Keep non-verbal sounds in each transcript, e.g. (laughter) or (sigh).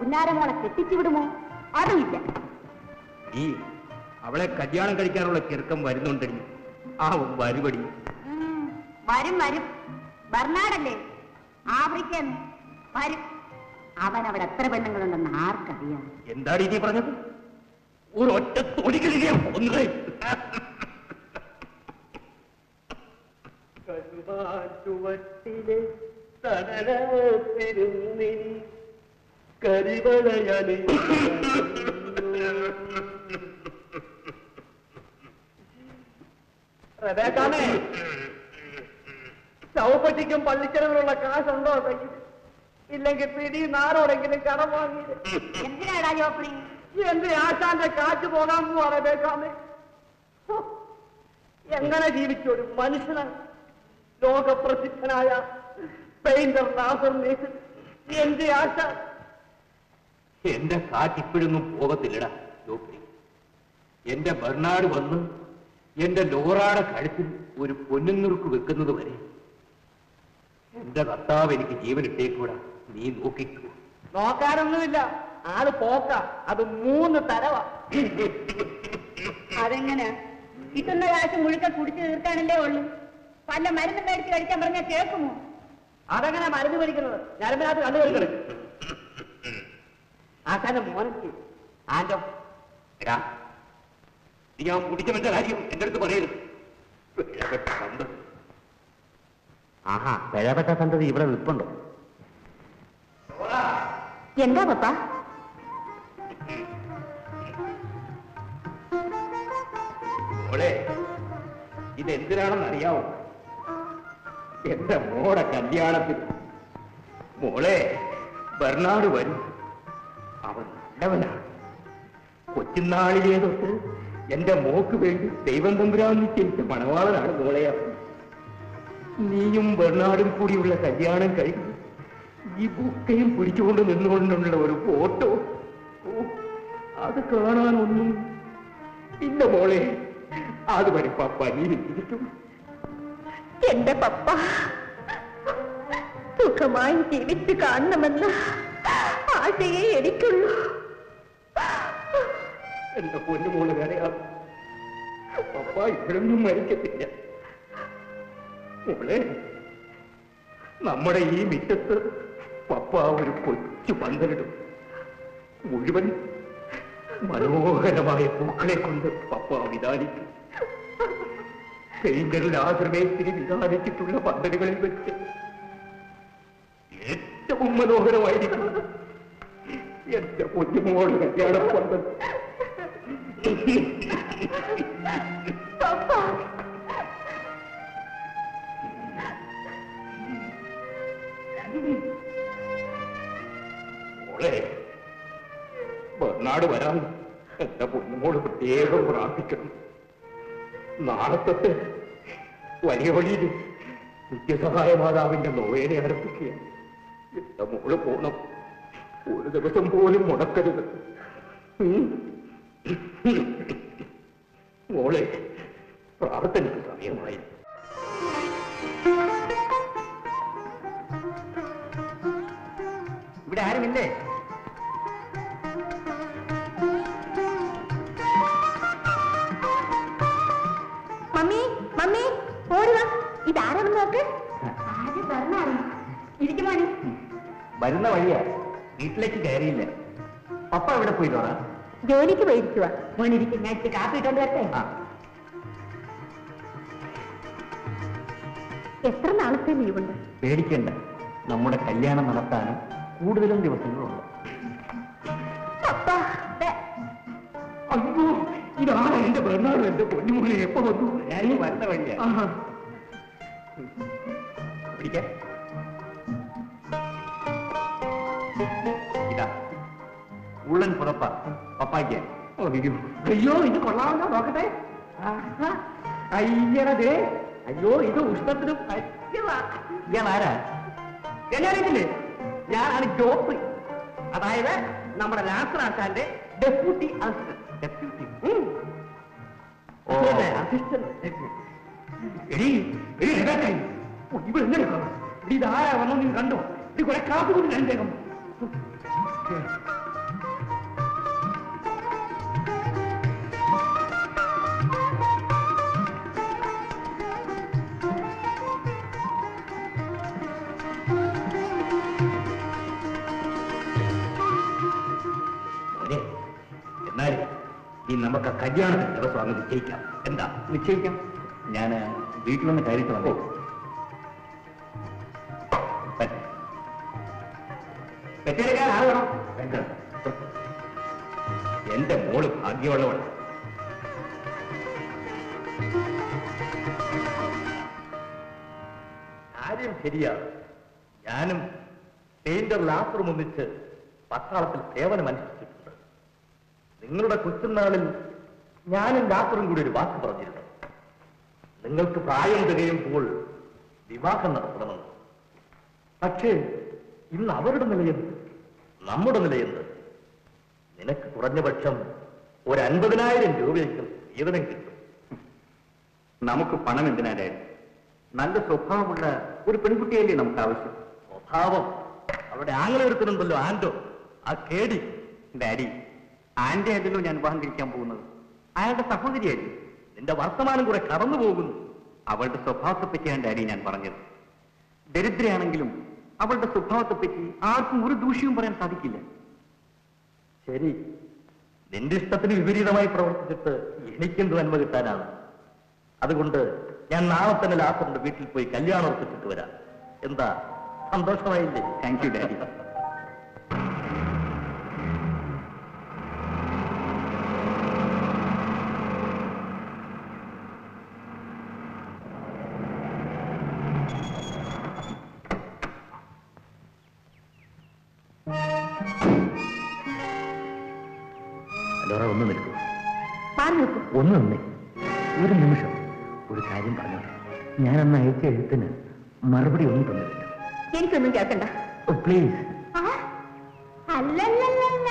പുന്നാരമോളെ കെട്ടിച്ചു വിടുമോ? അതുമില്ല ഈ അവളെ കല്യാണം കഴിക്കാനുള്ള ചെറുക്കം വരുന്നുണ്ടെങ്കിൽ ആ വരുപടി വരും വരും. ബർണാടല്ലേ ആഫ്രിക്കൻ വരും. അവൻ അവിടെ എത്ര പെണ്ണുങ്ങളുണ്ടെന്ന് ആർക്കറിയാം? എന്താണ് ഇനി പറഞ്ഞത്? ഒരു ഒറ്റ തൊടികളിലെ ഒന്നേ ചുവട്ടിലെ തടരത്തിരുന്നിനി കരിവളയണി റബേക്കാമേ പള്ളിച്ചെലവിലുള്ള കാശുണ്ടോ കയ്യിൽ ഇല്ലെങ്കിൽ പിടി നാരോടെങ്കിലും കട വാങ്ങി എന്തിനാടാ എന്റെ ആശാന്റെ കാറ്റ് പോകാൻ പോവാ റബേക്കാമേ. എങ്ങനെ ജീവിച്ചൊരു മനുഷ്യനാണ് ലോകപ്രസിദ്ധനായ പെയിന്റർ നാസർ നീസ് എന്റെ ആശ എന്റെ കാറ്റ് ഇപ്പോഴൊന്നും പോകത്തില്ലടാ ജോപ്പി എന്റെ ബർണാട് വന്ന് എന്റെ ലോറാടെ കഴുത്തിൽ ഒരു പൊന്നുനുറുക്ക് വെക്കുന്നത് വരെ. എന്റെ കർത്താവ് എനിക്ക് ജീവൻ ഇട്ടേക്കൂടാ നീ നോക്കിക്കൂ. നോക്കാനൊന്നുമില്ല. ആൾ പോക്ക. അത് മൂന്ന് തരവാ. അതെങ്ങനെ? കിട്ടുന്ന കാശ് മുഴുക്ക കുടിച്ചു തീർക്കാനല്ലേ ഉള്ളു? പല മരുന്ന് മേടിച്ച് കഴിക്കാൻ പറഞ്ഞാൽ കേൾക്കുമോ? അതെങ്ങനെ മരുന്ന് മേടിക്കുന്നത്? കണ്ടു വരുന്നത് ആശാന്റെ മോനക്ക് ആന്റോ എടാ നീ ഞാൻ കുടിച്ചവന്റെ കാര്യം എന്റെ അടുത്ത് പറയരുത്. പിഴപ്പെട്ട സന്തതി. ആഹാ പിഴപ്പെട്ട സന്തതി ഇവിടെ നിൽപ്പുണ്ടോ? എന്താ പപ്പ? മോളെ ഇതെന്തിനാണെന്ന് അറിയാവോ എന്റെ മോടെ കല്യാണത്തിന്. മോളെ ബർണാട് വരും. നല്ലവനാണ് കൊച്ചുനാളിലേ തൊട്ട് എന്റെ മോക്ക് വേണ്ടി ദൈവം തമ്പുരാൻ നിശ്ചയിച്ച മണവാളനാണ് മോളെ നീയും ബർണാടും കൂടിയുള്ള കല്യാണം കഴിഞ്ഞ് ഈ ബുക്കയും പിടിച്ചുകൊണ്ട് നിന്നുകൊണ്ടുള്ള ഒരു ഫോട്ടോ. അത് കാണാനൊന്നും ഇല്ല മോളെ. അതുവരെ പപ്പ നീ ഇരിക്കും എന്റെ പപ്പ സുഖമായി ജീവിച്ചു കാണണമെന്ന് ആശയെ എനിക്കുള്ളൂ. എന്റെ പൊന്നുമോൾ കരയാം പപ്പ ഇപ്പോഴൊന്നും മരിക്കത്തില്ല. മോളെ നമ്മുടെ ഈ മിറ്റത്ത് പപ്പ ഒരു കൊച്ചു പന്തലിടും. മുഴുവൻ മനോഹരമായ പൂക്കളെ കൊണ്ട് പപ്പ വിധാനിക്കും പെയിന്ററിൽ ആശ്രമേശ്വരി വിധാനിച്ചിട്ടുള്ള പന്തലുകളിൽ വെച്ച് ഏറ്റവും മനോഹരമായിരിക്കും എന്റെ പൊന്നുമോൾ കല്യാണ പന്തൽ. ബർണാട് വരാൻ എന്റെ പൊന്നുമോട് പ്രത്യേകം പ്രാർത്ഥിക്കണം. നാളത്തെ വലിയ വഴിയിൽ നിത്യസഹായ മാതാവിന്റെ നോവേനെ ആരംഭിക്കുക എന്റെ മോൾ പോണം. ഒരു ദിവസം പോലും മുടക്കരുത്. മോളെ പ്രാർത്ഥനയ്ക്ക് സമയമായി ഇവിടെ ആരുമില്ലേ? മമ്മി മമ്മി ഓടുക ഇതാരാണെന്ന് നോക്ക്? ആര് പറഞ്ഞാണ് ഇരിക്കുമോനെ വരുന്ന വഴിയാ. വീട്ടിലേക്ക് കയറിയില്ല. പപ്പ എവിടെ പോയി തോന്നാ ജോലിക്ക് പോയിരിക്കുക മോനിരിക്കും ഞാൻ ഇച്ചിരി കാപ്പി ഇട്ടോണ്ട് വരട്ടെ. എത്ര നാളത്തെ ലീവുണ്ട്? പേടിക്കണ്ട. നമ്മുടെ കല്യാണം നടത്താനും കൂടുതലും ദിവസങ്ങളുണ്ട്. അയ്യോ ഇതാണ് എന്റെ ബെർണാട് എന്റെ പൊന്നുമോനെ? എപ്പോ വന്നു? ഞാൻ വന്ന വഴിയാ. പിടിക്കാം. ഉള്ളൻ പുറപ്പ. പപ്പായ്ക്ക്. അയ്യോ ഇത് കൊള്ളാമല്ലോ നോക്കട്ടെ. അയ്യടേ അയ്യോ ഇത് ഉഷ്ണത്തിന് ഇയാൾ ആരാ എന്നറിയില്ലേ ഞാനാണ് ജോപ്പ്. അതായത് നമ്മുടെ നാസറാക്കാന്റെ ഡെപ്യൂട്ടി അസിസ്റ്റന്റ്. ഡെപ്യൂട്ടി? അസിസ്റ്റന്റ്. എടീ എടീ ഇവിടെ എങ്ങനെ കാണും. ഇത് ആരാ വന്നു നീ കണ്ടോ? ഇത് കുറെ കാപ്പ് കൊണ്ട് ഞാൻ വേഗം ഈ നമുക്ക് കല്യാണത്തിന് ദിവസം അങ്ങ് നിശ്ചയിക്കാം. എന്താ? നിശ്ചയിക്കാം. ഞാൻ വീട്ടിലൊന്ന് കയറിയിട്ട് വന്നേ. വെച്ചെടുക്കാൻ ആകണം വേണ്ട. എന്റെ മോൾ ഭാഗ്യമുള്ളവൾ കാര്യം ശരിയാണ് ഞാനും പെയിന്റർ ലാസറും ഒന്നിച്ച് പട്ടാളത്തിൽ സേവനം അനുഷ്ഠിച്ചിട്ടുണ്ട് നിങ്ങളുടെ കൊച്ചുനാളിൽ ഞാനും രാത്രിയും കൂടി ഒരു വാക്ക് പറഞ്ഞിരുന്നു. നിങ്ങൾക്ക് പ്രായം തികയുമ്പോൾ വിവാഹം നടത്തണമെന്ന് പക്ഷേ ഇന്ന് അവരുടെ നിലയെന്ത് നമ്മുടെ നിലയെന്ത് നിനക്ക് കുറഞ്ഞപക്ഷം ഒരു അൻപതിനായിരം രൂപയെങ്കിലും ജീവനം കിട്ടും. നമുക്ക് പണം എന്തിനാലേ നല്ല സ്വഭാവമുള്ള ഒരു പെൺകുട്ടിയല്ലേ നമുക്ക് ആവശ്യം? സ്വഭാവം. അവരുടെ ആങ്ങളെ എടുക്കുന്നുണ്ടല്ലോ ആൻഡോ ആ കേടി. ഡാഡി ആന്റെ അല്ലല്ലോ ഞാൻ വിവാഹം കഴിക്കാൻ പോകുന്നത്? അയാളുടെ സഹോദരിയായിരുന്നു നിന്റെ വർത്തമാനം കുറെ കടന്നു പോകുന്നു. അവളുടെ സ്വഭാവത്തെ പറ്റിയാണ് ഡാഡി ഞാൻ പറഞ്ഞത്. ദരിദ്രയാണെങ്കിലും അവളുടെ സ്വഭാവത്തെ പറ്റി ആർക്കും ഒരു ദൂഷ്യവും പറയാൻ സാധിക്കില്ല. ശരി. നിന്റെ ഇഷ്ടത്തിന് വിപരീതമായി പ്രവർത്തിച്ചിട്ട് എനിക്കെന്ത് നന്മ കിട്ടാനാണ്? അതുകൊണ്ട് ഞാൻ നാളെ തന്നെ ലാത്തറിന്റെ വീട്ടിൽ പോയി കല്യാണം ഉറപ്പിച്ചിട്ട് വരാം. എന്താ? സന്തോഷമായില്ലേ? താങ്ക് യു ഡാഡി ഒന്ന് തന്നെ ഒരു നിമിഷം. ഒരു കാര്യം പറഞ്ഞോട്ടെ. ഞാൻ അന്ന് അയച്ച എഴുത്തിന് മറുപടി ഒന്നും തന്നിട്ടില്ല. എനിക്കൊന്നും കേൾക്കണ്ട. പ്ലീസ് ആ, അല്ലല്ലല്ലല്ല.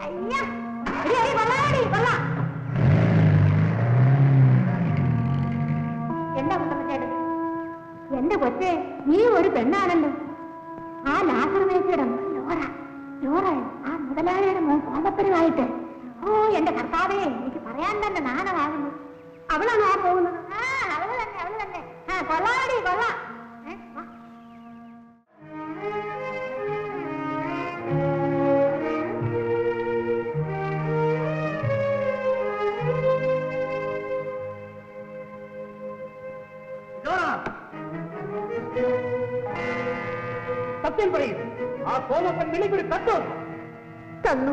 അയ്യോ, എന്റെ കൊച്ചേ നീ ഒരു പെണ്ണാണല്ലോ. ആ ലാസർമേശയുടെ മോൻ ലോറ. ലോറ ആ മുതലാളിയുടെ മോൻ കോമപ്പരുമായിട്ട് ഓ എന്റെ കർത്താവേ എനിക്ക് പറയാൻ തന്നെ നാണമാകുന്നു. അവളാണ് ആ പോകുന്നത്. ആ അവൾ തന്നെ അവൾ തന്നെ. ആ കൊള്ളാടി കൊള്ളാം. സത്യം പറയും ആ സോമപ്പൻ വിളിക്കൊരു കത്തോ തന്നു.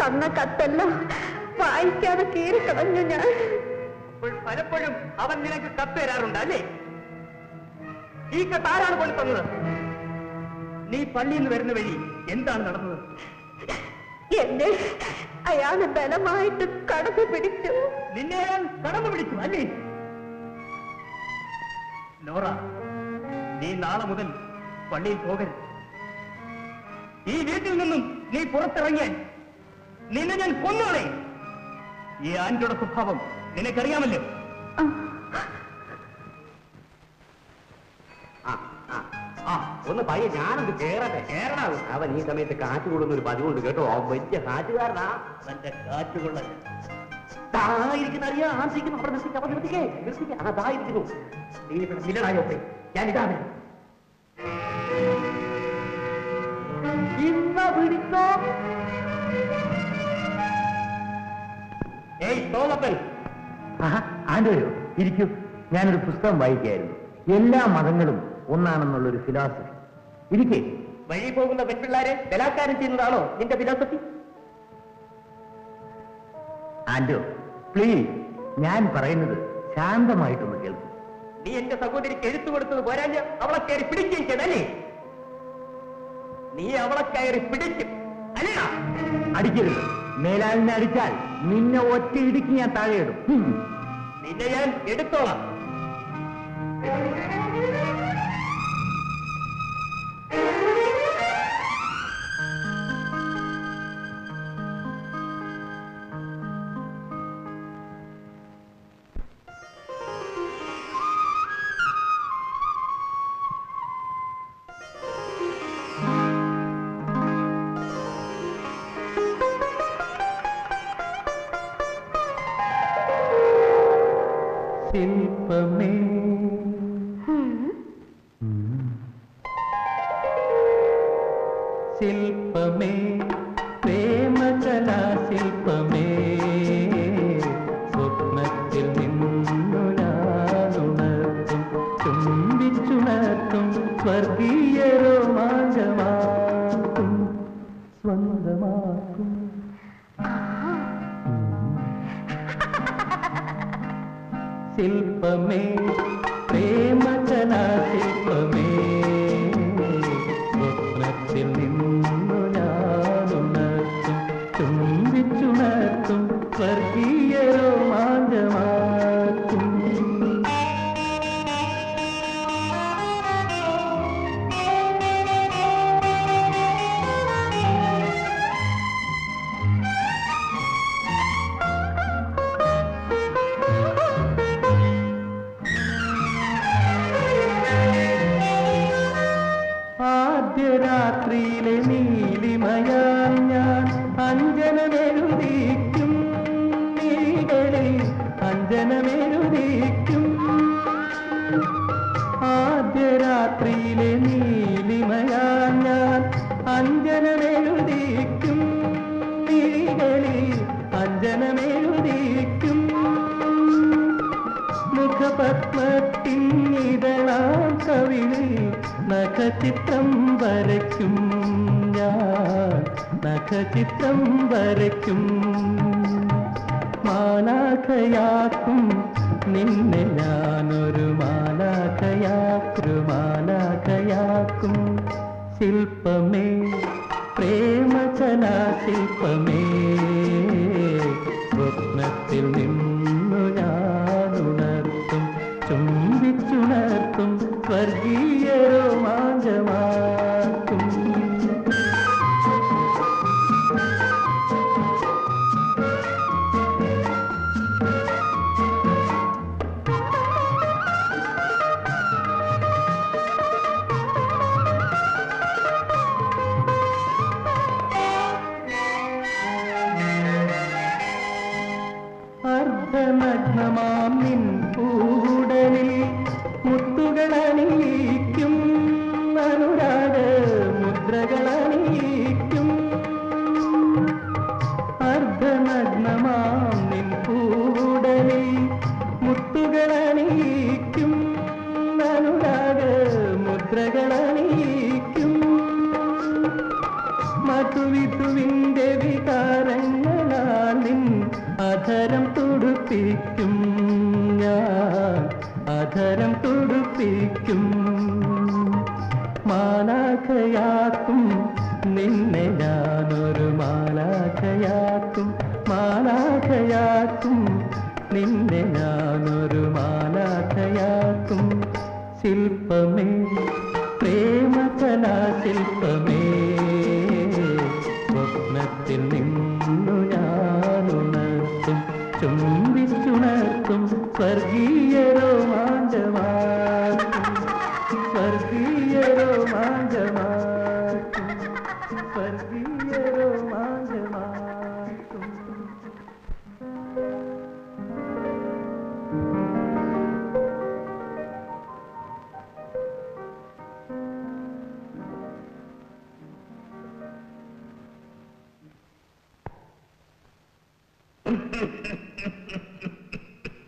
തന്ന കത്തെല്ലാം വായിക്കാതെ കീറി കളഞ്ഞു ഞാൻ. അപ്പോൾ പലപ്പോഴും അവൻ നിനക്ക് കത്ത് തരാറുണ്ട് അല്ലേ? ഈ കത്ത് ആരാണ് കൊണ്ട് തന്നത്? നീ പള്ളിയിൽ നിന്ന് വരുന്ന വഴി എന്താണ് നടന്നത്? എന്നെ അയാൾ ബലമായിട്ട് കടന്നു പിടിച്ചു. നിന്നെ അയാൾ കടന്നു പിടിച്ചു അല്ലേ? ലോറ നീ നാളെ മുതൽ പള്ളിയിൽ പോകരുത്. ഈ വീട്ടിൽ നിന്നും നീ പുറത്തിറങ്ങിയാൽ നിന്നെ ഞാൻ കൊന്നോളെ ഈ ആന്റിയുടെ സ്വഭാവം നിനക്കറിയാമല്ലോ? ആ. ഒന്ന് പയ്യെ ഞാനൊന്ന് കേറട്ടെ. കേറണ അവൻ. ഈ സമയത്ത് കാറ്റ് കൊള്ളുന്ന ഒരു പതിവുണ്ട് കേട്ടോ. അവൻ വലിയ കാറ്റുകാരനാ. അവന്റെ കാറ്റുകൊള്ളൽ ദായിരിക്കുന്ന അറിയാം. ആശിക്കുന്നു അവിടെ നിർത്തിക്ക അവിടെ നിർത്തിക്കേ. നിർത്തിക്ക. ആ ഞാൻ ഇതാണ് ഇന്ന പിടിച്ചോ ഏയ് തോമപ്പൻ ആൻഡോയോ ഇരിക്കൂ. ഞാനൊരു പുസ്തകം വായിക്കായിരുന്നു എല്ലാ മതങ്ങളും ഒന്നാണെന്നുള്ളൊരു ഫിലോസഫി ഇരിക്കേ. വഴി പോകുന്ന പെൺപിള്ളാരെ ബലാത്കാരം ചെയ്യുന്നതാണോ നിന്റെ ഫിലോസഫി ആൻഡോ പ്ലീസ് ഞാൻ പറയുന്നത് ശാന്തമായിട്ടൊന്ന് കേൾക്കും. നീ എന്റെ സഹോദരിക്ക് എഴുത്തു കൊടുത്തത് പോരാഞ്ഞ് അവളെ കയറി പിടിക്കുകയും ചെയ്തല്ലേ? നീ അവളെ കയറി പിടിക്കും. അല്ല? അടിക്കരുത്. മേലാലിനെ അടിച്ചാൽ നിന്നെ ഒറ്റ ഇടുക്കി ഞാൻ താഴെയിടും നിന്നെ ഞാൻ എടുത്തോളാം. ശില്പമേ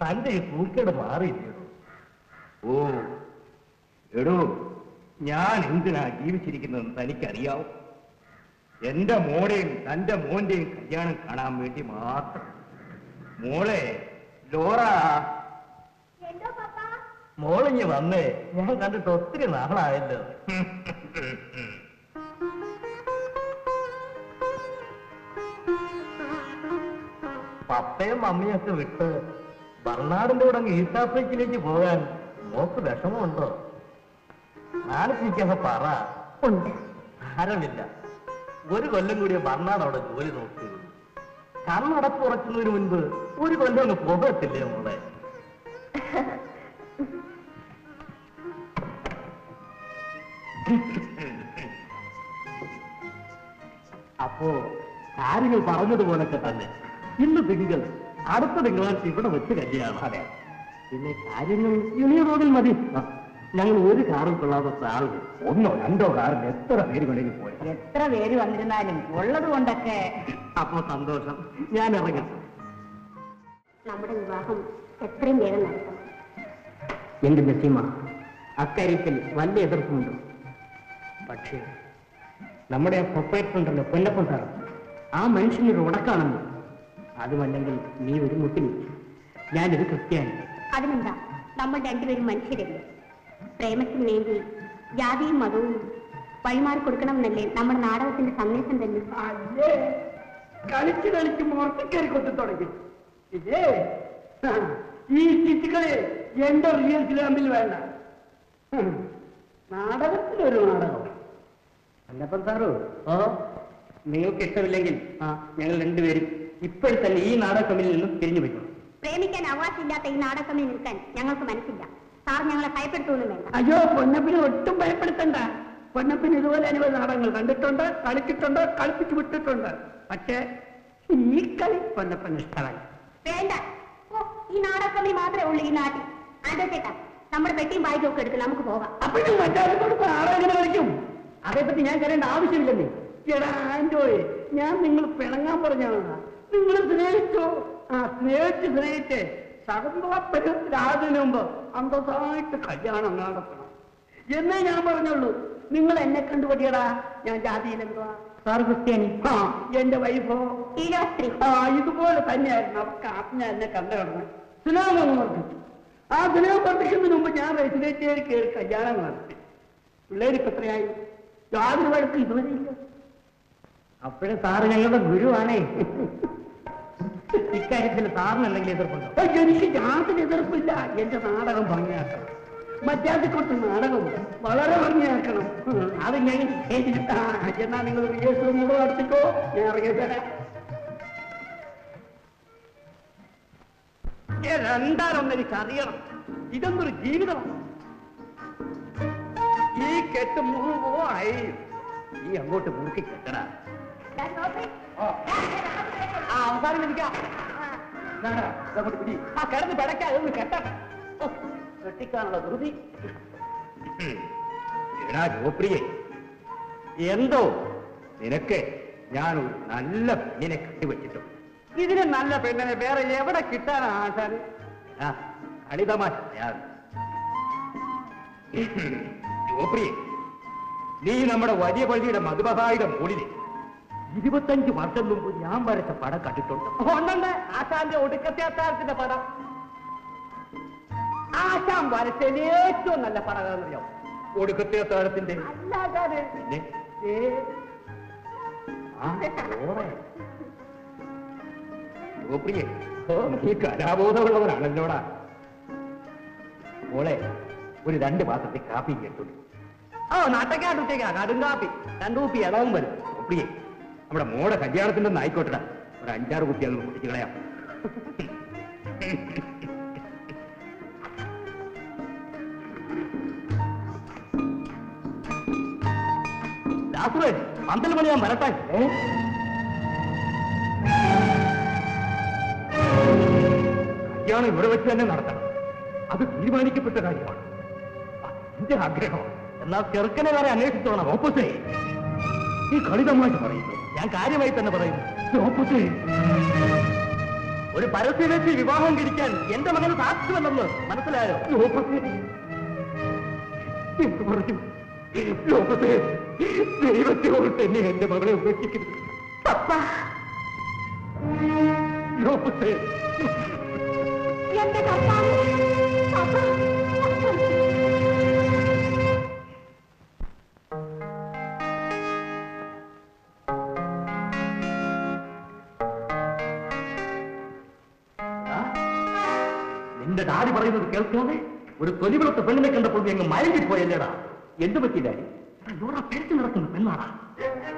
തന്റെ ഈ പൂക്കേട് മാറിയില്ലയോ ഓ എടോ. ഞാൻ എന്തിനാ ജീവിച്ചിരിക്കുന്നതെന്ന് തനിക്കറിയാവും. എന്റെ മോടെയും തന്റെ മോന്റെയും കല്യാണം കാണാൻ വേണ്ടി മാത്രം. മോളെ ലോറ മോളിഞ്ഞ് വന്നേ. ഞാൻ കണ്ടിട്ട് ഒത്തിരി നാളായല്ലോ. (laughs) പപ്പയും അമ്മയൊക്കെ വിട്ട് ബർണാടിന്റെ കൂടെ അങ്ങ് ഈസ്റ്റ് ആഫ്രിക്കയിലേക്ക് പോകാൻ മോക്ക് വിഷമമുണ്ടോ? നാളെ പറ. ഉണ്ട്. സാരമില്ല ഒരു കൊല്ലം കൂടിയ ബർണാട് അവിടെ ജോലി നോക്കിയുള്ളൂ കണ്ണടപ്പ് ഉറക്കുന്നതിന് മുൻപ് ഒരു കൊല്ലം ഒന്ന് പോകത്തില്ലേ മോളെ? അപ്പോ കാര്യങ്ങൾ പറഞ്ഞതുപോലൊക്കെ തന്നെ. ഇന്ന് തിങ്കൾ. അടുത്ത തിങ്കളാഴ്ച ഇവിടെ വെച്ച് കല്യാണം. അതെ. പിന്നെ കാര്യങ്ങൾ ഇളിയ റോഡിൽ മതി. ഞങ്ങൾ ഒരു കാറും കൊള്ളാത്ത ആളുകൾ ഒന്നോ രണ്ടോ കാറിൽ എത്ര പേര് വേണമെങ്കിൽ പോയി. എത്ര പേര് വന്നിരുന്നാലും ഉള്ളത് കൊണ്ടൊക്കെ. അപ്പൊ സന്തോഷം. ഞാൻ ഇറങ്ങി. നമ്മുടെ വിവാഹം എത്രയും വേഗം നടത്തണം എന്റെ നസീമ അക്കാര്യത്തിൽ വലിയ എതിർപ്പുണ്ട് പക്ഷേ നമ്മുടെ ആ പ്രൊപ്പറേറ്റർ ഉണ്ടല്ലോ സാർ. ആ മനുഷ്യനൊരു ഉടക്കാണെന്ന്. അതുമല്ലെങ്കിൽ നീ ഒരു മുട്ടിനി ഞാനൊരു ക്രിസ്ത്യാനി. അതിനെന്താ? നമ്മൾ രണ്ടുപേരും മനുഷ്യരല്ലേ? പ്രേമത്തിന് വേണ്ടി ജാതിയും മതവും വഴിമാറി കൊടുക്കണമെന്നല്ലേ നമ്മുടെ നാടകത്തിന്റെ സന്ദേശം തന്നെ? അല്ലേ? കളിച്ച് കളിച്ച് മുറത്തിക്കറി കൊണ്ടു തുടങ്ങി. ഈ ചിറ്റുകളെ എന്റെ റിയൽ ഫിലാമിൽ വേണ്ട. നാടകത്തിലൊരു നാടകം. അല്ലപ്പം സാറു ഓ നിങ്ങൾക്ക് ഇഷ്ടമില്ലെങ്കിൽ ആ ഞങ്ങൾ രണ്ടുപേരും ഇപ്പോഴും തന്നെ ഈ നാടക നിന്നും പിരിഞ്ഞു പോയിക്കണം പ്രേമിക്കാൻ അവകാശമില്ലാത്ത ഈ നാടകത്തിൽ നിൽക്കാൻ ഞങ്ങൾക്ക് മനസ്സില്ല. സാർ ഞങ്ങളെ ഭയപ്പെടുത്തൊന്നും വേണ്ട. അയ്യോ പൊന്നപ്പിനെ ഒട്ടും ഭയപ്പെടുത്തണ്ട. പൊന്നപ്പിന് ഇതുപോലെ അനവധി നാടകങ്ങൾ കണ്ടിട്ടുണ്ട് കളിച്ചിട്ടുണ്ട് കളിപ്പിച്ചു വിട്ടിട്ടുണ്ട്. പക്ഷേ ഈ കളി പൊന്നപ്പന് ഇഷ്ടമായി വേണ്ട. ഓ ഈ നാടകക്കമ്മി മാത്രമേ ഉള്ളൂ ഈ നാട്ടിൽ. അതെ ചേട്ടാ നമ്മുടെ പെട്ടിയും ബാഗും ഒക്കെ എടുക്കും നമുക്ക് പോകാം. അപ്പോഴും മറ്റാരും കൊടുത്ത നാടകം കളിക്കും? അതേപ്പറ്റി ഞാൻ കരേണ്ട ആവശ്യമില്ലെന്നേ എടാ ആൻഡോയെ ഞാൻ നിങ്ങൾ പിണങ്ങാൻ പറഞ്ഞാണ് നിങ്ങൾ സ്നേഹിച്ചോ? ആ സ്നേഹിച്ച് സ്നേഹിച്ച് സകുന്തളപ്പരുത്തിലാതിനു മുമ്പ് അന്തസായിട്ട് കല്യാണം നടത്തണം. എന്നേ ഞാൻ പറഞ്ഞുള്ളൂ. നിങ്ങൾ എന്നെ കണ്ടുപടിയടാ ഞാൻ ജാതിയിൽ എന്തുവാ സാർ ക്രിസ്ത്യാനി ആ എന്റെ വൈഫോ സ്ത്രീ ആ ഇതുപോലെ തന്നെയായിരുന്നു. അവർക്ക് ആത്മ എന്നെ കണ്ടു കിടന്ന്. സ്നേഹം വർദ്ധിച്ചു ആ സ്നേഹം വർദ്ധിക്കുന്നതിന് മുമ്പ് ഞാൻ റെസിഡേറ്റ് കയറി കല്യാണം നടത്തി. പിള്ളേർക്ക് എത്രയായി? യാതൊരു വഴക്കും ഇതുവരെ ഇല്ല. അപ്പോഴും സാറ് ഞങ്ങളുടെ ഗുരുവാണേ. ഇക്കാര്യത്തിൽ സാറിന് എന്തെങ്കിലും എതിർപ്പുണ്ടോ എനിക്ക് യാതൊരു എതിർപ്പില്ല. എന്റെ നാടകം ഭംഗിയാക്കണം. മറ്റാത്തി കുറച്ച് നാടകം വളരെ ഭംഗിയാക്കണം. അത് ഞാൻ എന്നാ നിങ്ങൾ റിഹേഴ്സൽ കൂടെ നടത്തിക്കോ? ഞാൻ ഇറങ്ങി തരാം എനിക്കറിയണം. ഇതൊന്നൊരു ജീവിതമാണ്. ഈ കെട്ട് മുഴുവായി ഈ അങ്ങോട്ട് മുറുക്കി കെട്ടടാ. ആ അവസാനം ലഭിക്കാം ആ കിടന്ന് പിടയ്ക്കാ ഒന്ന് കെട്ടട്ടെ ഓ, കെട്ടിക്കാനുള്ള ധൃതി. എടാ ജോപ്രിയെ എന്തോ? നിനക്ക് ഞാൻ ഒരു നല്ല പെണ്ണിനെ കണ്ടുവച്ചിട്ടുണ്ട്. ഇതിന് നല്ല പെണ്ണിനെ വേറെ എവിടെ കിട്ടാനാ ആശാൻ ആ, കളിതമാശ. ജോപ്രിയെ നീ നമ്മുടെ വലിയ പള്ളിയുടെ മധുബഹായുടെ മുകളിൽ ഇരുപത്തഞ്ച് വർഷം മുമ്പ് ഞാൻ വരച്ച പടം കണ്ടിട്ടുണ്ട്. ഒന്നുണ്ട് ആശാന്റെ ഒടുക്കത്തെ അത്താഴത്തിന്റെ പടം. ആശാൻ വരച്ചതിൽ ഏറ്റവും നല്ല പടം ഒടുക്കത്തെ അത്താഴത്തിന്റെ പിന്നെ? നീ മോളെ ഒരു രണ്ട് മാസത്തെ കാപ്പി കേട്ടു ഓ നാട്ടക്കാട്ടുത്തേക്കാ കടും കാപ്പി. രണ്ടു കുപ്പി ഇളവും വരും. ജോപ്രിയെ നമ്മുടെ മോടെ കല്യാണത്തിന്റെ ഒന്ന് ആയിക്കോട്ടെടാ. ഒരു അഞ്ചാറ് കുട്ടി അങ്ങ് കുടിച്ചു കളയാം പന്തൽ മണി ഞാൻ വരട്ടെ? കല്യാണം ഇവിടെ വെച്ച് തന്നെ നടത്തണം. അത് തീരുമാനിക്കപ്പെട്ട കാര്യമാണ്. എന്റെ ആഗ്രഹമാണ്. എന്നാൽ ചെറുക്കനെ വരെ അന്വേഷിച്ചോണം. ഓപ്പോസേ ഈ കളി തമാശ പറയുന്നു ഞാൻ കാര്യമായി തന്നെ പറയുന്നു ഒരു പരസ്യവ്യക്തി വിവാഹം കഴിക്കാൻ എന്റെ മകന് സാധിക്കുമെന്നൊന്ന് മനസ്സിലായോ? ഓപ്പോസേ തന്നെ പറഞ്ഞു ലോകത്തെ ദൈവത്തെ ഓർത്ത് എന്നെ എന്റെ മകളെ ഉപേക്ഷിക്കരുത് അയ്യോ മുത്തേ എന്റെ പറയുന്നത് കേൾക്കാതെ ഒരു തൊലിവിളത്ത് പെണ്ണിനെ കണ്ടപ്പോൾ നീ അങ്ങ് മയങ്ങിപ്പോയല്ലേടാ? എന്ത് പറ്റിയില്ലായി ലോറ നടക്കുന്ന പെണ്ണാടാ.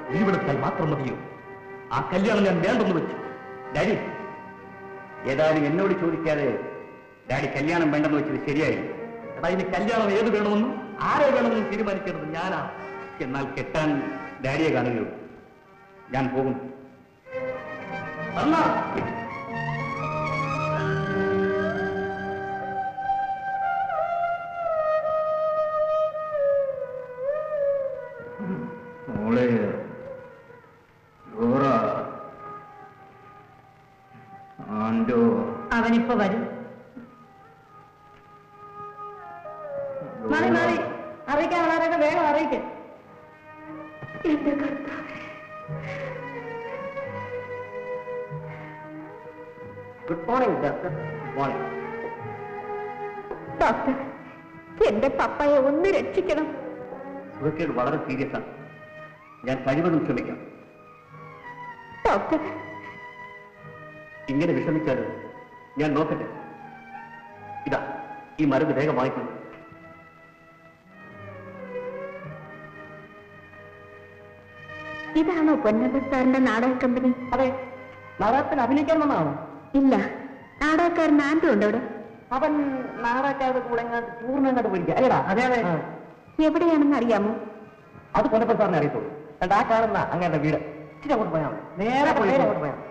തൊലിവിളത്താൽ മാത്രം മതിയോ? ആ കല്യാണം ഞാൻ വേണ്ടെന്ന് വെച്ചു. ഡാഡി ഏതായാലും എന്നോട് ചോദിക്കാതെ ഡാഡി കല്യാണം വേണ്ടെന്ന് വെച്ചത് ശരിയായി. എടാ ഇനി കല്യാണം ഏത് വേണമെന്നും ആരെ വേണമെന്നും തീരുമാനിക്കേണ്ടത് ഞാനാ. എന്നാൽ കെട്ടാൻ ഡാഡിയെ കാണുകയുള്ളൂ. ഞാൻ പോകുന്നു അന്നാ അവനിപ്പോ വരും. മാറി മാറി. അറിയിക്കാൻ ആളാരൊക്കെ വേഗം അറിയിക്കും. Good morning doctor morning doctor എന്റെ പപ്പയെ ഒന്ന് രക്ഷിക്കണം. സുഖക്കേട് വളരെ സീരിയസ് ആണ്. ഞാൻ കഴിവതും ശ്രമിക്കാം ഡോക്ടർ ഇങ്ങനെ വിഷമിച്ചാൽ ഞാൻ നോക്കട്ടെ. ഇതാ ഈ മരുന്ന് വേഗം വായിക്കുന്നു ഇതാണോ പൊന്നപ്പ സാറിന്റെ നാടക കമ്പനി? അതെ നാടകത്തിൽ അഭിനയിക്കാൻ വന്നതാണോ? ഇല്ല. നാടകക്കാരൻ ആൻഡ്രു ഉണ്ടോ അവിടെ? അവൻ നാടകക്കാരുടെ കൂടെ ടൂറിന് അങ്ങോട്ട് അല്ലേടാ അതെ അതെ. എവിടെയാണെന്ന് അറിയാമോ? അത് പൊന്നപ്പൻ സാറിനെ അറിയത്തുള്ളൂ. ആ കാണുന്ന അങ്ങനെ വീട്. ഇച്ചിരി അങ്ങോട്ട് പോയാൽ നേരെ പോയി നേരെ അങ്ങോട്ട് പോയാൽ മതി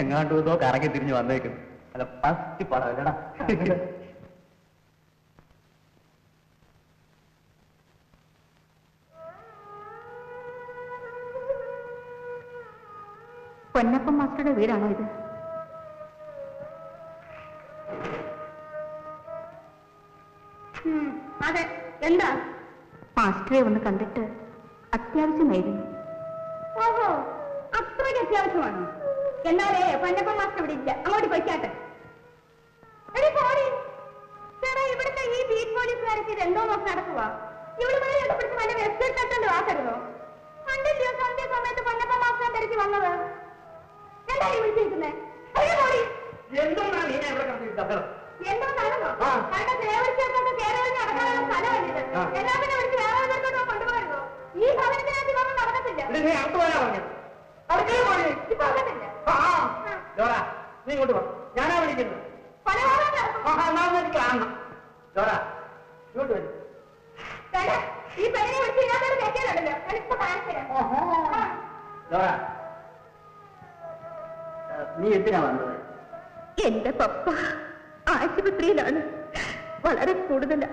എങ്ങാണ്ട് ഇതോ കറങ്ങി തിരിഞ്ഞു വന്നേക്കും അല്ല ഫസ്റ്റ് പടം അല്ലടാ പൊന്നപ്പൻ മാസ്റ്ററുടെ വീടാണോ ഇത്? അതെ. എന്താ? മാസ്റ്ററെ ഒന്ന് കണ്ടിട്ട് അത്യാവശ്യമായിരുന്നു. ഓഹോ അത്രയ്ക്ക് അത്യാവശ്യമാണോ? എന്നാലേ പൊന്നപ്പൻ മാസ്റ്റർ ഇവിടെ ഇല്ല. അങ്ങോട്ട് പൊയ്ക്കാട്ടെ. എടി പോടി. ചേട്ടാ ഇവിടുത്തെ ഈ ബീറ്റ് പോലീസുകാർക്ക് ഇത് എന്തോ നോക്കി നടക്കുക ഇവിടെ വരെ പിടിച്ച് വല്ല വെബ്സൈറ്റ് തട്ടേണ്ട വാക്കരുതോ കണ്ടില്ലയോ? സന്ധ്യ സമയത്ത് പൊന്നപ്പൻ മാസ്റ്റർ തിരക്കി വന്നത്? എന്താ ഈ വിളിച്ചിരിക്കുന്നേ? പോടി. എന്തുകൊണ്ടാണ് നീ ഇവിടെ കണ്ടിട്ട് എന്തോ നടന്നോ ആ. കണ്ട ദേവസ്വത്തൊക്കെ കേരളത്തിൽ നടക്കാനുള്ള. എന്നാ പിന്നെ വിളിച്ച് വേറെ കൊണ്ടുപോകരുതോ? ഈ ഭവനത്തിനകത്ത് ഇതൊന്നും നടക്കത്തില്ല. നീ ഇങ്ങോട്ട് വാ. ഞാനാ വിളിക്കുന്നത്. കാണണം. ഇങ്ങോട്ട് വരും. ഈ പെണ്ണിനെ വിളിച്ച് ഇതിനകത്തോട്ട് കയറ്റിയതല്ലോ ഞാനിപ്പോ കാണിച്ചു തരാം. ആ. ലോറ നീ എന്തിനാ വന്നത്? എന്റെ പപ്പ ആശുപത്രിയിലാണ്. വളരെ കൂടുതലാ.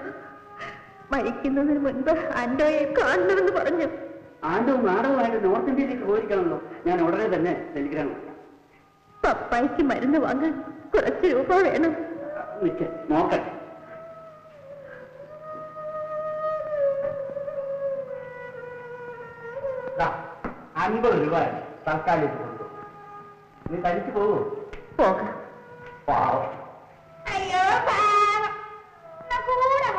മരിക്കുന്നതിന് മുൻപ് അന്റോയെ കാണണമെന്ന് പറഞ്ഞു. ആണ്ടും നാടകമായിട്ട് നോർത്ത് ഇന്ത്യയിലേക്ക് പോയിരിക്കണമല്ലോ. ഞാൻ ഉടനെ തന്നെ ടെലിഗ്രാം പപ്പായ്ക്ക് മരുന്ന് വാങ്ങാൻ കുറച്ച് രൂപ വേണം. നിൽക്ക് നോക്കട്ടെ. അൻപത് രൂപ തൽക്കാലിക്ക് കൊണ്ടു നീ തനിക്ക് പോകൂ പോകാം. പാവം. അയ്യോ പാവം. കൂടെ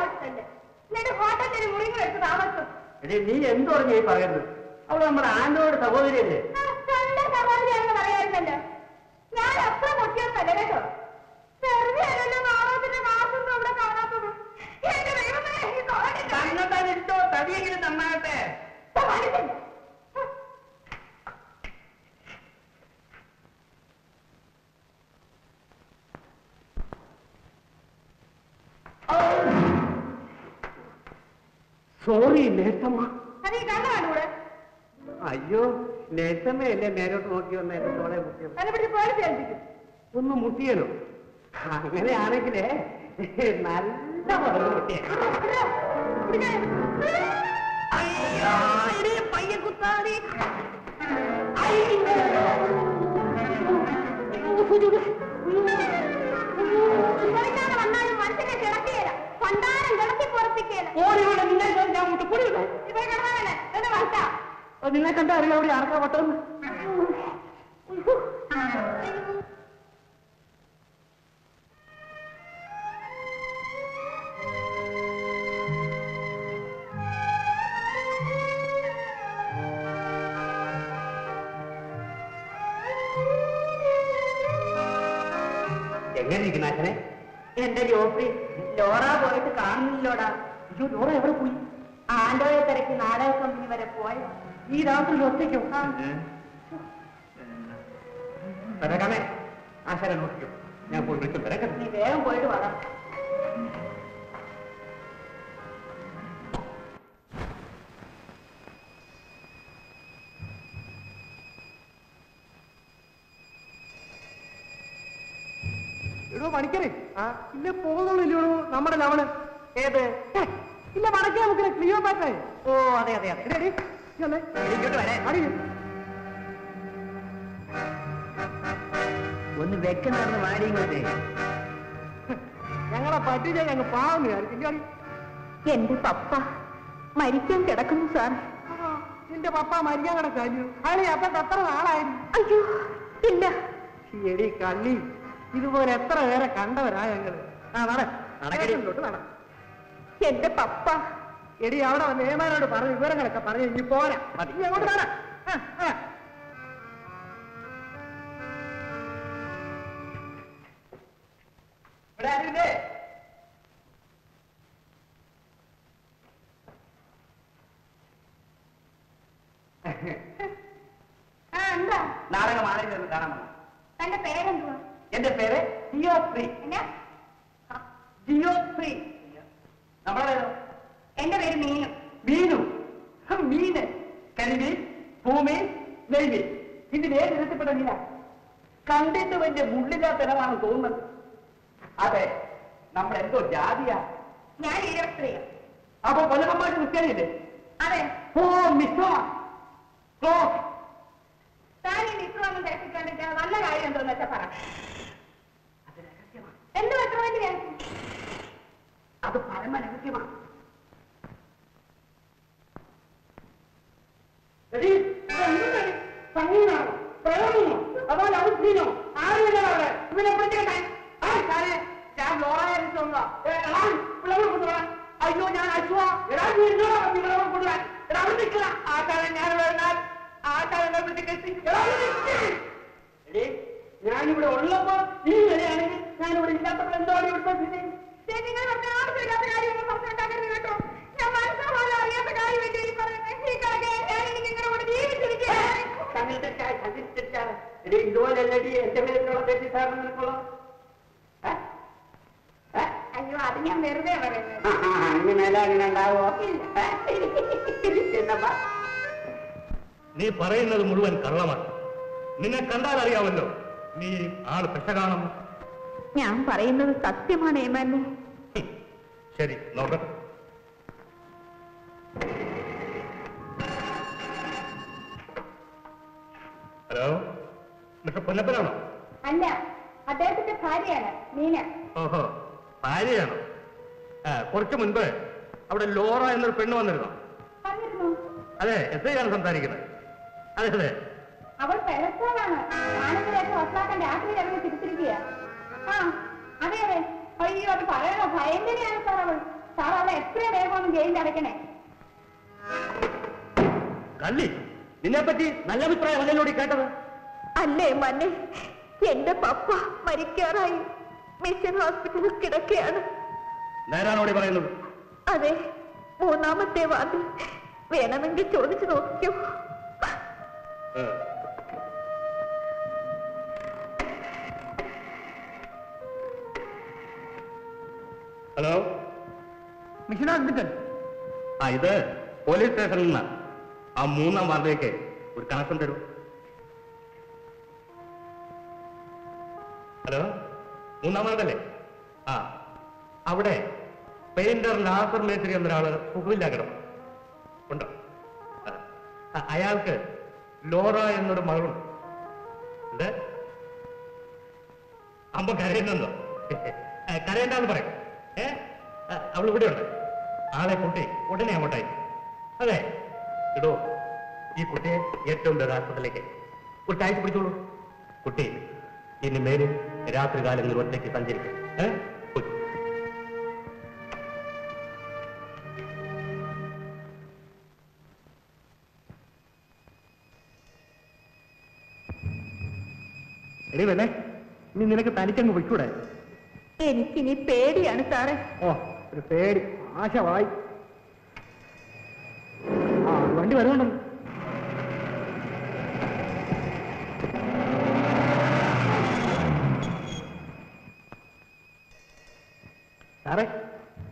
ഹോട്ടലിൽ മുറിവ് എടുത്ത് താമസം എടീ, നീ എന്ത് പറഞ്ഞു ഈ പറയുന്നത് അവൾ നമ്മുടെ ആന്റോയുടെ സഹോദരിയല്ലേ? സ്വന്തം സഹോദരിയാണെന്ന് തടിയെങ്കിലും ഞാൻ സോറി നേട്ടമ്മ അയ്യോ നേട്ടമ്മ നേസമ്മയല്ലേ നേരോട്ട് നോക്കി വന്ന എന്റെ തോളെ മുട്ടിയത് ഒന്ന് മുട്ടിയല്ലോ അങ്ങനെയാണെങ്കിലേ നല്ല പടം മുട്ടിയ അയ്യോ ഇനി പയ്യെ കുത്താതി ചോദിക്കാതെ വന്നാലും മനുഷ്യനെ കിടക്കുകയില്ല പണ്ടാരം കിടത്തി പുറപ്പിക്കുകയില്ല ഓടിവിടെ നിന്നെ ഞാൻ മുട്ടി പൊടിയില്ലേ ഇപ്പൊ കിടന്നവനെ എന്നെ വളർത്താം നിന്നെ കണ്ട അറിയാം എന്റെ ജോഫ്രി ലോറ പോയിട്ട് കാണുന്നില്ലോടാ? അയ്യോ ലോറ എവിടെ പോയി? ആൻഡോയെ തിരക്കി നാടക കമ്പനി വരെ പോയോ. ഈ രാത്രി ഒറ്റയ്ക്കോ തരകാമേ ആശാനെ നോക്കിക്കോ. ഞാൻ പോയി വിളിച്ചു തരാം നീ വേഗം പോയിട്ട് വാ. എടോ പണിക്കരെ. ഇല്ല പോകുന്നുള്ളൂ നമ്മുടെ ലവണ്. ഏത്? ഇല്ല വടക്കേ നമുക്ക് ക്ലിയോ പാറ്റേ ഓ അതെ അതെ അതെ. ഒന്ന് വെക്കുന്ന വാടിയിങ്ങോട്ട് ഞങ്ങളെ പറ്റിച്ച ഞങ്ങൾ പാവം എന്റെ പപ്പ മരിക്കാൻ കിടക്കുന്നു സാർ. നിന്റെ പപ്പ മരിക്കാൻ കിടക്കാൻ അയാളെ അപ്പൊ എത്ര നാളായിരുന്നു അയ്യോ ഇല്ല. എടി കള്ളി ഇതുപോലെ എത്ര പേരെ കണ്ടവരാ ഞങ്ങൾ? ആ നട. നട. എന്റെ പപ്പ. എടി അവിടെ നേമാനോട് പറഞ്ഞ വിവരങ്ങളൊക്കെ പറഞ്ഞു ഇനി പോരാ. നീ അങ്ങോട്ട് എന്താ? നാടകം ആരെങ്കിലും കാണാൻ തന്റെ പേരെന്തുവാ? എന്റെ പേര് ജിയോ ജിയോശ്രീ എന്നാ? ജിയോ ഫ്രീ നമ്മളെ എന്റെ പേര് മീനു. മീനു. മീന്. കരിമീൻ ഭൂമീൻ നെയ്മീൻ ഇതിൽ ഏത് ഇനത്തിൽപ്പെട്ട മീന? കണ്ടിട്ട് വലിയ മുള്ളില്ലാത്ത ഇനമാണ് തോന്നുന്നത്. അതെ നമ്മളെന്തോ ജാതിയാ. ഞാൻ ഈരസ്ത്രീയ അപ്പൊ കൊല്ലമ്മമാര് നിൽക്കാനില്ലേ അതെ. ഓ മിസ്സോ താൻ ഈ നിൽക്കുവാന്നും തിരക്കിക്കൊണ്ടിരിക്കുക നല്ല കാര്യം എന്തോന്ന് വെച്ചാ പറ. കാലങ്ങളിൽ ഒറ്റയ്ക്ക് സഞ്ചരിക്കും. എടി വേണേ ഇനി നിനക്ക് തനിക്കങ്ങ് പൊയ്ക്കൂടെ? എനിക്കിനി പേടിയാണ് സാറേ. ഓ ഒരു പേടി. ആശവായി വണ്ടി വരുന്നുണ്ടെന്ന് സാറേ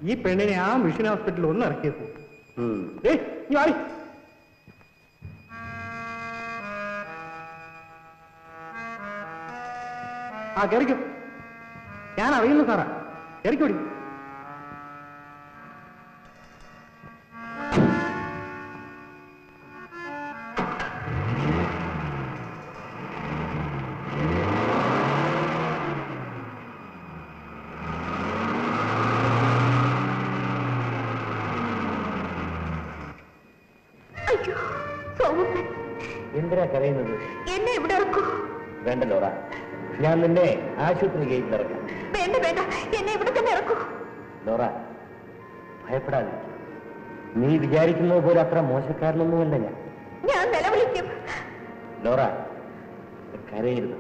ഈ പെണ്ണിനെ ആ മിഷൻ ഹോസ്പിറ്റലിൽ ഒന്ന് ഇറക്കിയത് ആ കയറിക്കോ ഞാൻ അറിയുന്നു സാറാ. കയറിക്കോടി നിന്നെ ആശുപത്രി ഗേറ്റിൽ ഇറക്കാം. വേണ്ട വേണ്ട. എന്നെ ഇവിടെ തന്നെ ഇറക്കൂ. ലോറ ഭയപ്പെടാതെ നീ വിചാരിക്കുന്നത് പോലെ അത്ര മോശക്കാരനൊന്നുമല്ല ഞാൻ. ഞാൻ നിലവിളിക്കും. ലോറ കരയരുത്.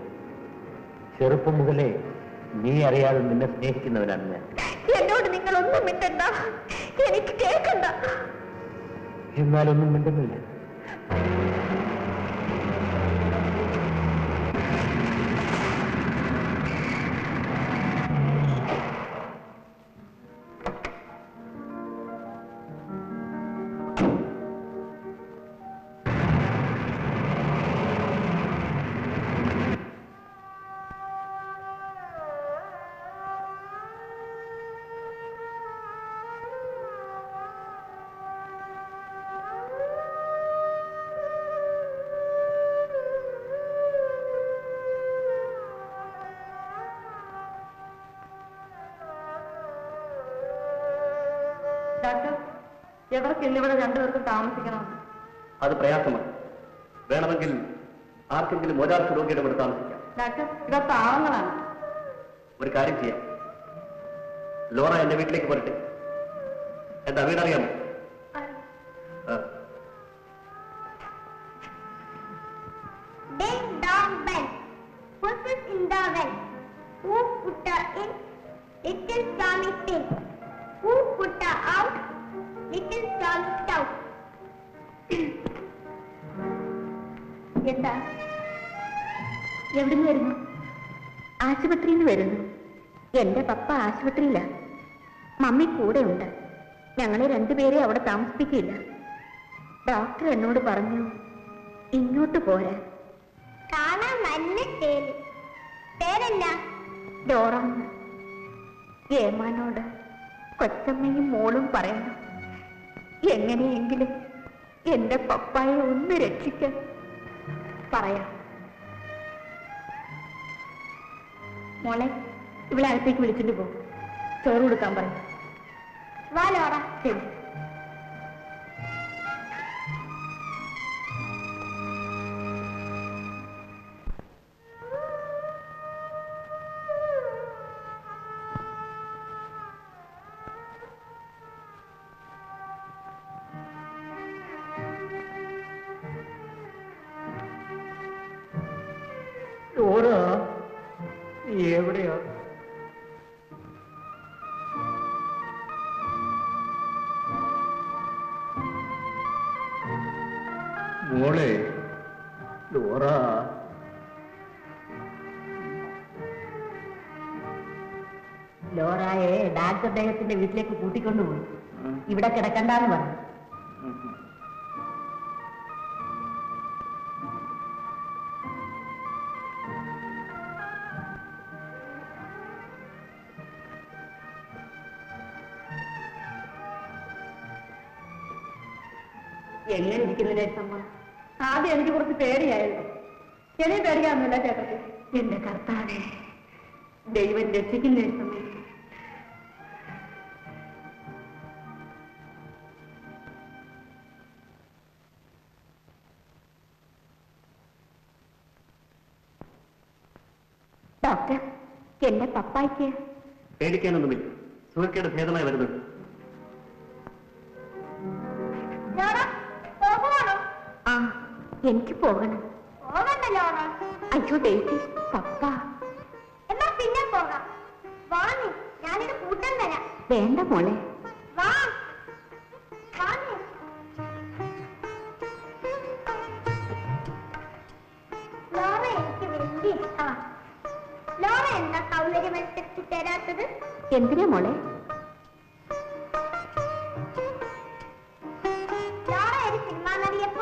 ചെറുപ്പം മുതലേ നീ അറിയാതെ നിന്നെ സ്നേഹിക്കുന്നവനാണ് ഞാൻ. എന്നോട് നിങ്ങൾ ഒന്നും മിണ്ടണ്ട. എനിക്ക് കേൾക്കണ്ട. എന്നാലൊന്നും മിണ്ടുന്നില്ല. എവർക്ക് ഇന്നിവിടെ രണ്ടു ദിവസം താമസിക്കണം. അത് പ്രയാസമാണ്. വേണമെങ്കിൽ ആർക്കെങ്കിലും ഒരാൾക്ക് രോഗിയുടെ കൂടെ താമസിക്കാം ഡോക്ടർ ഇവ പാവങ്ങളാണ് ഒരു കാര്യം ചെയ്യാം. ലോറ എന്റെ വീട്ടിലേക്ക് പോരട്ടെ. എന്താ വീടറിയാമോ? രണ്ടുപേരെ അവിടെ താമസിപ്പിക്കില്ല. ഡോക്ടർ എന്നോട് പറഞ്ഞു ഇങ്ങോട്ട് പോരാ. കാണാൻ നല്ല ഡോറാന്ന് ഏമാനോട് കൊച്ചമ്മയും മോളും പറയണം. എങ്ങനെയെങ്കിലും എന്റെ പപ്പായെ ഒന്ന് രക്ഷിക്കാൻ പറയാം. മോളെ ഇവിടെ അടുത്തേക്ക് വിളിച്ചിട്ട് പോകും ചോറ് കൊടുക്കാൻ പറയും വാലോറ ശരി. ഡാക്ടർ അദ്ദേഹത്തിന്റെ വീട്ടിലേക്ക് കൂട്ടിക്കൊണ്ടുപോയി. ഇവിടെ കിടക്കണ്ടെന്ന് പറഞ്ഞു. പപ്പായ്ക്ക് പേടിക്കാനൊന്നുമില്ല. സുഖക്കേട് ഭേദമായി വരുന്നുണ്ട്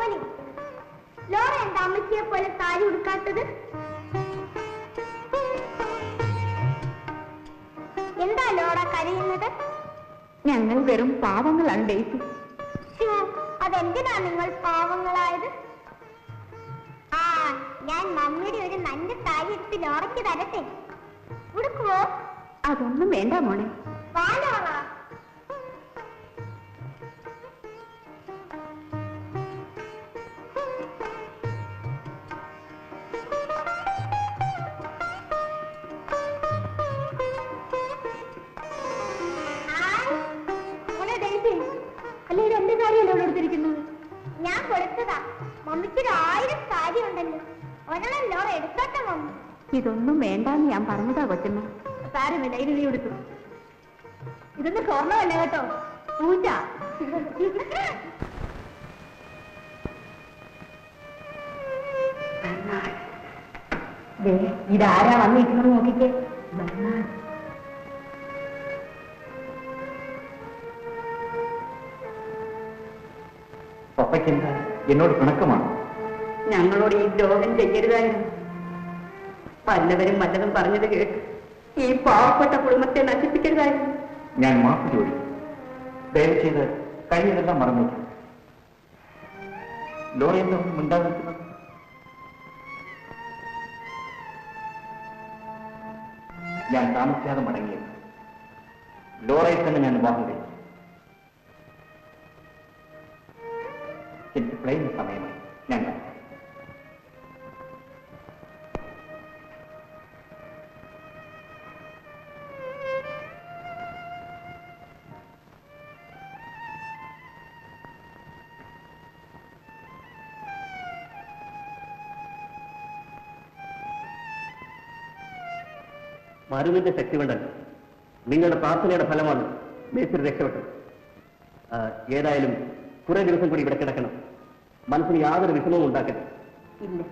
പോലെ ലോറ എന്താ അമ്മച്ചിയെ പോലെ താഴെ ഉടുക്കാത്തത്? എന്താ ലോറ കരയുന്നത്? ഞങ്ങൾ വെറും പാവങ്ങളാണ് ഡേസി അതെന്തിനാ നിങ്ങൾ പാവങ്ങളായത്? ആ ഞാൻ മമ്മിയുടെ ഒരു നല്ല സാരി എടുത്ത് ലോറയ്ക്ക് തരട്ടെ. ഉടുക്കുവോ? അതൊന്നും വേണ്ട മോളെ. വാ ലോറ. ഞാൻ കൊടുത്തതാ മമ്മിക്കൊരു ആയിരം സാരി ഉണ്ടല്ലോ ഒരെണ്ണം ലോറ എടുത്തോട്ടെ മമ്മി. ഇതൊന്നും വേണ്ടാന്ന് ഞാൻ പറഞ്ഞതാ കൊച്ചമ്മ. സാരമില്ല ഇത് നീ എടുത്തു ഇതൊന്നും സ്വർണമല്ല കേട്ടോ? പൂജ. ഇതാരാ വന്നിരിക്കുന്നത് നോക്കിക്കേ. പപ്പയ്ക്ക് എന്താ എന്നോട് പിണക്കമാണ്. ഞങ്ങളോട് ഈ ദ്രോഹം ചെയ്യരുതായിരുന്നു. പല്ലവരും വല്ലതും പറഞ്ഞത് കേട്ടു ഈ പാവപ്പെട്ട കുടുംബത്തെ നശിപ്പിക്കരുതായിരുന്നു. ഞാൻ മാപ്പ് ചോദി. ദയവ് ചെയ്ത് കഴിഞ്ഞതെല്ലാം മറന്നേക്കും. ലോറി എന്താ മിണ്ടാതിരിക്കുന്നത് ഞാൻ താമസിക്കാതെ മടങ്ങിയത് ലോറയിൽ തന്നെ ഞാൻ വിവാഹം കഴിച്ചു പ്ലെയിൻ സമയമായി. ഞങ്ങൾ മരുവിന്റെ ശക്തി കൊണ്ടല്ല. നിങ്ങളുടെ പ്രാർത്ഥനയുടെ ഫലമാണ് മേസ്തിരി രക്ഷപ്പെട്ടത്. ഏതായാലും കുറെ ദിവസം കൂടി ഇവിടെ കിടക്കണം. മനസ്സിന് യാതൊരു വിഷമവും ഉണ്ടാക്കരുത്. ഇല്ല.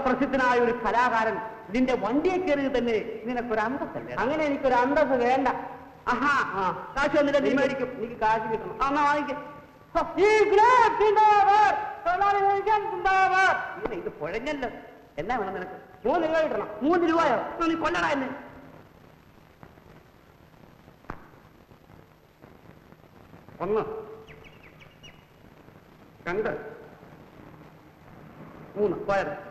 ലോകപ്രസിദ്ധനായ ഒരു കലാകാരൻ നിന്റെ വണ്ടിയെ കയറിയത് തന്നെ നിനക്കൊരു അന്തസ്സല്ലേ? അങ്ങനെ എനിക്കൊരു അന്തസ് വേണ്ട. ആഹാ. കാശ് വന്നില്ല നീ മേടിക്കും എനിക്ക് കാശ് കിട്ടണം. എന്നാ വാങ്ങിക്കും. ഇത് പുഴഞ്ഞല്ലോ. എന്നാ വേണം നിനക്ക്? മൂന്ന് രൂപ കിട്ടണം. മൂന്ന് രൂപയോ? നീ കൊല്ലടാ എന്നെ. ഒന്ന്. രണ്ട്. മൂന്ന്. പോയത്.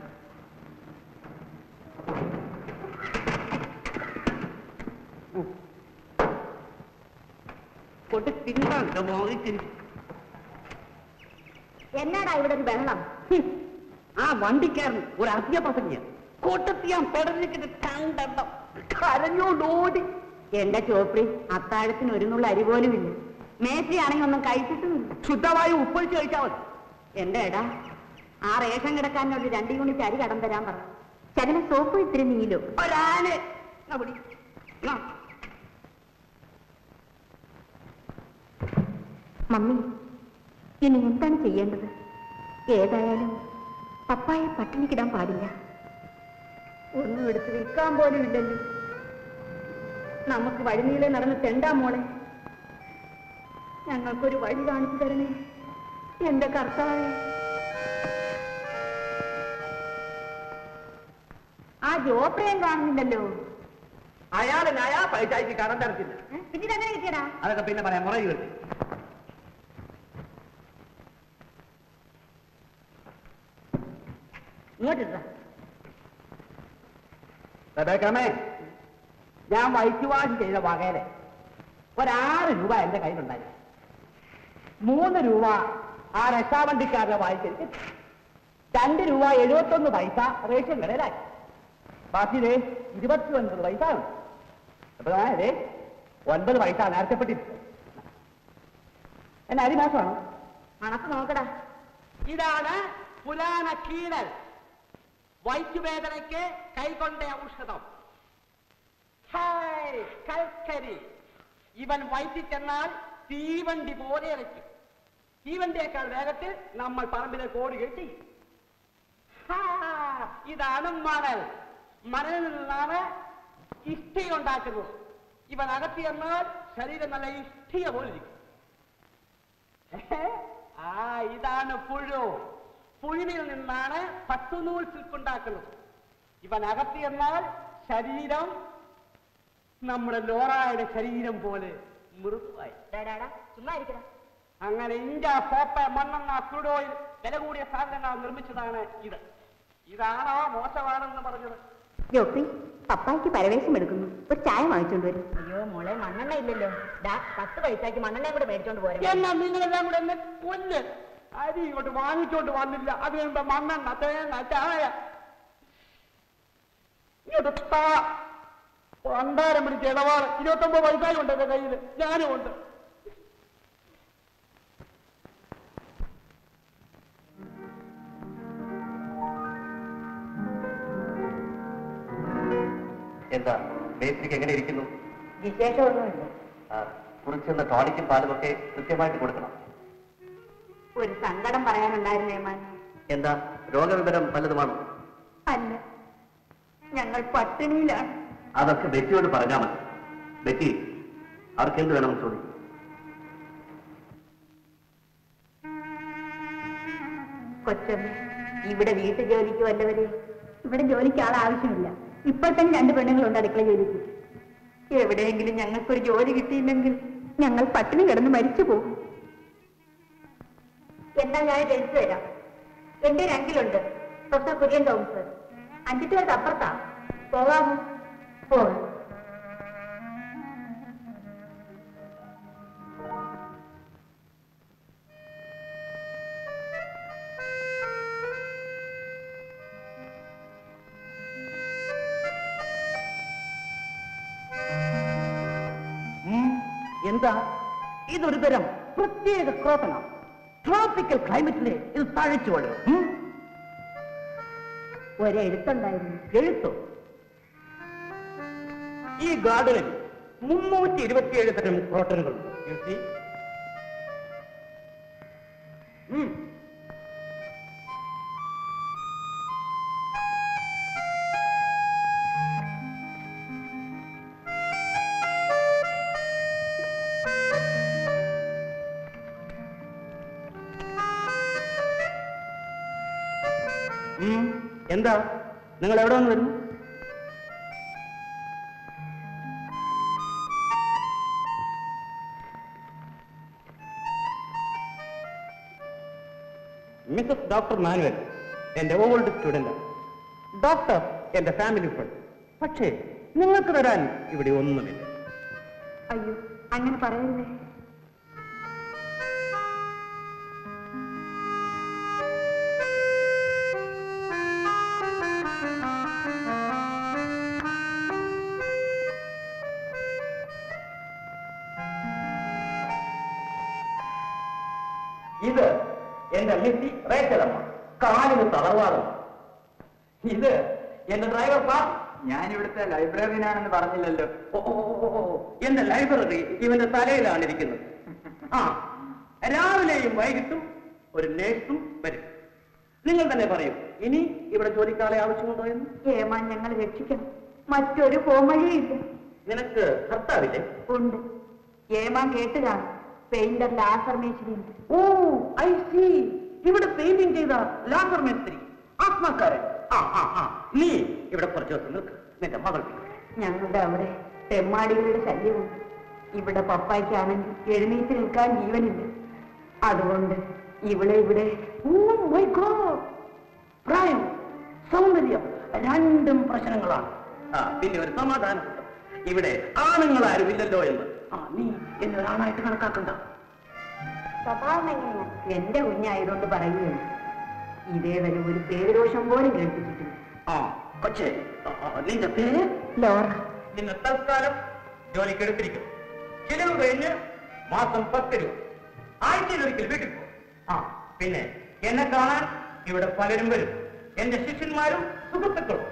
തിന്നാണ്ടോ മോഹിച്ചിരി എന്നാടാ ഇവിടെ ഒരു ബഹളം? ആ വണ്ടിക്കാരൻ ഒരു അധ്യപ്രസംഗ കൂട്ടത്തിയാൻ പെടഞ്ഞിട്ട് കണ്ടോ കരഞ്ഞോണ്ടോടി. എന്റെ ചോപ്രി അത്താഴത്തിന് ഒരു നുള്ള അരി പോലും ഇല്ല. മേശയാണെങ്കിൽ ഒന്നും കഴിച്ചിട്ടുമില്ല. ശുദ്ധമായി ഉപ്പൊഴിച്ച് കഴിച്ചാൽ മതി. എന്റെ എടാ ആ റേഷൻ കിടക്കാനോട് രണ്ടു യൂണിറ്റ് അരി കടം തരാൻ പറ. ചകല സോപ്പ് ഇത്തിരി നീലോ. ഒരാന് എന്നാ പിടി. എന്നാ. മമ്മി ഇനി എന്താണ് ചെയ്യേണ്ടത്? ഏതായാലും പപ്പായെ പട്ടിണിക്കിടാൻ പാടില്ല. ഒന്നും എടുത്ത് വിൽക്കാൻ പോലും ഇല്ലല്ലോ. നമുക്ക് വഴിനീളെ നടന്ന് തെണ്ടാ മോളെ. ഞങ്ങൾക്കൊരു വഴി കാണിച്ചു തരണേ. എന്റെ കർത്താവേ. ആ ജോപ്രയം കാണുന്നില്ലല്ലോ. അയാളെ പൈസ പൈസയ്ക്ക് കടം തരത്തില്ല. ഏ? പിന്നെ ഇതെങ്ങനെ കിട്ടിയടാ? അതൊക്കെ പിന്നെ പറയാം മുറയിൽ കേട്ടി. ഇങ്ങോട്ടിട്ടാ റബേക്കമ്മേ ഞാൻ വൈറ്റ് വാഷ് ചെയ്ത വകയിൽ ഒരാറ് രൂപ എന്റെ കയ്യിലുണ്ടായി. മൂന്ന് രൂപ ആ രക്ഷാവണ്ടിക്കാരനെ വായിച്ചെനിക്ക് രണ്ട് രൂപ എഴുപത്തൊന്ന് പൈസ റേഷൻ കടയിലായി. ബാക്കി രേ ഇരുപത്തി ഒൻപത് പൈസ അപ്പൊ അതെ ഒൻപത് പൈസ നേരത്തെപ്പെട്ടിട്ട് എന്നെ അരിമാസമാണോ മണക്ക് നോക്കടാ. ഇതാണ് പുലാന കീടൽ വൈദ്യുവേദനയ്ക്ക് കൈകൊണ്ട ഔഷധം. കൽക്കരി. ഇവൻ വയറ്റിൽ ചെന്നാൽ തീവണ്ടി പോലെ ഇറക്കും തീവണ്ടിയേക്കാൾ വേഗത്തിൽ നമ്മൾ പറമ്പിലേക്ക് ഓടുകയും ഹാ, ഇതാണ് മണൽ. മണലിൽ നിന്നാണ് ഇഷ്ടി ഉണ്ടാക്കുന്നത് ഇവൻ അകത്തി എന്നാൽ ശരീരം നല്ല ഇഷ്ടിയ പോലിരിക്കും ആ ഇതാണ് പുഴു. പുഴുവിൽ നിന്നാണ് പട്ടുനൂൽ സിൽക്കുണ്ടാക്കുന്നത് ഇവൻ അകത്ത് എന്നാൽ ശരീരം നമ്മുടെ ലോറായുടെ ശരീരം പോലെ മൃദുവായി. അങ്ങനെ ഇന്ത്യ സോപ്പ് മണ്ണെണ്ണ ക്രൂഡ് ഓയിൽ വില കൂടിയ സാധനങ്ങൾ നിർമ്മിച്ചതാണ് ഇത്. ഇതാണോ മോശമാണെന്ന് പറഞ്ഞത്? ജോപ്പി പപ്പായ്ക്ക് പരവേശം എടുക്കുന്നു. ഒരു ചായ വാങ്ങിച്ചോണ്ട് വരും. അയ്യോ മോളെ മണ്ണെണ്ണ ഇല്ലല്ലോ. പത്ത് പൈസക്ക് മണ്ണെണ്ണയും കൂടെ മേടിച്ചോണ്ട് പോരാ. എന്നാ നിങ്ങളെല്ലാം കൂടെ എന്നെ കൊല്ല് അരി ഇങ്ങോട്ട് വാങ്ങിച്ചോണ്ട് വന്നില്ല. അത് കഴിയുമ്പോ മണ്ണെണ്ണ തേങ്ങ ചായ. ഇങ്ങോട്ട് താ. പണ്ടാരം പിടിച്ച ഇടപാട്. ഇരുപത്തൊമ്പത് പൈസയും ഉണ്ട് എന്റെ കയ്യിൽ ഞാനും ഉണ്ട്. എന്താ? മേസ്ത്രിക്ക് എങ്ങനെ ഇരിക്കുന്നു? വിശേഷമൊന്നുമില്ല. ആ, കുറിച്ചെന്ന ടോണിക്കും പാലുമൊക്കെ കൃത്യമായിട്ട് കൊടുക്കണം. ഒരു സങ്കടം പറയാനുണ്ടായിരുന്നു ഏമാൻ എന്താ? രോഗവിവരം പലതുമാണോ? അല്ല. ഞങ്ങൾ പട്ടിണിയിലാണ്. അതൊക്കെ ബെറ്റിയോട് പറഞ്ഞാൽ മതി. ബെറ്റി അവർക്ക് എന്ത് വേണമെന്ന് ചോദിക്കും കൊച്ചമ്മ ഇവിടെ വീട്ടു ജോലിക്ക് വല്ലവരെ? ഇവിടെ ജോലിക്ക് ആൾ ആവശ്യമില്ല. ഇപ്പോൾ തന്നെ രണ്ട് പെണ്ണുങ്ങളുണ്ട് അടുക്കള ജോലിക്ക്. എവിടെയെങ്കിലും ഞങ്ങൾക്കൊരു ജോലി കിട്ടിയില്ലെങ്കിൽ ഞങ്ങൾ പട്ടിണി കിടന്ന് മരിച്ചു പോകും. എന്നാ ഞാൻ രജിസ്റ്റർ തരാം എന്റെ ഒരു അങ്കിളുണ്ട്. പ്രൊഫസർ കുര്യൻ തോമസ് അഞ്ചിട്ട് പേർക്ക് അപ്പുറത്താ. പോകാമോ? പോകാം. എന്താ? ഇതൊരു തരം പ്രത്യേക ക്രോട്ടണം ട്രോപ്പിക്കൽ ക്ലൈമറ്റിലെ ഇത് തഴച്ചു വളരും? ഒരെഴുത്തുണ്ടായിരുന്നു എഴുത്തോ? ഈ ഗാർഡനിൽ മുന്നൂറ്റി ഇരുപത്തിയേഴ് തരം ക്രോട്ടനുകളുണ്ട് എന്താ? നിങ്ങൾ എവിടെ നിന്ന് വരുന്നു മിസസ് ഡോക്ടർ മാനുവൽ എന്റെ ഓൾഡ് സ്റ്റുഡന്റ് ഡോക്ടർ എന്റെ ഫാമിലി ഫ്രണ്ട്. പക്ഷേ നിങ്ങൾക്ക് തരാൻ ഇവിടെ ഒന്നുമില്ല. അയ്യോ അങ്ങനെ പറയരുതേ ഞാൻ ലൈബ്രറിയനാണെന്ന് പറഞ്ഞില്ലല്ലോ. ഓ. എന്റെ ലൈബ്രറി ഇവന്റെ തലയിലാണ് ഇരിക്കുന്നത്. ആ രാവിലെയും വൈകിട്ടും ഒരു നേഴ്സും വരും. നിങ്ങൾ തന്നെ പറയൂ ഇനി ഇവിടെ ജോലിക്കാളെ ആവശ്യമുണ്ടോ എന്ന്? ഏമാൻ ഞങ്ങൾ രക്ഷിക്കണം. മറ്റൊരു പോമഴിയില്ല നിനക്ക് ഭർത്താവില്ലേ? ഉണ്ട്. ഏമാൻ കേട്ടതാണ്. പെയിന്റർ ലാസർ മേശിരിയുണ്ട് ഓ ഐ സി. ഇവിടെ പെയിന്റിംഗ് ചെയ്ത ലാസർ മേസ്ത്രി ആത്മാക്കാരൻ ആ ആ ആ. നീ ഇവിടെ കുറച്ച് ദിവസം നിൽക്ക്. നിന്റെ മകൾ. ഞങ്ങളുടെ അവിടെ തെമ്മാടികളുടെ ശല്യമുണ്ട്. ഇവിടെ പപ്പായ്ക്കാണെങ്കിൽ എഴുന്നേറ്റ് നിൽക്കാൻ ജീവനില്ല. അതുകൊണ്ട് ഇവിടെ ഇവിടെ ഓ മൈ ഗോഡ്! പ്രായം സൗന്ദര്യം രണ്ടും പ്രശ്നങ്ങളാണ്. പിന്നെ ഒരു സമാധാനം ഇവിടെ ആണുങ്ങൾ ആരുമില്ലല്ലോ എന്ന്. ആ നീ എന്നെ ഒരാണായിട്ട് കണക്കാക്കണ്ട. സ്വഭാവം എന്റെ കുഞ്ഞായതുകൊണ്ട് പറയുകയാണ്. ഇതേവരെ ഒരു പേരുദോഷം പോലും കേൾപ്പിച്ചിട്ടില്ല. ആ ആ, നിന്റെ പേര്? ലോറ. നിന്നെ തൽക്കാലം ജോലിക്ക് എടുത്തിരിക്കും ചിലവ് കഴിഞ്ഞ് മാസം പത്ത് രൂപ. ആഴ്ചയിൽ ഒരിക്കൽ വീട്ടിൽ പോകും. ആ പിന്നെ എന്നെ കാണാൻ ഇവിടെ പലരും വരും. എന്റെ ശിഷ്യന്മാരും സുഹൃത്തുക്കളും.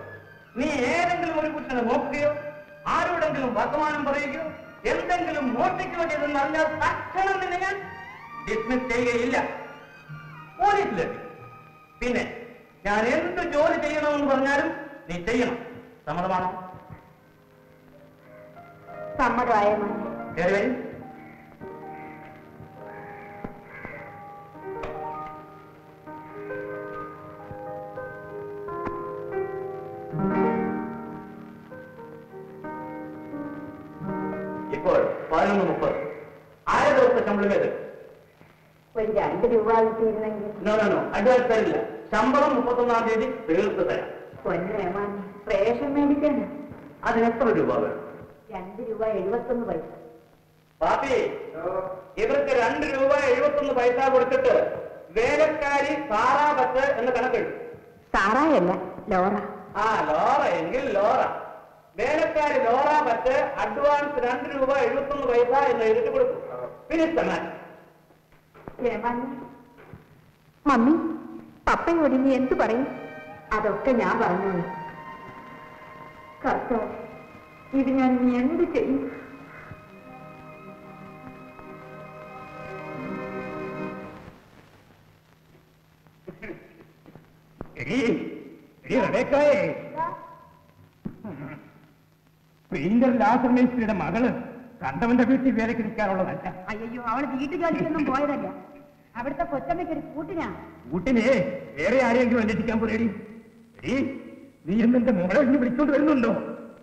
നീ ഏതെങ്കിലും ഒരു കുട്ടിനെ നോക്കുകയോ ആരോടെങ്കിലും വർത്തമാനം പറയുകയോ എന്തെങ്കിലും മോഷ്ടിക്കുകയോ ചെയ്തെന്നറിഞ്ഞാൽ തക്ഷണം നിന്നെ ഞാൻ ഡിസ്മിസ് ചെയ്യുകയില്ല. പോലീസിലെത്തി പിന്നെ ഞാൻ എന്ത് ജോലി ചെയ്യണമെന്ന് പറഞ്ഞാലും നീ ചെയ്യണം സമ്മതമാണോ? സമ്മതമായ? കയറി വരൂ. ഇപ്പോൾ പതിനൊന്ന് മുപ്പത്. ആയിരം ദിവസത്തെ ശമ്പളം ഏത് ഒരു രണ്ട് രൂപ കിട്ടിയിരുന്നെങ്കിൽ. നോ നോ നോ അഡ്വാൻസ് തരില്ല. ശമ്പളം മുപ്പത്തൊന്നാം തീയതി തീർത്ത് തരാം. പൊന്നേമാൻ റേഷൻ അതിന് എത്ര രൂപ വേണം? രണ്ട് രൂപ എഴുപത്തൊന്ന് പൈസ. പാപ്പി ഇവർക്ക് രണ്ട് രൂപ എഴുപത്തൊന്ന് പൈസ കൊടുത്തിട്ട് വേലക്കാരി സാറാ ബസ് എന്ന് കണക്കെടുക്കും സാറായല്ല ലോറ. ആ ലോറ എങ്കിൽ ലോറ. വേലക്കാരി ലോറ ബസ് അഡ്വാൻസ് രണ്ട് രൂപ എഴുപത്തൊന്ന് പൈസ എന്ന് എഴുതി കൊടുക്കും. ഫിനിഷ് മമ്മി പപ്പയോട് ഇനി എന്തു പറയും? അതൊക്കെ ഞാൻ പറഞ്ഞു കർത്താവ് ഇത് ഞാൻ ഇനി എന്ത് ചെയ്യും? പെയിന്റർ ലാസമേശ്വരിയുടെ മകൾ കണ്ടവന്റെ വീട്ടിൽ വേലക്ക് നിൽക്കാനുള്ളതല്ല അയ്യോ അവൾ വീട്ടു ജോലിക്കൊന്നും പോയതല്ല. അവിടുത്തെ കൊച്ചമ്മയ്ക്ക് ഒരു കൂട്ടിനാ കൂട്ടിനെ? വേറെ ആരെങ്കിലും അന്വേഷിക്കാൻ പോരേടി? നീ മോളെ വിളിച്ചോണ്ട് വരുന്നുണ്ടോ?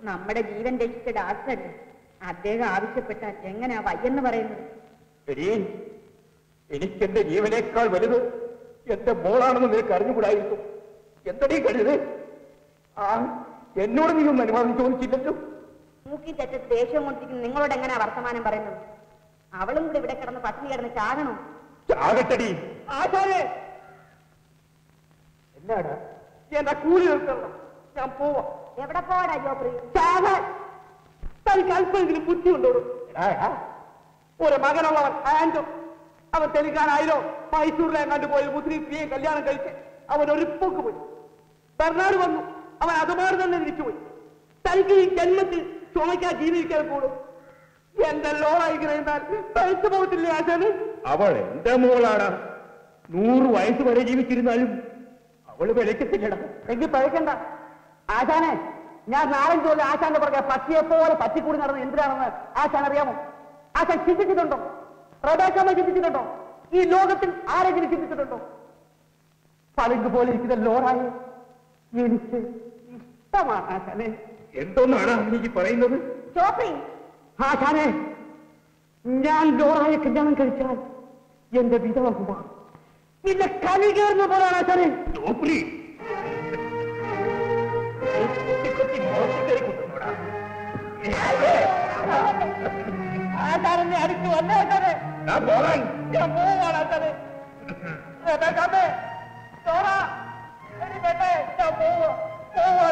നമ്മുടെ ജീവൻ രക്ഷിച്ച ഡാക്ടറല്ലേ അദ്ദേഹം ആവശ്യപ്പെട്ടാൽ എങ്ങനെയാ വയ്യെന്ന് പറയുന്നത്? എടീ, എനിക്കെന്റെ ജീവനേക്കാൾ വലുത് എന്റെ മോളാണെന്ന് നിനക്ക് അറിഞ്ഞുകൂടായിരുന്നു എന്തടീ കരുത്? ആ എന്നോട് നീ ഒന്ന് അനുവാദം ചോദിച്ചില്ലല്ലോ. മൂക്കി തെറ്റ ദേഷ്യം കൊണ്ടിരിക്കുന്നു നിങ്ങളോട് എങ്ങനെയാ വർത്തമാനം പറയുന്നത്? അവളും കൂടി ഇവിടെ കിടന്ന് പട്ടിണി കിടന്ന് ചാകണോ? ചാകട്ടടി. ആശാനെ! എന്നാടാ? എന്റെ കൂലി നിർത്തണം ഞാൻ പോവാ. എവിടെ പോടാ ജോപ്രി ചാകാൻ തനിക്ക് അല്പമെങ്കിലും ബുദ്ധി ഉണ്ടോ ഒരു മകനുള്ളവൻ ആൻഡോ. അവൻ തെലുങ്കാനായാലോ മൈസൂരിലെ കണ്ടുപോയി മുസ്ലിം സ്ത്രീയെ കല്യാണം കഴിച്ച് അവൻ ഒരു പോക്ക് പോയി. ബർണാട് വന്നു. അവൻ അതുമാറി തന്നെ തിരിച്ചുപോയി തനിക്ക് ഈ ജന്മത്തിൽ ചുമയ്ക്കാൻ ജീവിക്കാൻ കൂടും. എന്റെ ലോണായിക്കണെന്നാൽ തനിച്ചു പോകത്തില്ലേ ആശാന്? അവൾ എന്റെ മോളാണ്. നൂറ് വയസ്സ് വരെ ജീവിച്ചിരുന്നാലും അവൾ വിളിക്കത്തില്ലടാ എങ്കിൽ പഴക്കണ്ട ആശാനെ ഞാൻ നാലഞ്ച് കൊല്ലം ആശാന്റെ പുറകെ പറ്റിയെ പോലെ പറ്റിക്കൂടി നടന്ന് എന്തിനാണെന്ന് ആശാൻ അറിയാമോ? ആശാൻ ചിന്തിച്ചിട്ടുണ്ടോ? റബേക്കമ്മ ചിന്തിച്ചിട്ടുണ്ടോ? ഈ ലോകത്തിൽ ആരെങ്കിലും ചിന്തിച്ചിട്ടുണ്ടോ? പളുങ്ക് പോലെ ഇരിക്കുന്ന ലോറായി എനിക്ക് ഇഷ്ടമാണ് ആശാനെ. എന്തോന്നാണ് എനിക്ക് പറയുന്നത്? ആശാനെ ഞാൻ ലോറായ കല്യാണം കഴിച്ചാൽ എന്റെ വിധവകുമാർ നിന്റെ കലി കയറുന്ന പോലാണ് ആശാനെ ജോപ്രി ആശാനെ അടിച്ചു വന്നേ ആശാനെ ഞാൻ പോകാൻ ഞാൻ പോവാണ് ആശാനെ റബേക്കമ്മേ, ലോറാ, എടി പെണ്ണേ, ഞാൻ പോവാ പോവാ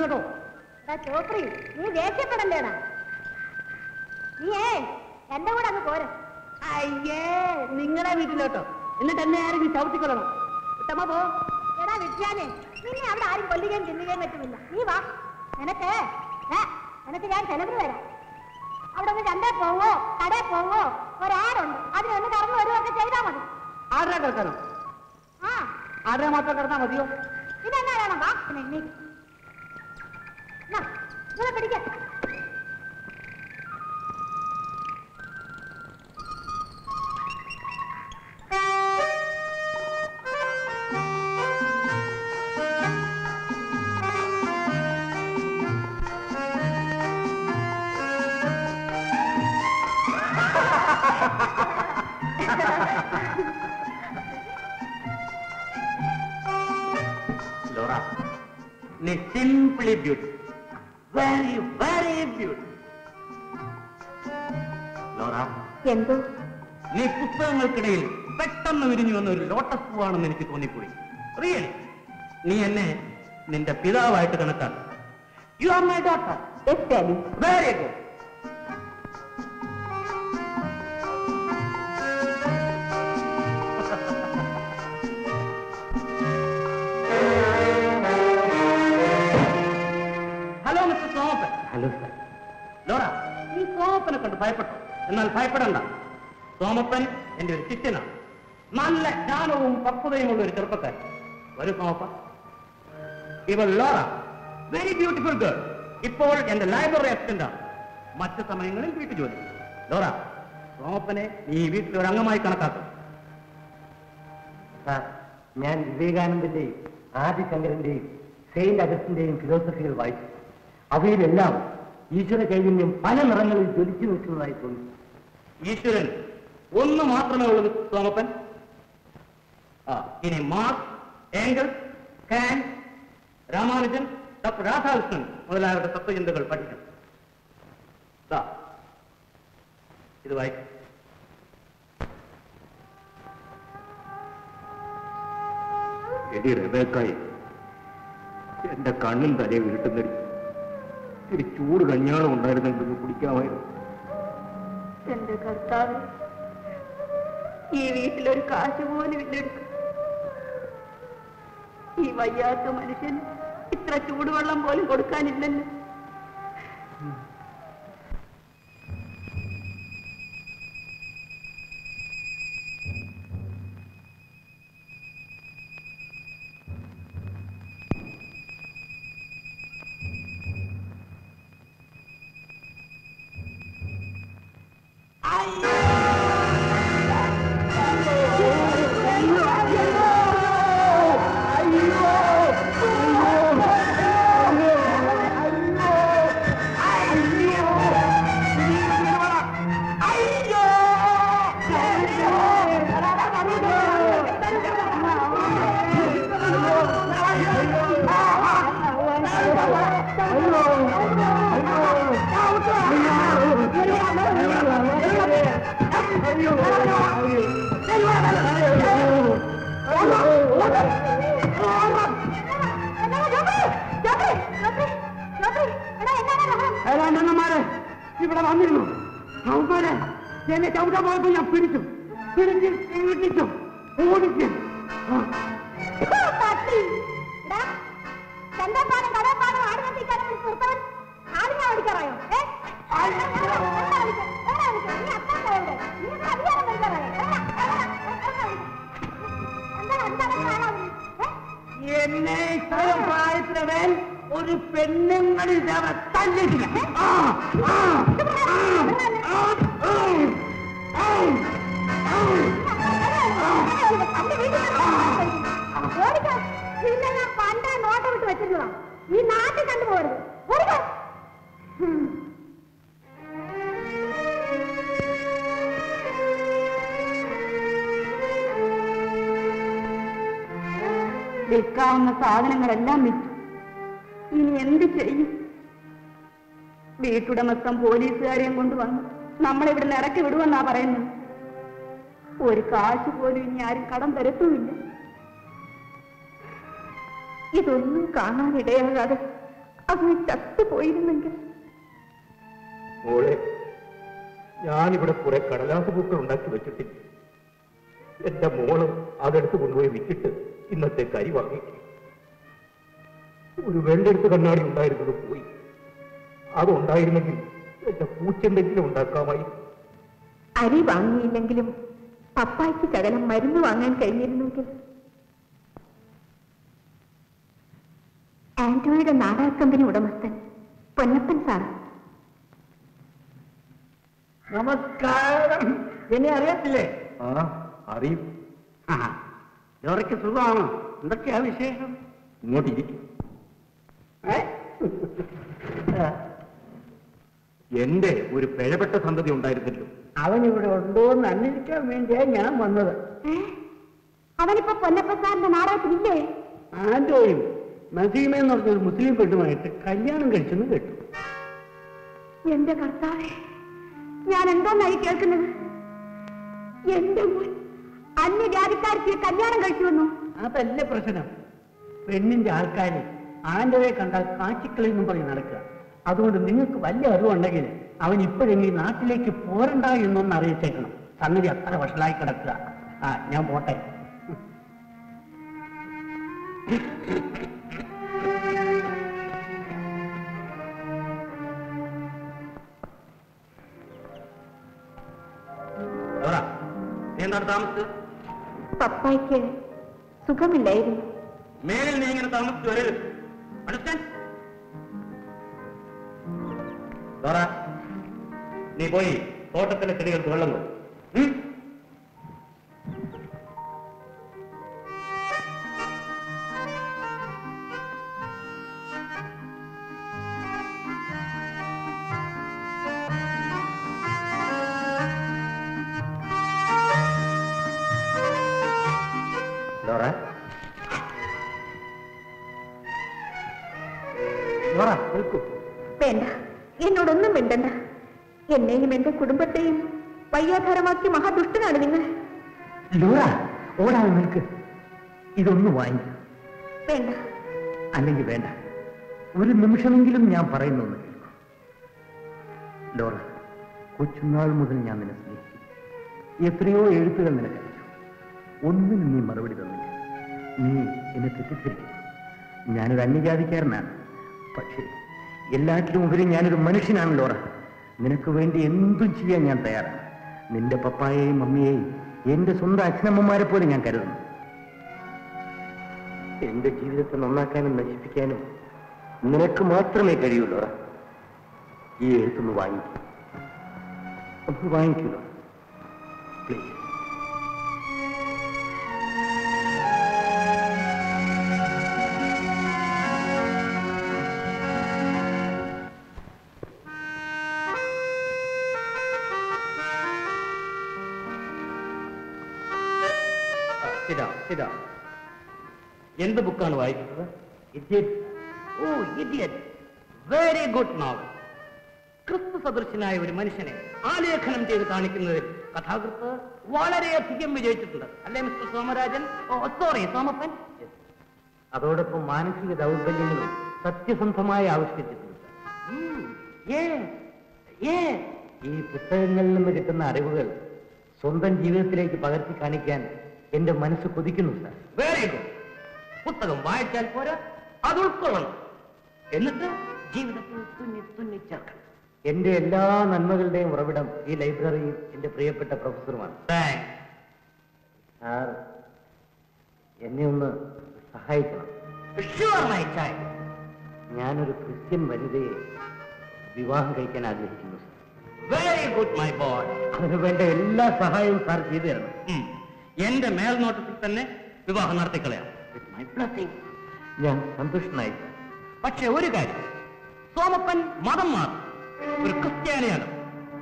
കേട്ടോ ചോപ്രി നീ ദേഷ്യപ്പെടല്ലേടാ. നീയേ എന്റെ കൂടെ അങ്ങ് പോരെ. അയ്യേ നിങ്ങളെ വീട്ടിലോട്ടോ. എന്നിട്ട് എന്നെ ആരെങ്കിലും ചവിട്ടിക്കൊള്ളണം. ഇട്ടമ്മ പോ. എടാ വിദ്യാനെ നിന്നെ അവിടെ ആരും കൊല്ലുകയും തിന്നുകയും പറ്റുമില്ല നീ വാ. നിനക്ക് നിനക്ക് ഞാൻ വരാം അവിടെ ഒന്ന് ചന്തയിൽ പോവോ കടയിൽ പോവോ? ഒരാടുണ്ട് അതിനൊന്ന് കറന്നു വരുമൊക്കെ ചെയ്താൽ മതി. ആരുടെ കിടക്കാനോ ആ. ആരുടെ മാത്രം കിടന്നാ മതിയോ? എന്നാ വേണം? വാ പിന്നെ നീ നിങ്ങൾ പിടിക്ക. വെരി വെരി ബ്യൂട്ടി ലോറ എന്തോ? നീ പുസ്തകങ്ങൾക്കിടയിൽ പെട്ടെന്ന് വിരിഞ്ഞു വന്ന ഒരു ലോട്ടസ് പൂവാണെന്ന് എനിക്ക് തോന്നിപ്പോയി. റിയൽ നീ എന്നെ നിന്റെ പിതാവായിട്ട് കണക്കാക്കി. You are my daughter very good ഭയപ്പെട്ടു. എന്നാൽ ഭയപ്പെടണ്ട. സോമപ്പൻ എന്റെ ഒരു ശിഷ്യനാണ്. നല്ല ജ്ഞാനവും പക്വതയുമുള്ള ഒരു ചെറുപ്പക്കാരൻ. ഒരു സോമപ്പ ഇവൾ ലോറ. വെരി ബ്യൂട്ടിഫുൾ ഗേൾ ഇപ്പോൾ എന്റെ ലൈബ്രറി അസിസ്റ്റന്റ് ആണ്. മറ്റു സമയങ്ങളിൽ വീട്ടു ജോലി. ലോറ സോമപ്പനെ നീ വീട്ടിൽ ഒരു അംഗമായി കണക്കാക്കും. സാർ ഞാൻ വിവേകാനന്ദന്റെയും ആദിശങ്കരന്റെയും സെയിന്റ് അഗസ്റ്റിന്റെയും ഫിലോസഫികൾ വായിച്ചു. അവയിലെല്ലാം ഈശ്വര ചൈതന്യം പല നിറങ്ങളിൽ ജ്വലിച്ചു നിൽക്കുന്നതായി തോന്നി. ഈശ്വരൻ ഒന്ന് മാത്രമേ ഉള്ളൂ സോമപ്പൻ ആ ഇനി Marx Engels Kant Ramanujan doctor Radhakrishnan മുതലായവരുടെ തത്വചിന്തകൾ പഠിക്കണം. ദാ, ഇത് വായിക്കും. എടി റബേക്കായി എന്റെ കണ്ണും തലയും ഇരുട്ടുന്നടി. ഇത്തിരി ചൂട് കഞ്ഞാളം ഉണ്ടായിരുന്നെങ്കിൽ കുടിക്കാമായിരുന്നു. എന്റെ കർത്താവ് ഈ വീട്ടിലൊരു കാശ് പോലും ഇല്ലെടുക്കും. ഈ വയ്യാത്ത മനുഷ്യൻ ഇത്ര ചൂടുവെള്ളം പോലും കൊടുക്കാനില്ലല്ലോ. നമ്മളെ ഇവിടുന്ന് ഇറക്കി വിടുമെന്നാ പറയുന്നത്. ഒരു കാശ് പോലും ഇനി ആരും കടം തരത്തുമില്ല. ഇതൊന്നും കാണാനിടയാകാതെ അങ്ങ് ചത്തുപോയിരുന്നെങ്കിൽ. ഞാനിവിടെ കുറെ കടലാസ് പൂക്കൾ ഉണ്ടാക്കി വെച്ചിട്ടില്ല. എന്റെ മോളും അതെടുത്ത് കൊണ്ടുപോയി വിറ്റിട്ട് ഇന്നത്തെ കരി വാങ്ങിക്കും. ഒരു വെള്ളെടുത്ത് കണ്ണാടി ഉണ്ടായിരുന്നത് പോയി. അതുണ്ടായിരുന്നെങ്കിൽ പൂച്ചെന്തെങ്കിലും ഉണ്ടാക്കാമായി? അരി വാങ്ങിയില്ലെങ്കിലും പപ്പായ്ക്ക് ശകലം മരുന്ന് വാങ്ങാൻ കഴിഞ്ഞിരുന്നെങ്കിൽ ആന്റോയുടെ നാടാർ കമ്പനി ഉടമസ്ഥൻ പൊന്നപ്പൻ സാർ. നമസ്കാരം. എന്നെ അറിയത്തില്ലേ? ആ അറിയും. ഇവർക്ക് സുഖമാണോ? എന്തൊക്കെയാ വിശേഷം? ഇങ്ങോട്ടിരിക്കും. ഏ? എന്റെ ഒരു പിഴപ്പെട്ട സന്തതി ഉണ്ടായിരുന്നല്ലോ. അവൻ ഇവിടെ ഉണ്ടോ എന്ന് അന്വേഷിക്കാൻ വേണ്ടിയാ ഞാൻ വന്നത്. അവനിപ്പോ പൊന്നപ്പസാറിന്റെ നാടകത്തിലില്ലേ ആന്റോയും നസീമെന്ന് പറഞ്ഞൊരു മുസ്ലിം പെണ്ണുമായിട്ട് കല്യാണം കഴിച്ചെന്ന് കേട്ടു. എന്റെ കർത്താവെ ഞാൻ എന്തോന്നായി കേൾക്കുന്നത്? എന്റെ മോൻ അന്യജാതിക്കാർക്ക് കല്യാണം കഴിച്ചു വന്നു അതല്ല പ്രശ്നം. പെണ്ണിന്റെ ആൾക്കാര് ആന്റോയെ കണ്ടാൽ കാച്ചിക്കളെന്നും പറഞ്ഞ് നടക്കുക. അതുകൊണ്ട് നിങ്ങൾക്ക് വലിയ അറിവുണ്ടെങ്കിൽ അവൻ ഇപ്പോഴെങ്കിലും നാട്ടിലേക്ക് പോരണ്ട എന്നൊന്ന് അറിയിച്ചേക്കണം. സംഗതി അത്ര വഷളായി കിടക്കുക. ആ ഞാൻ പോട്ടെ. എന്താണ് താമസിച്ചത്? പപ്പായ്ക്ക് സുഖമില്ലായിരുന്നു. മേലിൽ നീ ഇങ്ങനെ താമസിച്ചു വരരുത്. ഡോറ നീ പോയി തോട്ടത്തിലെ ചെടികൾക്ക് നിമിഷമെങ്കിലും ഞാൻ പറയുന്നൊന്ന് കേൾക്കും. കൊച്ചുനാൾ മുതൽ ഞാൻ നിന്നെ സ്നേഹിച്ചു എത്രയോ എഴുത്തുകൾ നിനക്ക് അയച്ചു ഒന്നിനും നീ മറുപടി തന്നില്ല. നീ എന്നെ തെറ്റിദ്ധരിക്കും ഞാനൊരു അന്യജാതിക്കാരനാണ്. പക്ഷേ എല്ലാറ്റിലും ഉപരി ഞാനൊരു മനുഷ്യനാണ് ലോറ നിനക്ക് വേണ്ടി എന്തും ചെയ്യാൻ ഞാൻ തയ്യാറാണ്. നിന്റെ പപ്പായെയും മമ്മിയെയും എന്റെ സ്വന്തം അച്ഛനമ്മമാരെ പോലെ ഞാൻ കരുതുന്നു. എന്റെ ജീവിതത്തെ നന്നാക്കാനും നശിപ്പിക്കാനും നിനക്ക് മാത്രമേ കഴിയുള്ളൂ. ഈ എഴുത്തൊന്ന് വാങ്ങിക്കൂ. ഒന്ന് വാങ്ങിക്കൂ പ്ലീസ് എന്ത് ബുക്കാണ് വായിക്കുന്നത്? Idiot oh idiot. Very good novel ക്രിസ്തു സദൃശനായ ഒരു മനുഷ്യനെ ആലേഖനം ചെയ്ത് കാണിക്കുന്നതിൽ കഥാകൃത്ത് വളരെയധികം വിജയിച്ചിട്ടുണ്ട്. അല്ലേ മിസ്റ്റർ സോമരാജൻ? സോറി സോമപ്പൻ. അതോടൊപ്പം മാനസിക ദൗർബല്യങ്ങളും സത്യസന്ധമായി ആവിഷ്കരിച്ചിട്ടുണ്ട്. ഈ പുസ്തകങ്ങളിൽ നിന്ന് കിട്ടുന്ന അറിവുകൾ സ്വന്തം ജീവിതത്തിലേക്ക് പകർത്തി കാണിക്കാൻ എന്റെ മനസ്സ് കൊതിക്കുന്നു സാർ. വെരി ഗുഡ് പുസ്തകം വായിച്ചാൽ പോരാ അത് ഉൾക്കൊള്ളണം. എന്നിട്ട് ജീവിതത്തിൽ തുന്നി തുന്നി ചേർക്കണം. എന്റെ എല്ലാ നന്മകളുടെയും ഉറവിടം ഈ ലൈബ്രറിയിൽ എന്റെ പ്രിയപ്പെട്ട പ്രൊഫസറുമാണ്. സാർ എന്നെ ഒന്ന് സഹായിക്കണം. ഞാനൊരു ക്രിസ്ത്യൻ വനിതയെ വിവാഹം കഴിക്കാൻ ആഗ്രഹിക്കുന്നു വെരി ഗുഡ് മൈ ബോയ് അതിന് വേണ്ട എല്ലാ സഹായവും സാർ ചെയ്തു തരണം. എന്റെ മേൽനോട്ടത്തിൽ തന്നെ വിവാഹം നടത്തിക്കളയാം. ഞാൻ സന്തുഷ്ടനായി. സാർ പക്ഷെ ഒരു കാര്യം. സോമപ്പൻ മതം മാറും. ഒരു ക്രിസ്ത്യാനിയാണ്.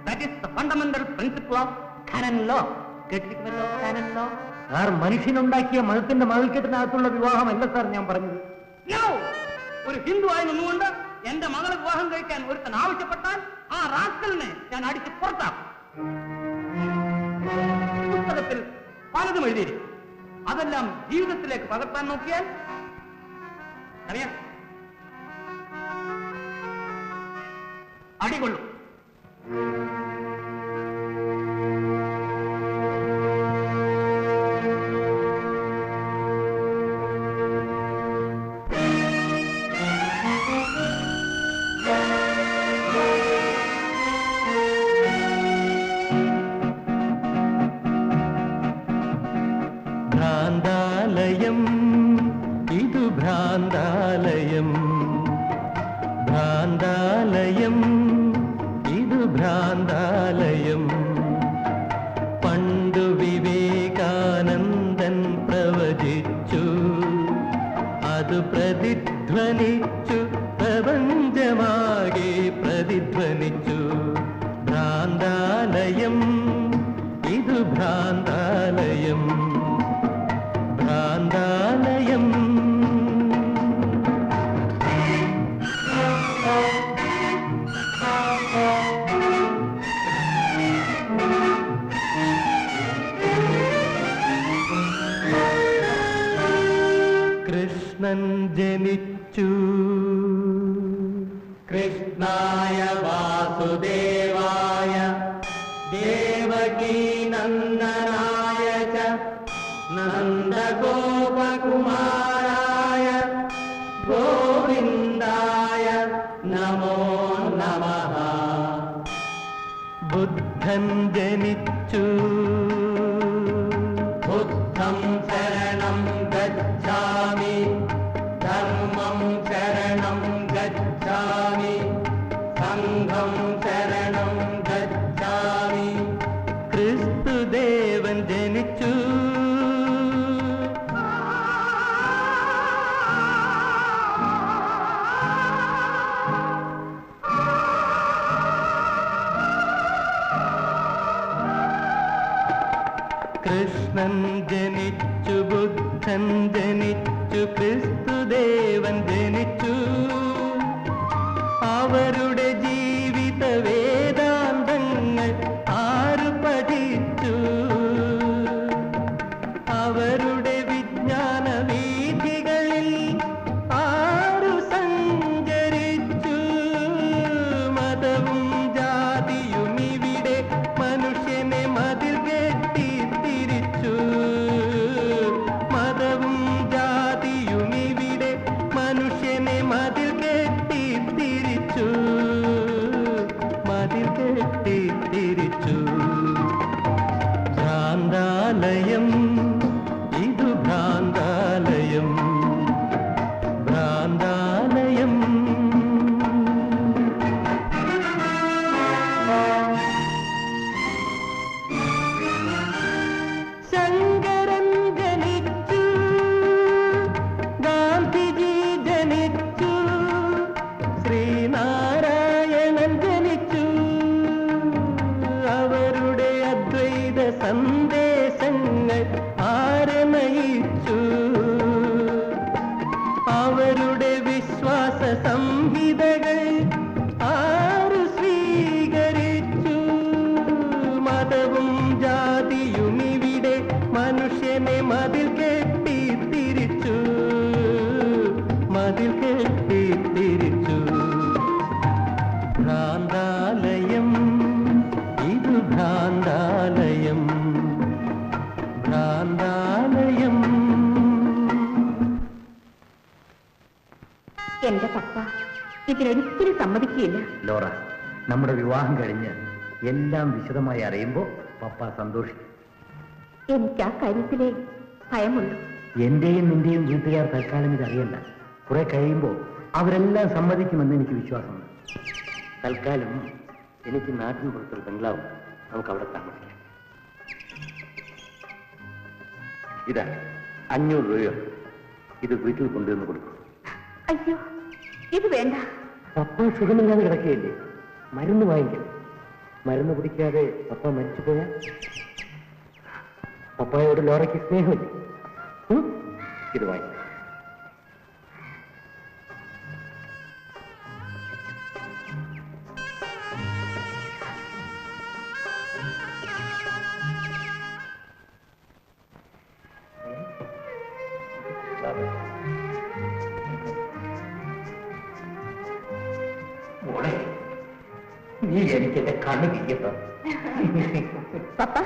That is the fundamental principle of canon law കേട്ടിരിക്കുന്നല്ലോ canon law sir മനുഷ്യനുണ്ടാക്കിയ മതത്തിന്റെ മതിൽക്കെട്ടിനകത്തുള്ള വിവാഹമല്ല സാർ ഞാൻ പറഞ്ഞത്. ഒരു ഹിന്ദുവായി നിന്നുകൊണ്ട് എന്റെ മകളെ വിവാഹം കഴിക്കാൻ ഒരുത്തൻ ആവശ്യപ്പെട്ടാൽ ആ റാസ്കലിനെ ഞാൻ അടിച്ച് പുറത്താക്കും. പുസ്തകത്തിൽ പലതും എഴുതിയിരിക്കും അതെല്ലാം ജീവിതത്തിലേക്ക് പകർത്താൻ നോക്കിയാൽ അറിയാം. അടികൊള്ളും. എല്ലാം വിശദമായി അറിയുമ്പോൾ പപ്പ സന്തോഷിക്കും. എനിക്ക് ആ കാര്യത്തിലെ ഭയമുള്ളൂ എന്റെയും നിന്റെയും വീട്ടുകാർ തൽക്കാലം ഇത് അറിയണ്ട കുറെ കഴിയുമ്പോൾ അവരെല്ലാം സമ്മതിക്കുമെന്ന് എനിക്ക് വിശ്വാസമുണ്ട്. തൽക്കാലം എനിക്ക് നാട്ടിൻ പുറത്തൊരു ബംഗ്ലാവ് നമുക്ക് അവിടെ താമസിക്കാം. ഇതാ അഞ്ഞൂറ് രൂപയോ? ഇത് വീട്ടിൽ കൊണ്ടുവന്ന് കൊടുക്കും. അയ്യോ ഇത് വേണ്ട. പപ്പ സുഖമില്ലാതെ കിടക്കുകയല്ലേ? മരുന്ന് വാങ്ങിക്കണം. മരുന്ന് കുടിക്കാതെ പപ്പ മരിച്ചു പോയാ? പപ്പായോട് ലോറയ്ക്ക് സ്നേഹമില്ല? ഇത് വാങ്ങിക്കാം പപ്പ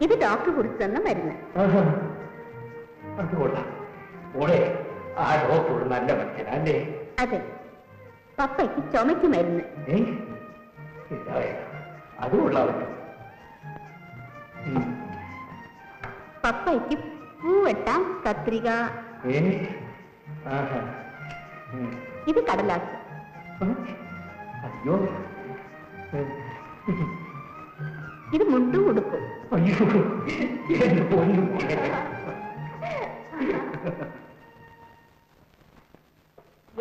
ഇത് ഡോക്ടർ കുറിച്ച് തന്ന മരുന്ന് അത് കൊള്ളാം. മോളെ ആ ഡോക്ടർ നല്ല മനുഷ്യനല്ലേ അതെ. പപ്പയ്ക്ക് ചുമയ്ക്ക് മരുന്ന്. അത് കൊള്ളാമല്ലോ. പപ്പയ്ക്ക് പൂവെട്ടാം കത്രിക. ഇത് കടലാസ്. അയ്യോ. ഇത് മുണ്ടും കൊടുക്കും.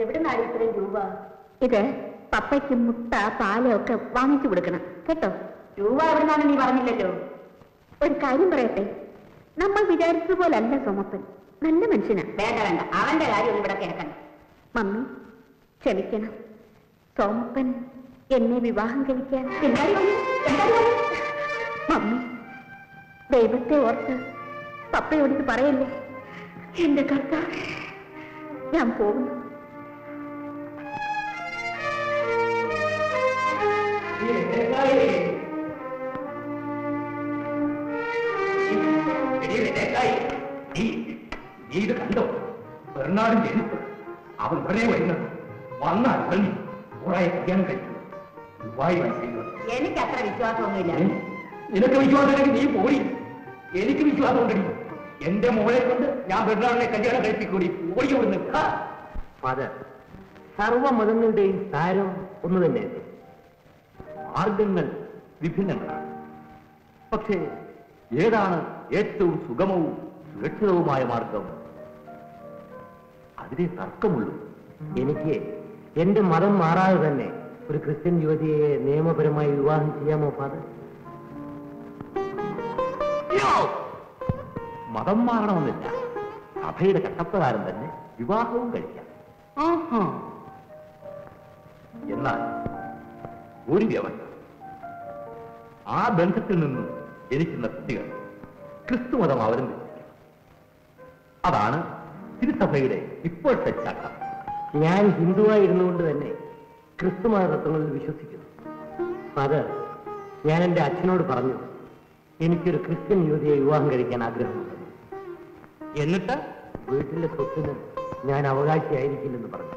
എവിടുന്നാണ് ഇത്രയും രൂപ? ഇത് പപ്പയ്ക്ക് മുട്ട പാലൊക്കെ ഒക്കെ വാങ്ങിച്ചു കൊടുക്കണം. കേട്ടോ? രൂപ എവിടുന്നാണ് നീ പറഞ്ഞില്ലല്ലോ. ഒരു കാര്യം പറയട്ടെ? നമ്മൾ വിചാരിച്ചതുപോലെ അല്ല സോമപ്പൻ. നല്ല മനുഷ്യനാ. വേണ്ട വേണ്ട. അവന്റെ കാര്യം ഇവിടെ കേൾക്കണം മമ്മി ക്ഷമിക്കണം. സോമപ്പൻ എന്നെ വിവാഹം കഴിക്കാൻ മമ്മി? ദൈവത്തെ ഓർത്ത് പപ്പയോട് ഇത് പറയല്ലേ? എന്റെ കർത്താവ് ഞാൻ പോകുന്നു. അവൻ ഉടനെ വരുന്നത് വന്നാൽ ഉടനെ ഊറായ കല്യാണം കഴിക്കുന്നു ദുബായ് എനിക്ക് അത്ര വിശ്വാസമൊന്നുമില്ല. നിനക്ക് വിശ്വാസമില്ലെങ്കിൽ നീ പോയി എനിക്ക് വിശ്വാസമുണ്ടടി എന്റെ മോളെ കൊണ്ട് ഞാൻ ബെർണാടിനെ കല്യാണം കഴിപ്പിക്കൂടി. ഓടി വിടുന്നു ഫാദർ സർവമതങ്ങളുടെയും സാരം ഒന്ന് തന്നെയല്ലേ മാർഗങ്ങൾ വിഭിന്നങ്ങളാണ്. പക്ഷേ ഏതാണ് ഏറ്റവും സുഗമവും സുരക്ഷിതവുമായ മാർഗം? അതിനെ തർക്കമുള്ളൂ. എനിക്ക് എന്റെ മതം മാറാതെ തന്നെ ഒരു ക്രിസ്ത്യൻ യുവതിയെ നിയമപരമായി വിവാഹം ചെയ്യാമോ ഫാദർ? മതം മാറണമെന്നില്ല. കഥയുടെ ചട്ടപ്രകാരം തന്നെ വിവാഹവും കഴിക്കാം. എന്നാൽ ഒരു വ്യവസ്ഥ. ആ ബന്ധത്തിൽ നിന്നും ജനിക്കുന്ന കുട്ടികൾ ക്രിസ്തുമതം അവരും അതാണ് തിരുസഭയുടെ ഇപ്പോഴത്തെ ചട്ടം. ഞാൻ ഹിന്ദുവായിരുന്നുകൊണ്ട് തന്നെ ക്രിസ്തുമത തത്വങ്ങളിൽ വിശ്വസിക്കുന്നു. ഫാദർ ഞാൻ എന്റെ അച്ഛനോട് പറഞ്ഞു എനിക്കൊരു ക്രിസ്ത്യൻ യുവതിയെ വിവാഹം കഴിക്കാൻ ആഗ്രഹമുണ്ട്. എന്നിട്ട് വീട്ടിലെ സ്വത്തിന് ഞാൻ അവകാശിയായിരിക്കില്ലെന്ന് പറഞ്ഞു.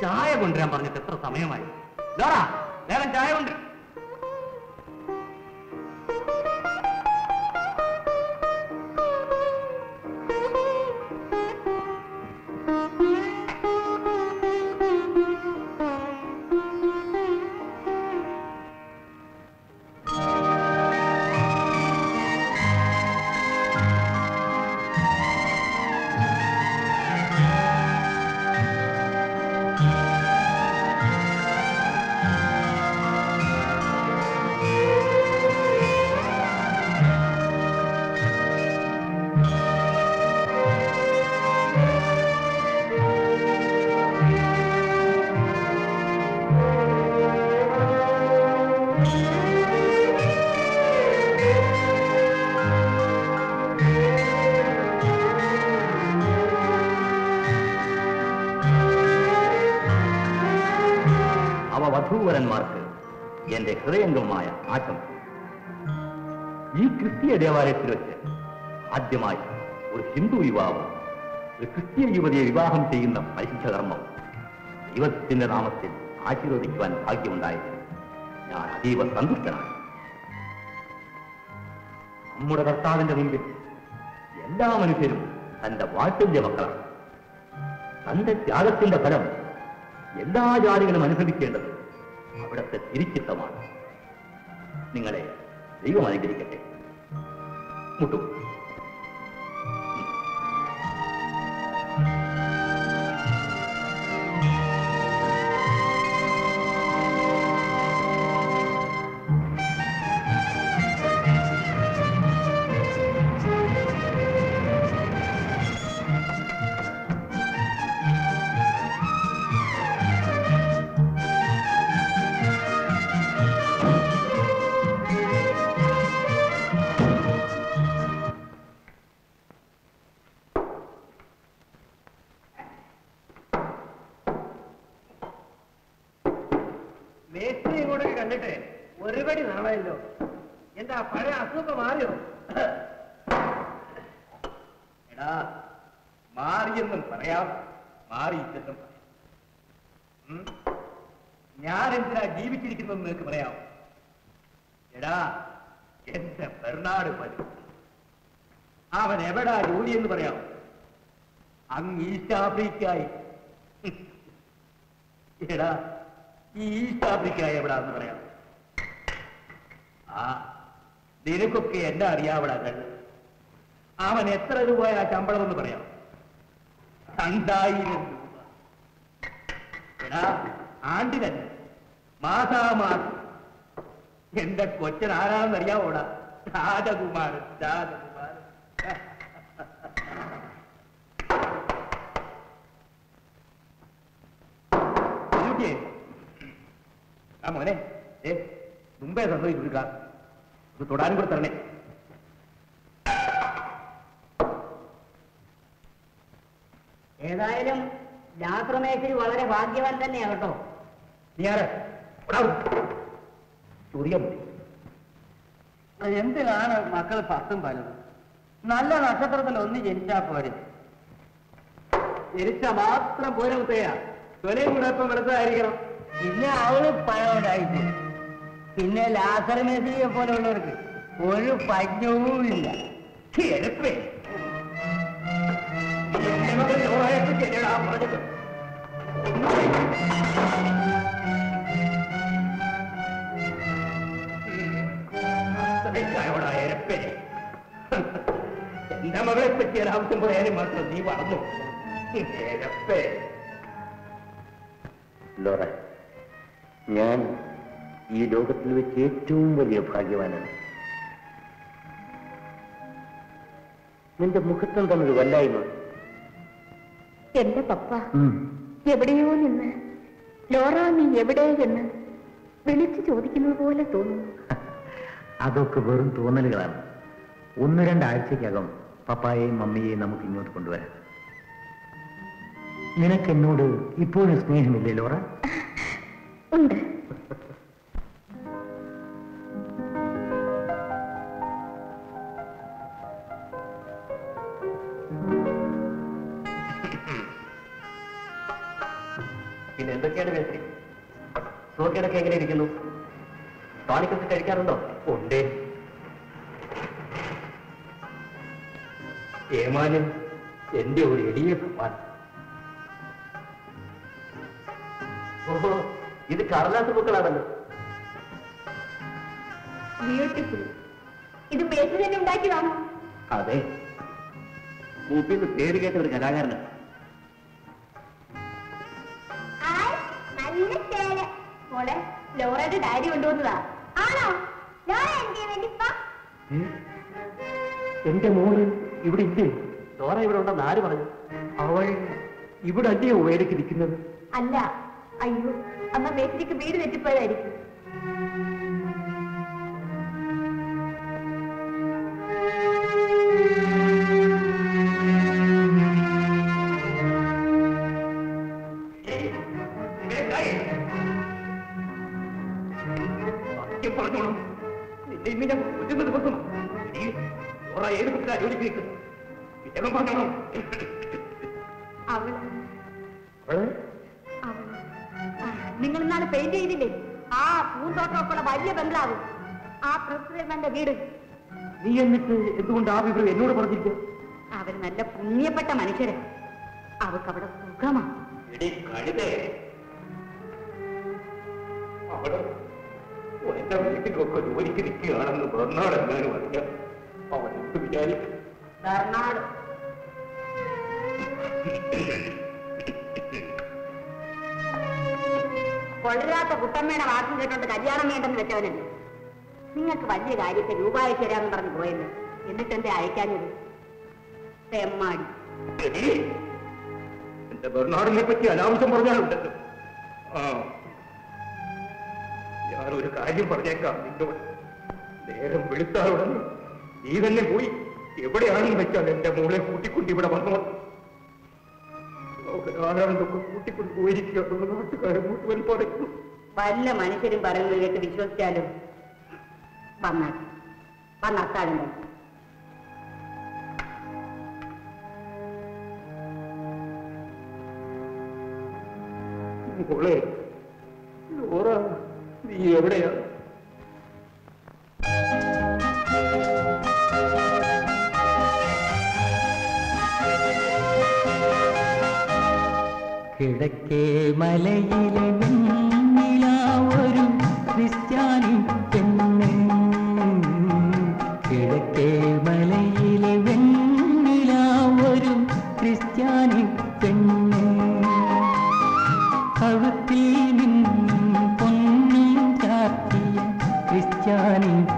ചായ കൊണ്ടുവരാൻ പറഞ്ഞിട്ട് എത്ര സമയമായി? ചായ കൊണ്ട് വധൂവരന്മാർക്ക് എന്റെ ഹൃദയംഗമായ ആശംസ. ഈ ക്രിസ്തീയ ദേവാലയത്തിൽ വെച്ച് ആദ്യമായി ഒരു ഹിന്ദു യുവാവ് ഒരു ക്രിസ്തീയ യുവതിയെ വിവാഹം ചെയ്യുന്ന പരിശുദ്ധകർമ്മം ദൈവത്തിന്റെ നാമത്തിൽ ആശീർവദിക്കുവാൻ ഭാഗ്യമുണ്ടായത് ഞാൻ അതീവ സന്തുഷ്ടനാണ്. നമ്മുടെ കർത്താവിന്റെ മുമ്പിൽ എല്ലാ മനുഷ്യരും തന്റെ വാത്സല്യ മക്കളാണ്. തന്റെ ത്യാഗത്തിന്റെ ഫലം എല്ലാ ജാതികളും അനുഭവിക്കേണ്ടത് അവിടുത്തെ തിരിച്ചിത്തമാണ്. നിങ്ങളെ ദൈവം അനുഗ്രഹിക്കട്ടെ. മുട്ടു എന്ന് പറയാം. അങ്ങ് ഈസ്റ്റ് ആഫ്രിക്കായി എടാ ഈ ഈസ്റ്റ് എവിടാ എന്ന് പറയാം. ആ നിനക്കൊക്കെ എന്നെ അറിയാവിടാ കണ്ട് അവൻ എത്ര രൂപയാ ശമ്പളം എന്ന് പറയാം. രണ്ടായിരം രൂപ. എടാ ആണ്ടിനല്ല മാസാമാസം എന്റെ കൊച്ചൻ ആരാണെന്ന് അറിയാവോടാ രാജകുമാരൻ രാജകുമാരൻ. ആ മോനെ ഏ മുമ്പേ തന്നത് കൊടുക്ക ഇത് തൊടാനും കൂടെ തരണേ. ഏതായാലും ശാസ്ത്രമേശ്വരി വളരെ ഭാഗ്യവാൻ തന്നെയാ കേട്ടോ. നീ ആരാ? ചോദിക്കാൻ മതി എന്തിനാണ് മക്കൾ പത്തും പലതും? നല്ല നക്ഷത്രത്തിൽ ഒന്ന് ജനിച്ചാ പോരെ. ജനിച്ച മാത്രം പോരെ മുത്തയ്യ തൊലയും കൂടെ ഇപ്പം വെളുത്തതായിരിക്കണം. പിന്നെ അവൾ പഴവനായിട്ട് പിന്നെ ലാസറമേശ്വരിയെ പോലുള്ളവർക്ക് ഒരു പഞ്ഞവും ഇല്ല. എളുപ്പേ നീ എന്റെ മകളെ പറ്റി ഒരാവശ്യം പോയാലും മാത്രം നീ പറഞ്ഞു എരപ്പേ ലോറ ഞാൻ ഈ ലോകത്തിൽ വെച്ച് ഏറ്റവും വലിയ ഭാഗ്യവാനാണ്. നിന്റെ മുഖത്തെന്താണൊരു വല്ലായ്മ. എന്റെ പപ്പ എവിടെയോ നിന്ന് ലോറാ നീ എവിടെ എന്ന് വിളിച്ചു ചോദിക്കുന്നത് പോലെ തോന്നുന്നു. അതൊക്കെ വെറും തോന്നലുകളാണ്. ഒന്ന് രണ്ടാഴ്ചക്കകം പപ്പായെയും മമ്മിയെയും നമുക്ക് ഇങ്ങോട്ട് കൊണ്ടുവരാം. നിനക്ക് എന്നോട് ഇപ്പോഴും സ്നേഹമില്ലേ ലോറ? ഉണ്ട്. പിന്നെ എന്തൊക്കെയാണ് വേണ്ടി സുഖക്കേടൊക്കെ എങ്ങനെ ഇരിക്കുന്നു? ടോണിക്കൊക്കെ കഴിക്കാറുണ്ടോ ഉണ്ട്. ഏമാനും എന്റെ ഒരു എളിയ ഭഗവാൻ. ഓഹോ. ഇത് കടലാസ് പൂക്കളാണല്ലോ. ബ്യൂട്ടിഫുൾ ഇത് പേശി തന്നെ ഉണ്ടാക്കിയതാണോ അതെ. മൂപ്പിന്ന് പേര് കേട്ട ഒരു കലാകാരനാണ് മോളെ ലോറയുടെ കൊണ്ടുവന്നതാ. ആണോ? ലോറ എന്റെ മോൾ ഇവിടെ ഇല്ലേ? ലോറ ഇവിടെ ഉണ്ടെന്ന് ആര് പറഞ്ഞു? അവൾ ഇവിടെ അല്ലയോ വേലയ്ക്ക് നിൽക്കുന്നത്? അല്ല അയ്യോ. അമ്മ മേശരിക്ക് വീട് തെറ്റിപ്പോയതായിരിക്കും ആ എന്നോട് പറഞ്ഞിരിക്കുക അവർ നല്ല പുണ്യപ്പെട്ട മനുഷ്യര്. അവർക്ക് അവിടെ സുഖമാ. എടി കഴുതേ. അവിടെ എന്റെ വീട്ടിലൊക്കെ ജോലിക്ക് നിൽക്കുകയാണെന്ന് ബർണാടെങ്ങാനും അറിയാം. അവൻ എന്ത് വിചാരിക്കും? ബർണാട് കൊള്ളരാത്ത കുട്ടമ്മയുടെ വാക്കും കേട്ടോണ്ട് കല്യാണം വേണ്ടെന്ന് വെച്ചവനല്ലേ? നിങ്ങൾക്ക് വലിയ കാര്യത്തെ രൂപായ തരാമെന്ന് പറഞ്ഞു പോയല്ലോ? എന്നിട്ട് എന്റെ അയക്കാഞ്ഞത്? തെമ്മാടി. എന്റെ പറ്റി അനാവശ്യം പറഞ്ഞാലുണ്ടല്ലോ. ആ. ഒരു കാര്യം പറഞ്ഞേക്കാം നിന്നോട്. നേരം വെളുത്താലുടന്ന് നീ തന്നെ പോയി എവിടെയാണെന്ന് വെച്ചാൽ എന്റെ മോളെ കൂട്ടിക്കൊണ്ട് ഇവിടെ വന്നോ. ആരാണെന്നൊക്കെ കൂട്ടിക്കൊണ്ട് പോയിരിക്കുകയാണെന്ന് നാട്ടുകാരെ മുഴുവൻ പറയുന്നു. വല്ല മനുഷ്യരും പറയുന്നത് കേട്ട് വിശ്വസിച്ചാലും വന്നാൽ വന്നാൽ മോളെ ലോറ നീ എവിടെയാണ് കിടക്കേ മലയിലെ ഒരു ക്രിസ്ത്യാനി പെണ്ണ്. കിഴക്കേ മലയിലെ വെണ്ണില ഒരു ക്രിസ്ത്യാനി जानी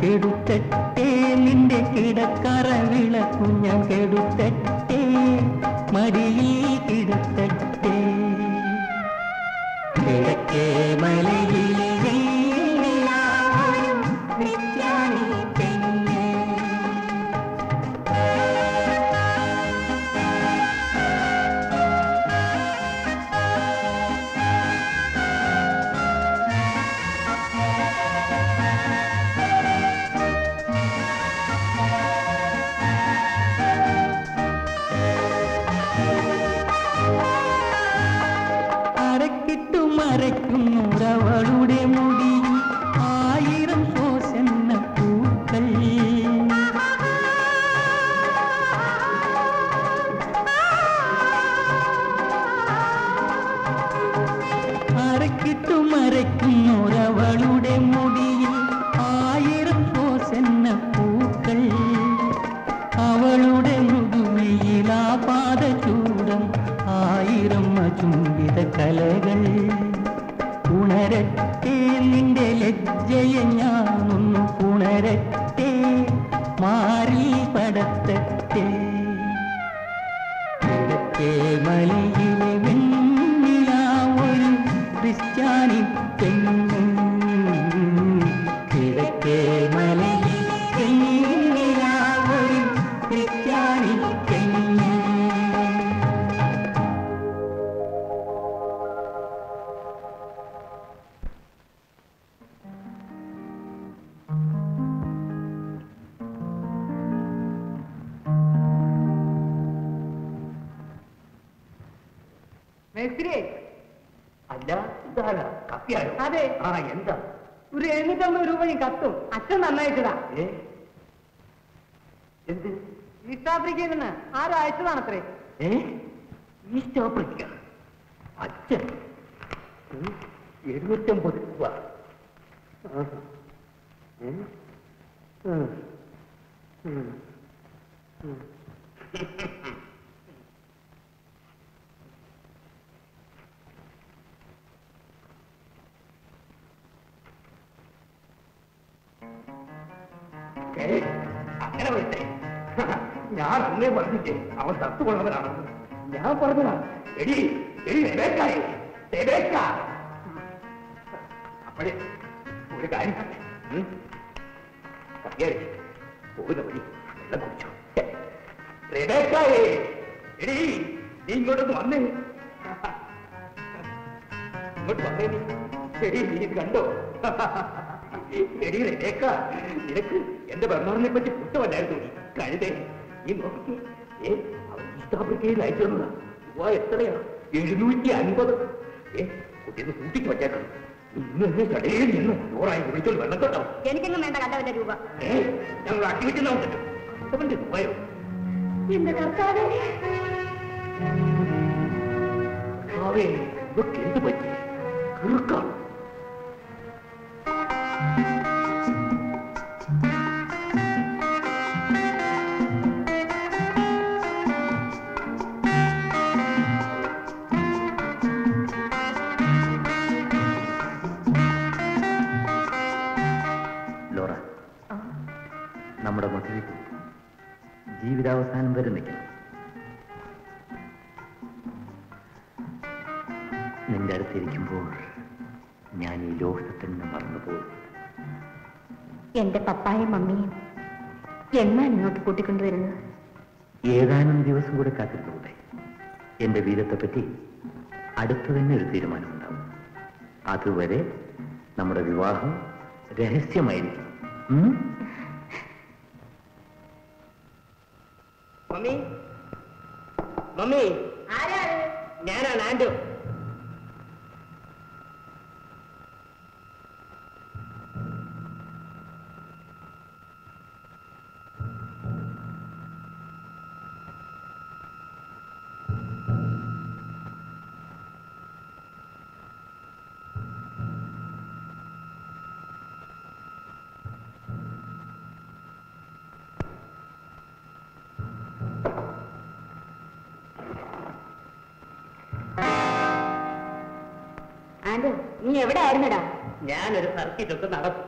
കെടുത്തട്ടേ നിന്റെ കിടക്കറ വിളക്കു ഞാൻ കെടുത്തട്ടേ മടിയിൽ കിടത്തട്ടേ. കിടക്കേ മലയിൽ വേണ്ട കണ്ടവന്റെ രൂപ. ഞങ്ങൾ അടിവിട്ടുന്നുണ്ടല്ലോ അവന്റെ രൂപയോ എന്റെ കർത്താവേ. നിന്റെ അടുത്തിരിക്കുമ്പോൾ ഞാൻ ഈ ലോകത്തിൽ നിന്ന് മറന്നുപോകും. എന്റെ പപ്പായും മമ്മിയും എന്നാണ് ഇങ്ങോട്ട് കൂട്ടിക്കൊണ്ടുവരുന്നത് ഏതാനും ദിവസം കൂടെ കാത്തിരുന്നൂടെ എന്റെ വീരത്തെ പറ്റി അടുത്ത് തന്നെ ഒരു തീരുമാനമുണ്ടാവും. അതുവരെ നമ്മുടെ വിവാഹം രഹസ്യമായിരിക്കും. മമ്മി? മമ്മി? ഞാനാണ് ആൻഡോ ഞാനൊരു നടക്കും.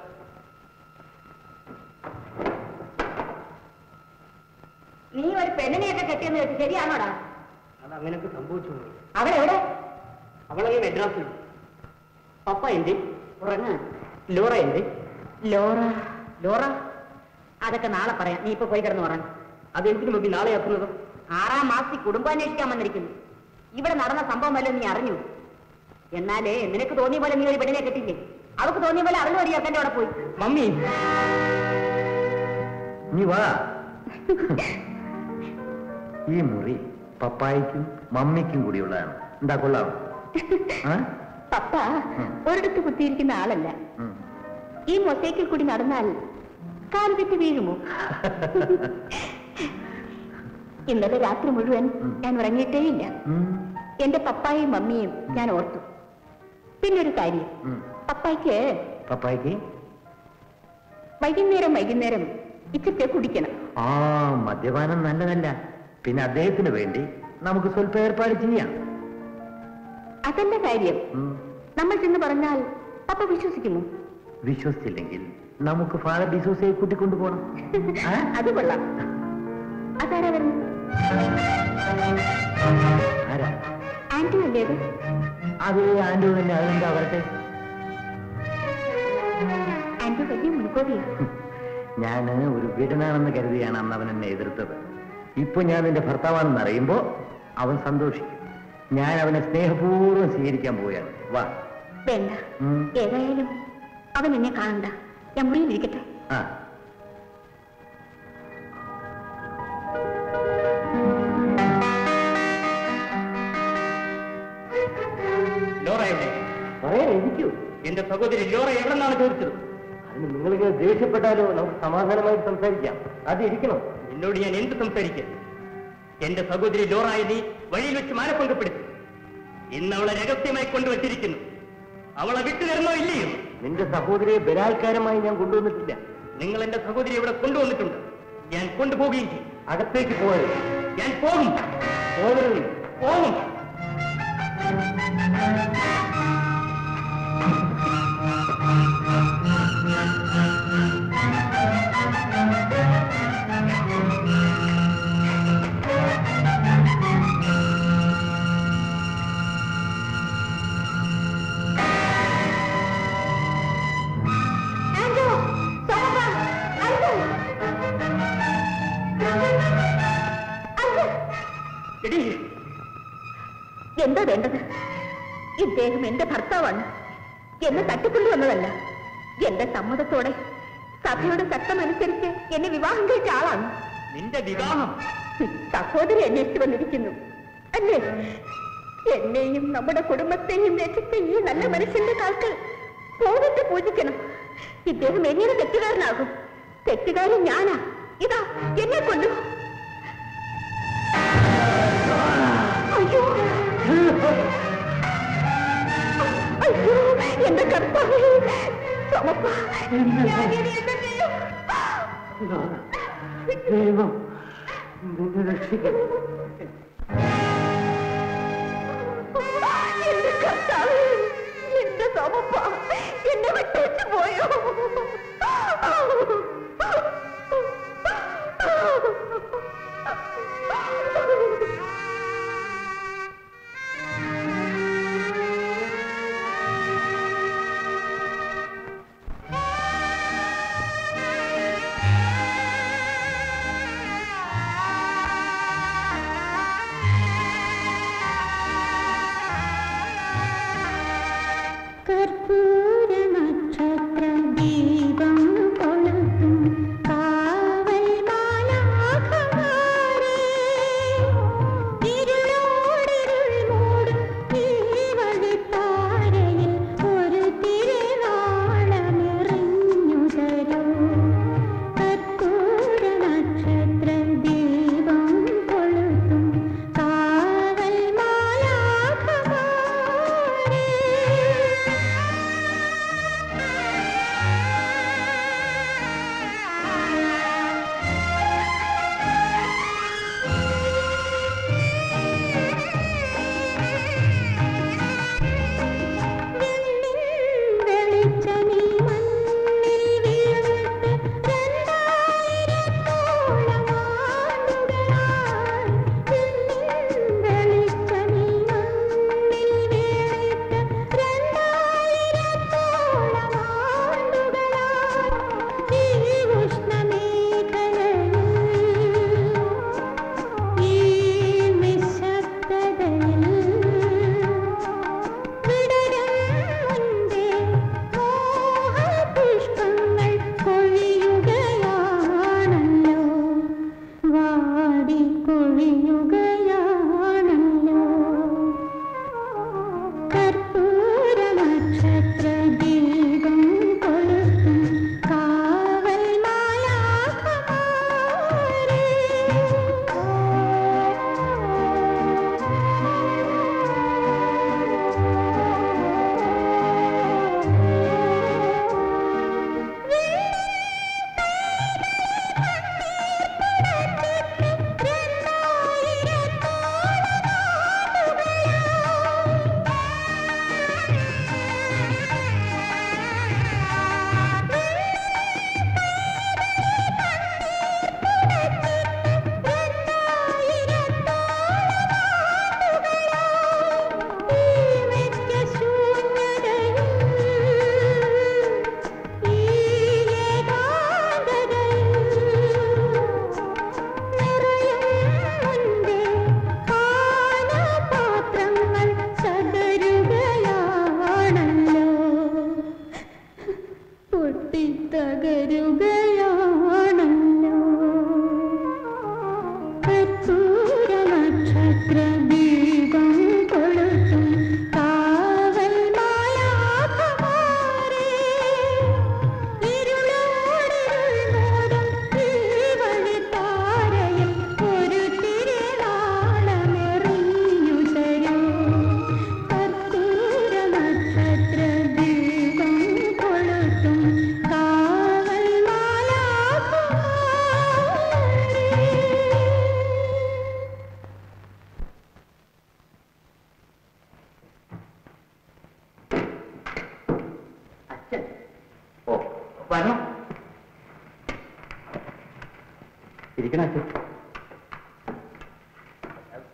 നീ ഒരു പെണ്ണിനെയൊക്കെ കെട്ടിയെന്ന് വെച്ച് ശരിയാണോടാ? അത് അങ്ങനെയൊക്കെ സംഭവിച്ചു. അവളെവിടെ? അവളെ മെഡ്രാസിൽ. പപ്പ എന്തി? ഉറങ്ങ ലോറ എന്തി? ലോറ. ലോറ? അതൊക്കെ നാളെ പറയാം. നീ ഇപ്പൊ പോയി കിടന്ന് പറഞ്ഞു അത് എന്തിനു മുമ്പ് നാളെ എത്തുന്നത് ആറാം മാസത്തിൽ കുടുംബാന്വേഷിക്കാൻ വന്നിരിക്കുന്നു. ഇവിടെ നടന്ന സംഭവം വല്ലതും നീ അറിഞ്ഞു? എന്നാലേ നിനക്ക് തോന്നിയ പോലെ നീ ഒരു പെണ്ണിനെ കെട്ടില്ലേ അവൾക്ക് തോന്നിയ പോലെ അവളും ഒരു ചെക്കന്റെ അവിടെ പോയി? മമ്മി. നീ വാ. ഈ മുറി പപ്പായിക്കും മമ്മിക്കും കൂടിയുള്ളതാണ്. എന്താ കൊള്ളാം? പപ്പ. ഒരിടത്ത് കുത്തിയിരിക്കുന്ന ആളല്ല. ഈ മൊസൈക്കിൽ കൂടി നടന്നാൽ കാൽ തെറ്റി വീഴുമോ? ഇന്നലെ രാത്രി മുഴുവൻ ഞാൻ ഉറങ്ങിയിട്ടേയില്ല. എന്റെ പപ്പായും മമ്മിയും ഞാൻ ഓർത്തു. പിന്നൊരു കാര്യം. പപ്പായ്ക്ക്? പപ്പായ്ക്ക്? വൈകുന്നേരം വൈകുന്നേരം ഇച്ചിരി കുടിക്കണം. ആ മദ്യപാനം നല്ലതല്ല. പിന്നെ അദ്ദേഹത്തിന് വേണ്ടി നമുക്ക് സ്വല്പ ഏർപ്പാട് ചെയ്യാം. അതല്ല കാര്യം. നമ്മൾ ചെന്ന് പറഞ്ഞാൽ പപ്പ വിശ്വസിക്കുമോ വിശ്വസിച്ചില്ലെങ്കിൽ നമുക്ക് ഫാദർ ഡിസൂസയെ കൂട്ടിക്കൊണ്ടുപോകണം (laughs) ആ? അത് കൊള്ളാം. അതാരാ വരുന്നു? ആരാ? ആന്റി അല്ലേ അത്? ആന്റി തന്നെ. അതെന്താ വരട്ടെ വലിയ മുൻകോപിയാണ് ഞാൻ ഒരു വീടനാണെന്ന് കരുതിയാണ് അന്ന് അവൻ എന്നെ എതിർത്തത്. ഇപ്പൊ ഞാൻ എന്റെ ഭർത്താവാണെന്ന് അറിയുമ്പോ അവൻ സന്തോഷിക്കും. ഞാൻ അവനെ സ്നേഹപൂർവം സ്വീകരിക്കാൻ പോവുകയാണ്. വാ. വേണ്ട. ഉം. ഏതായാലും അവൻ എന്നെ കാണണ്ട. ഞാൻ മുറിയിലിരിക്കട്ടെ ആ. ലോറ എവിടെ? പറയാ ഇരിക്കൂ. എന്റെ സഹോദരി ലോറ എവിടെ നിന്നാണ് ചോദിച്ചത്? അതിന് നിങ്ങൾക്ക് ദേഷ്യപ്പെട്ടാലോ നമുക്ക് സമാധാനമായി സംസാരിക്കാം. അതിരിക്കണം എന്നോട് ഞാൻ എന്ത് സംസാരിക്കും? എന്റെ സഹോദരി ലോറായ നീ വഴിയിൽ വെച്ച് മാനഭംഗപ്പെടുത്തി ഇന്ന് അവളെ രഹസ്യമായി കൊണ്ടുവച്ചിരിക്കുന്നു. അവളെ വിട്ടു തരണോ ഇല്ലയോ? നിന്റെ സഹോദരിയെ ബലാത്കാരമായി ഞാൻ കൊണ്ടുവന്നിട്ടില്ല. നിങ്ങൾ എന്റെ സഹോദരി ഇവിടെ കൊണ്ടുവന്നിട്ടുണ്ട്. ഞാൻ കൊണ്ടുപോകുകയും ചെയ്യും. അകത്തേക്ക് പോകരുത്. ഞാൻ പോകും. പോകരുത്. പോകും. ആന്റോ എന്താ വേണ്ടത്? ഇദ്ദേഹം എന്റെ ഭർത്താവാണ്. എന്നെ തട്ടിക്കൊണ്ടു വന്നതല്ല. എന്റെ സമ്മതത്തോടെ സഭയുടെ ചട്ടമനുസരിച്ച് എന്നെ വിവാഹം കഴിച്ച ആളാണ്. നിന്റെ വിവാഹം. സഹോദരി അന്വേഷിച്ചു വന്നിരിക്കുന്നു. അല്ലേ? എന്നെയും നമ്മുടെ കുടുംബത്തെയും രക്ഷിച്ച ഈ നല്ല മനുഷ്യന്റെ കാൽക്ക് പോകട്ട് പൂജിക്കണം. ഇദ്ദേഹം എങ്ങനെ തെറ്റുകാരനാകും? തെറ്റുകാരൻ ഞാനാ. ഇതാ എന്നെ കൊണ്ടു അയ്യോ അയ്യോ എന്റെ കർത്താവേ സമപ്പ ഞാനിനി എന്ത് ചെയ്യും ദൈവം നിന്നെ രക്ഷിക്കണം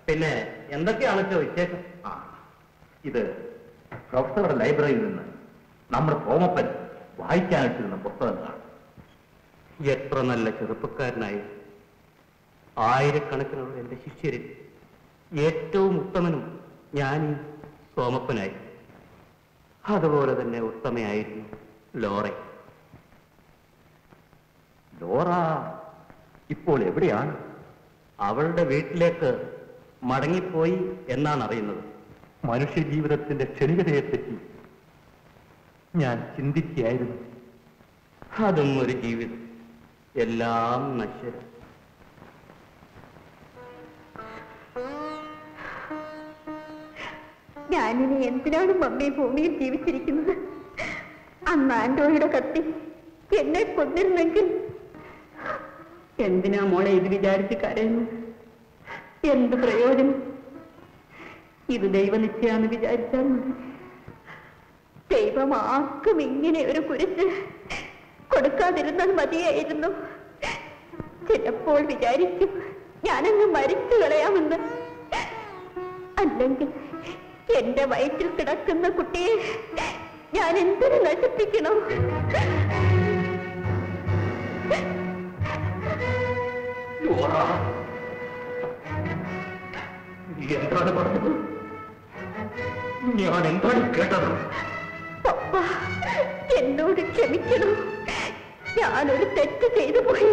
പിന്നെ എന്തൊക്കെയാണ് വിശേഷം? ആ ഇത് പ്രൊഫസറുടെ ലൈബ്രറിയിൽ നിന്ന് നമ്മുടെ സോമപ്പൻ വായിക്കാനിട്ടിരുന്ന പുസ്തകങ്ങളാണ്. എത്ര നല്ല ചെറുപ്പക്കാരനായി. ആയിരക്കണക്കിനുള്ള എന്റെ ശിഷ്യരിൽ ഏറ്റവും ഉത്തമനും ഞാനീ സോമപ്പനായി അതുപോലെ തന്നെ ഉത്തമയായിരുന്നു ലോറ. ലോറ ഇപ്പോൾ എവിടെയാണ്? അവളുടെ വീട്ടിലേക്ക് മടങ്ങിപ്പോയി എന്നാണ് അറിയുന്നത് മനുഷ്യ ജീവിതത്തിന്റെ ക്ഷണികതയെപ്പറ്റി ഞാൻ ചിന്തിക്കുകയായിരുന്നു. അതും ഒരു ജീവിതം. എല്ലാം നശ്വരം. ഞാനിനി എന്തിനാണ് മമ്മി ഭൂമിയിൽ ജീവിച്ചിരിക്കുന്നത്? അന്ന് ആൻഡോയുടെ കത്തി എന്നെ കൊന്നിരുന്നെങ്കിൽ എന്തിനാ മോളെ ഇത് വിചാരിച്ച് കരയുന്നു എന്ത് പ്രയോജനം? ഇത് ദൈവനിശ്ചയാന്ന് വിചാരിച്ചാൽ മതി. ഇങ്ങനെ ഒരു കുരിശ് കൊടുക്കാതിരുന്നാൽ മതിയായിരുന്നു. ചിലപ്പോൾ വിചാരിക്കും ഞാനങ്ങ് മരിച്ചു കളയാമെന്ന്. അല്ലെങ്കിൽ എന്റെ വയറ്റിൽ കിടക്കുന്ന കുട്ടിയെ ഞാൻ എന്തിനു നശിപ്പിക്കണം? എന്താണ് പറഞ്ഞത്? ഞാൻ എന്താണ് കേട്ടത്? എന്നോട് ക്ഷമിക്കണം. ഞാനൊരു തെറ്റ് ചെയ്തു പോയി.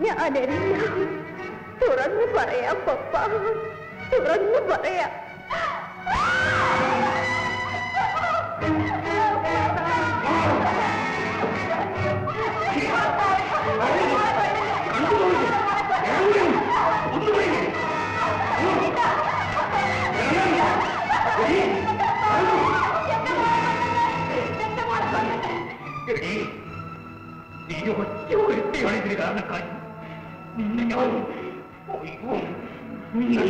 ഞാനെല്ലാം തുറന്നു പറയാം പപ്പ. തുറന്നു പറയാം. നീ ഒറ്റ ഒരുത്തിയാണ് ഇതിന് കാരണക്കാരി നിന്നെ ഞാൻ അയ്യോ, നിന്നെ ഞാൻ ഓഹേ എന്റെ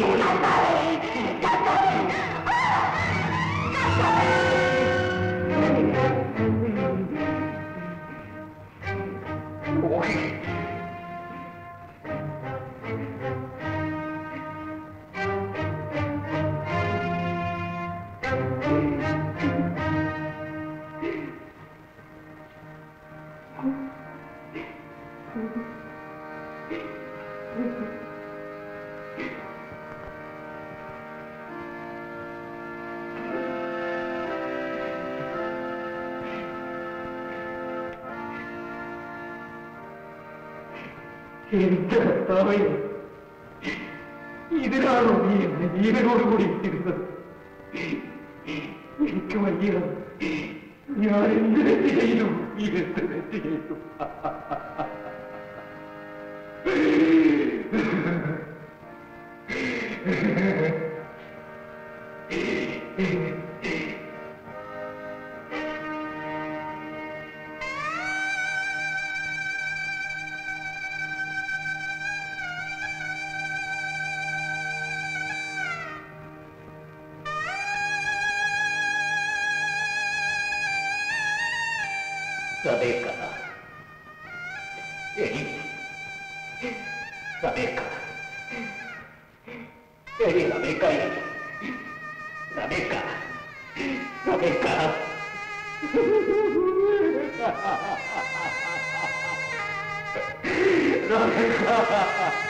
കർത്താവേ ഇതിനാണോ നീ എന്നെ ജീവനോടുകൂടി ഇട്ടിരുന്നത് എനിക്ക് വയ്യ. ഞാൻ എന്ത് തെറ്റ് ചെയ്തു എന്ത് തെറ്റ് Ha ha ha!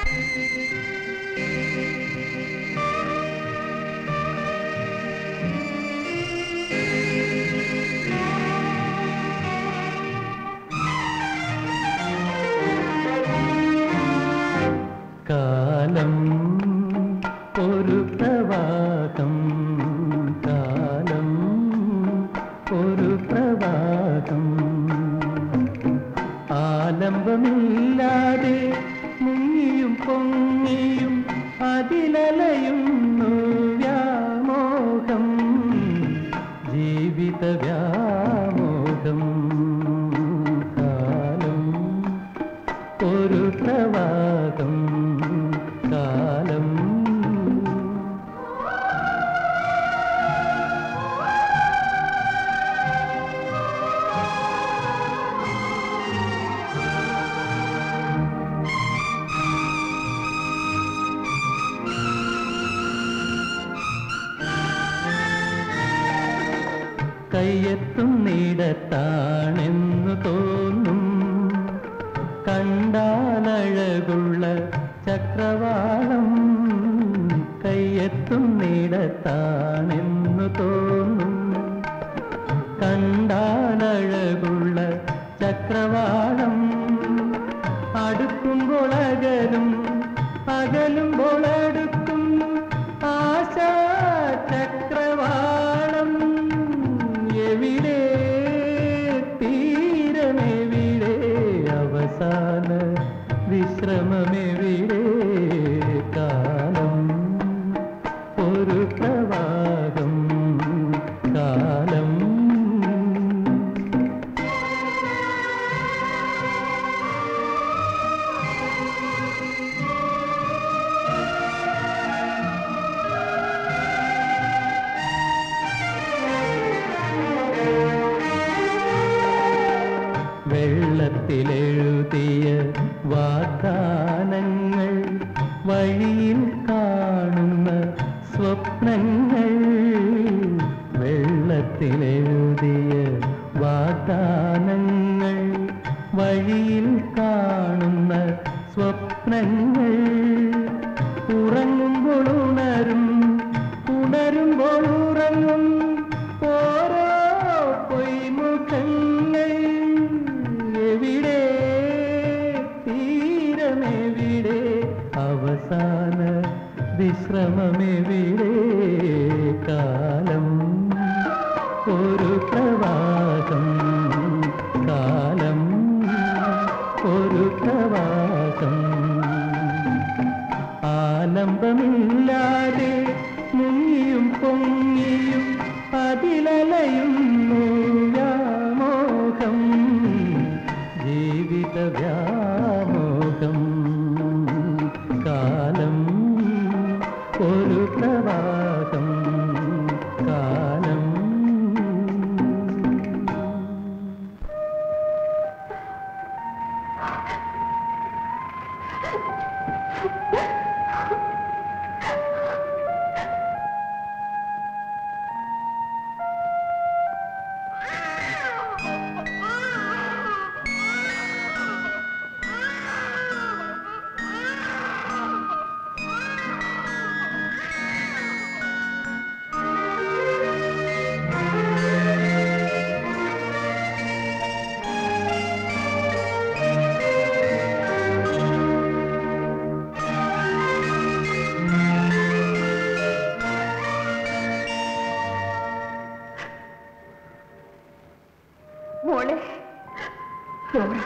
ലോറ,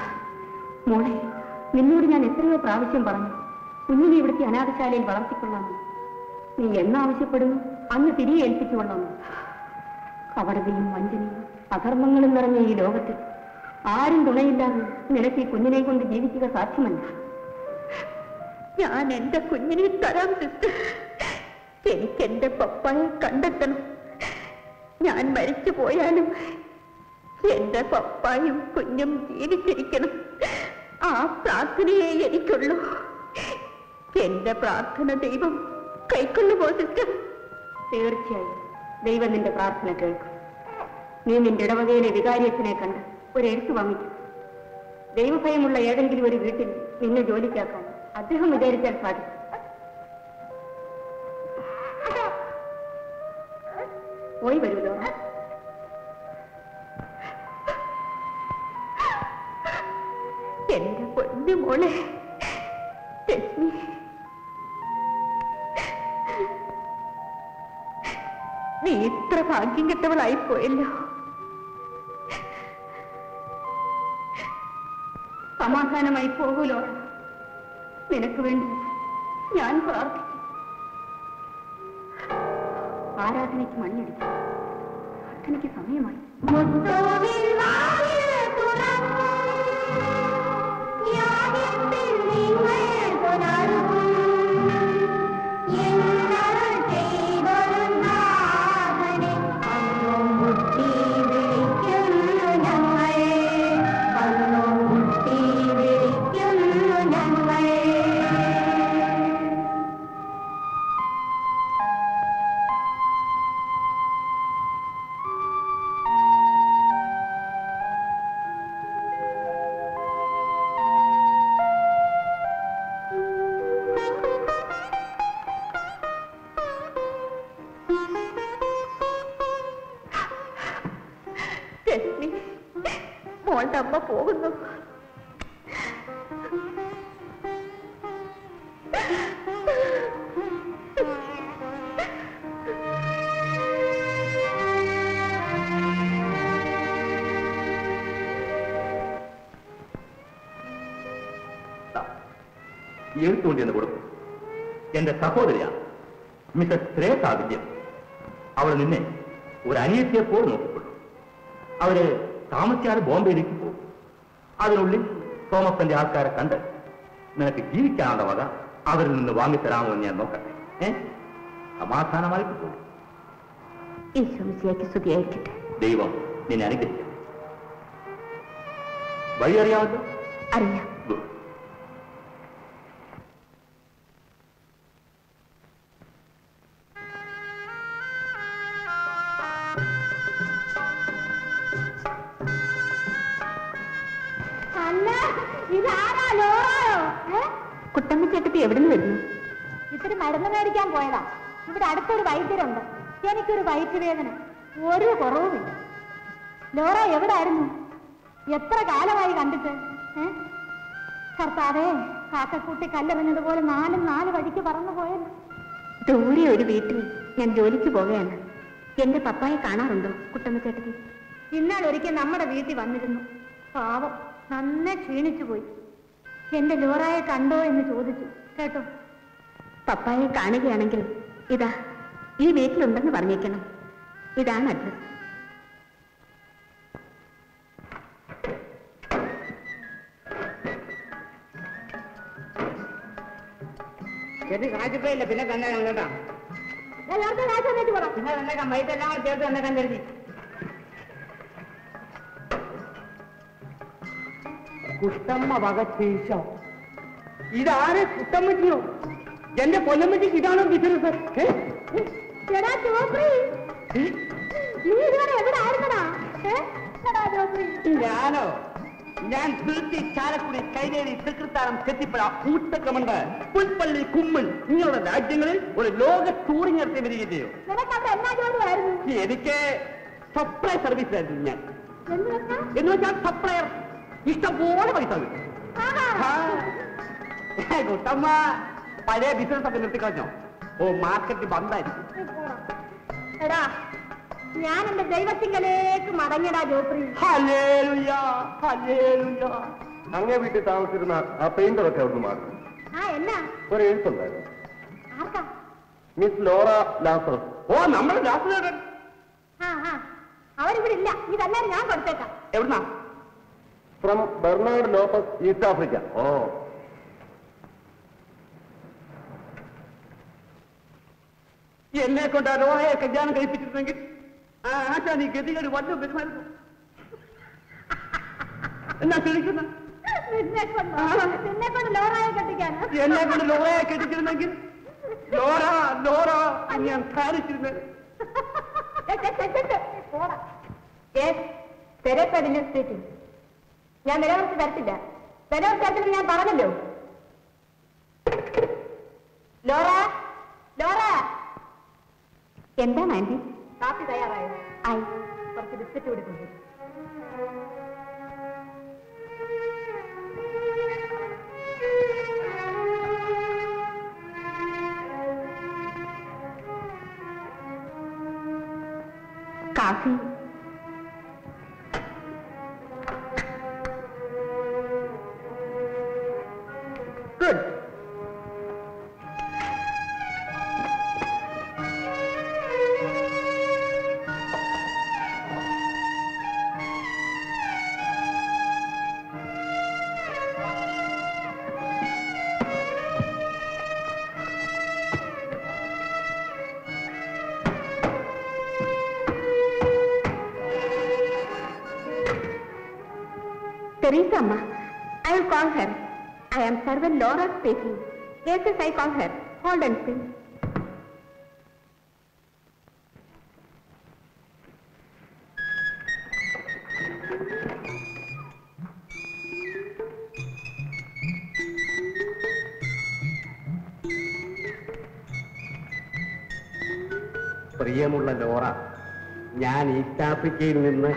മോളെ നിന്നോട് ഞാൻ എത്രയോ പ്രാവശ്യം പറഞ്ഞു. കുഞ്ഞിനെ ഇവിടുത്തെ അനാഥശാലയിൽ വളർത്തിക്കൊള്ളാമെന്ന്. നീ എന്നാവശ്യപ്പെടുന്നു? അന്ന് തിരികെ ഏൽപ്പിച്ചുകൊള്ളാമെന്ന് കവടതയും വഞ്ചനയും അധർമ്മങ്ങളും നിറഞ്ഞ ഈ ലോകത്തിൽ ആരും തുണയില്ലാതെ നിനക്ക് ഈ കുഞ്ഞിനെ കൊണ്ട് ജീവിക്കുക സാധ്യമല്ല. ഞാൻ എന്റെ കുഞ്ഞിനെ തരാം സിസ്റ്റർ. എനിക്ക് എന്റെ പപ്പായെ കണ്ടെത്തണം. ഞാൻ മരിച്ചു പോയാലും എന്റെ പപ്പായും കുഞ്ഞും ജീവിച്ചിരിക്കണം. ആ പ്രാർത്ഥനയെ എനിക്കുള്ളൂ. എന്റെ പ്രാർത്ഥന ദൈവം കൈക്കൊള്ളുമോ സിസ്റ്റർ തീർച്ചയായും. ദൈവം നിന്റെ പ്രാർത്ഥന കേൾക്കും. നീ നിന്റെ ഇടവകയിലെ വികാരിയച്ഛനെ കണ്ട് ഒരു എഴുത്ത് വാങ്ങിക്കും. ദൈവഭയമുള്ള ഏതെങ്കിലും ഒരു വീട്ടിൽ നിന്നെ ജോലിക്കാക്കാൻ അദ്ദേഹം വിചാരിച്ചാൽ സാധിക്കും. പോയി വരുമല്ലോ എന്റെ മോളെ. നീ ഇത്ര ഭാഗ്യം കെട്ടവളായി പോയല്ലോ. സമാധാനമായി പോകൂലോ? നിനക്ക് വേണ്ടി ഞാൻ പ്രാർത്ഥിക്കും. ആരാധനയ്ക്ക് മണിയടിക്കും പ്രാർത്ഥനയ്ക്ക് സമയമായി. താമസിയാതെ ബോംബെയിലേക്ക് പോകും. അതിനുള്ളിൽ തോമസന്റെ ആൾക്കാരെ കണ്ട് നിനക്ക് ജീവിക്കാനുള്ള വക അവരിൽ നിന്ന് വാങ്ങിത്തരാമോ എന്ന് ഞാൻ നോക്കട്ടെ. ഏ? സമാധാനമായിട്ട് പോകും ദൈവം നിന്നെ അനുഗ്രഹിക്കും വഴി അറിയാമല്ലോ അറിയാം. വയറ്റുവേദന. ഒരു കുറവുമില്ല. ലോറ എവിടായിരുന്നു? എത്ര കാലമായി കണ്ടിട്ട്? കർത്താവേ കാക്കക്കൂട്ടി കല്ലെറിഞ്ഞതുപോലെ നാലും നാല് വഴിക്ക് പറന്നു പോയല്ലോ. ദൂരെ ഒരു വീട്ടിൽ ഞാൻ ജോലിക്ക് പോവുകയാണ്. എന്റെ പപ്പായെ കാണാറുണ്ടോ കുട്ടമ്മ ചേട്ടത്തി? ഇന്നാൾ ഒരിക്കൽ നമ്മുടെ വീട്ടിൽ വന്നിരുന്നു. പാവം നന്നെ ക്ഷീണിച്ചു പോയി. എന്റെ ലോറായെ കണ്ടോ എന്ന് ചോദിച്ചു. കേട്ടോ? പപ്പായെ കാണുകയാണെങ്കിൽ ഇതാ ഈ വീട്ടിലുണ്ടെന്ന് പറഞ്ഞേക്കണം. ഇതാണ് അഡ്രസ് ചേട്ടി കാശിപ്പയില്ല പിന്നെ തന്നെ കേട്ടാ പിന്നെ തന്നേക്കാം വൈകിട്ട് എല്ലാം കൂടെ ചേർത്ത് തന്നേക്കാൻ കരുതി. കുട്ടമ്മ വക ചെയ്യിച്ചോ ഇതാരെ കുട്ടമ്മച്ചിയോ? എന്റെ പൊന്നമ്മച്ചിക്ക് ഇതാണോ ബിസിനസ് നിങ്ങളുടെ എവിടെ ഞാൻ ചാലക്കുടി രാജ്യങ്ങളിൽ ഒരു ലോക ടൂറിംഗ് നടത്തി വരികയോ? എനിക്ക് സപ്ലൈ സർവീസ് ആയിരുന്നു ഞാൻ. എന്ന് വെച്ചാൽ സപ്ലയർ ഇഷ്ടംപോലെ പൈസ കിട്ടും പഴയ ബിസിനസ് ഒക്കെ നിർത്തിക്കളഞ്ഞോ? Oh market ബന്ധായിരിക്കും. എടാ ഞാൻ എന്റെ ദൈവത്തിങ്കലേക്ക് മടങ്ങിടാ ജോപ്രി അങ്ങേ വീട്ടിൽ താമസിച്ചിരുന്ന ആ പെയിന്ററൊക്കെ അവിടുന്ന് മാറി. ആ എന്നാ? ഒരു എഴുത്തുണ്ടായിരുന്നു. ആർക്കാ? Miss Laura Lazarus. ഓ ആ ആ. അവരിവിടെ ഇല്ല. ഇതെല്ലാം ഞാൻ കൊടുത്തേക്കാം. എവിടുന്നാ? From Bernard Lopez East Africa. ഓ. എന്നെ കൊണ്ട് ആ ലോറയെ കല്യാണം കഴിപ്പിച്ചിരുന്നെങ്കിൽ ആ ആശാ നീ ഗതികേട് വന്നു പെരുമാറുന്നു എന്നാ ക്ഷണിക്കുന്ന നിന്നെ കൊണ്ട് ലോറായെ എന്നെ കൊണ്ട് ലോറയെ കെട്ടിച്ചിരുന്നെങ്കിൽ? ലോറ ലോറ ഞാൻ സ്പീക്കിംഗ് ഞാൻ നിലവിളിച്ച് തരത്തില്ല. നിലവിളിച്ച് തരത്തില്ല ഞാൻ പറഞ്ഞല്ലോ. Laura Laura. എന്താണ് ആന്റി കാപ്പി തയ്യാറായോ? ആയി കുറച്ച് ബിസ്ക്കറ്റ് കൂടി കൊണ്ടു coffee Teresa, ma. I will call her. I am servant Laura speaking. Yes, yes, I call her. Hold on, please. പ്രിയമുള്ള ലോറ ഞാൻ ഈസ്റ്റ് ആഫ്രിക്കയിൽ നിന്ന്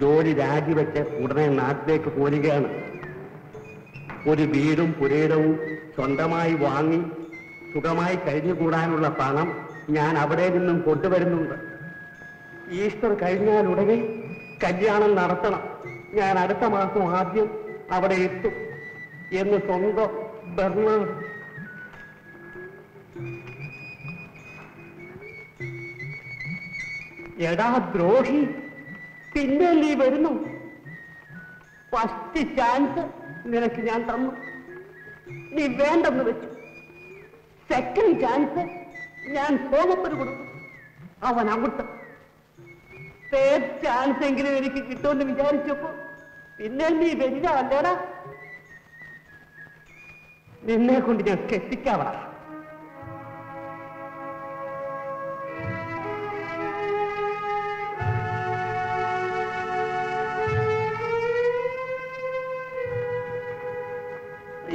ജോലി രാജിവെച്ച് ഉടനെ നാട്ടിലേക്ക് പോരുകയാണ്. ഒരു വീടും പുരയിടവും സ്വന്തമായി വാങ്ങി സുഖമായി കഴിഞ്ഞുകൂടാനുള്ള പണം ഞാൻ അവിടെ നിന്നും കൊണ്ടുവരുന്നുണ്ട്. ഈസ്റ്റർ കഴിഞ്ഞാൽ ഉടനെ കല്യാണം നടത്തണം. ഞാൻ അടുത്ത മാസം ആദ്യം അവിടെ എത്തും എന്ന് സ്വന്തം എടാ ദ്രോഹി പിന്നെ നീ വരുന്നു? ഫസ്റ്റ് ചാൻസ് നിനക്ക് ഞാൻ തന്നു. നീ വേണ്ടെന്ന് വെച്ചു. സെക്കൻഡ് ചാൻസ് ഞാൻ സോമപ്പന് കൊടുത്തു. അവൻ അങ്ങോട്ട്. തേർഡ് ചാൻസ് എങ്കിലും എനിക്ക് കിട്ടുമെന്ന് വിചാരിച്ചപ്പോ പിന്നെ നീ വരിക അല്ലേടാ? നിന്നെ കൊണ്ട് ഞാൻ കെട്ടിക്കാവടാ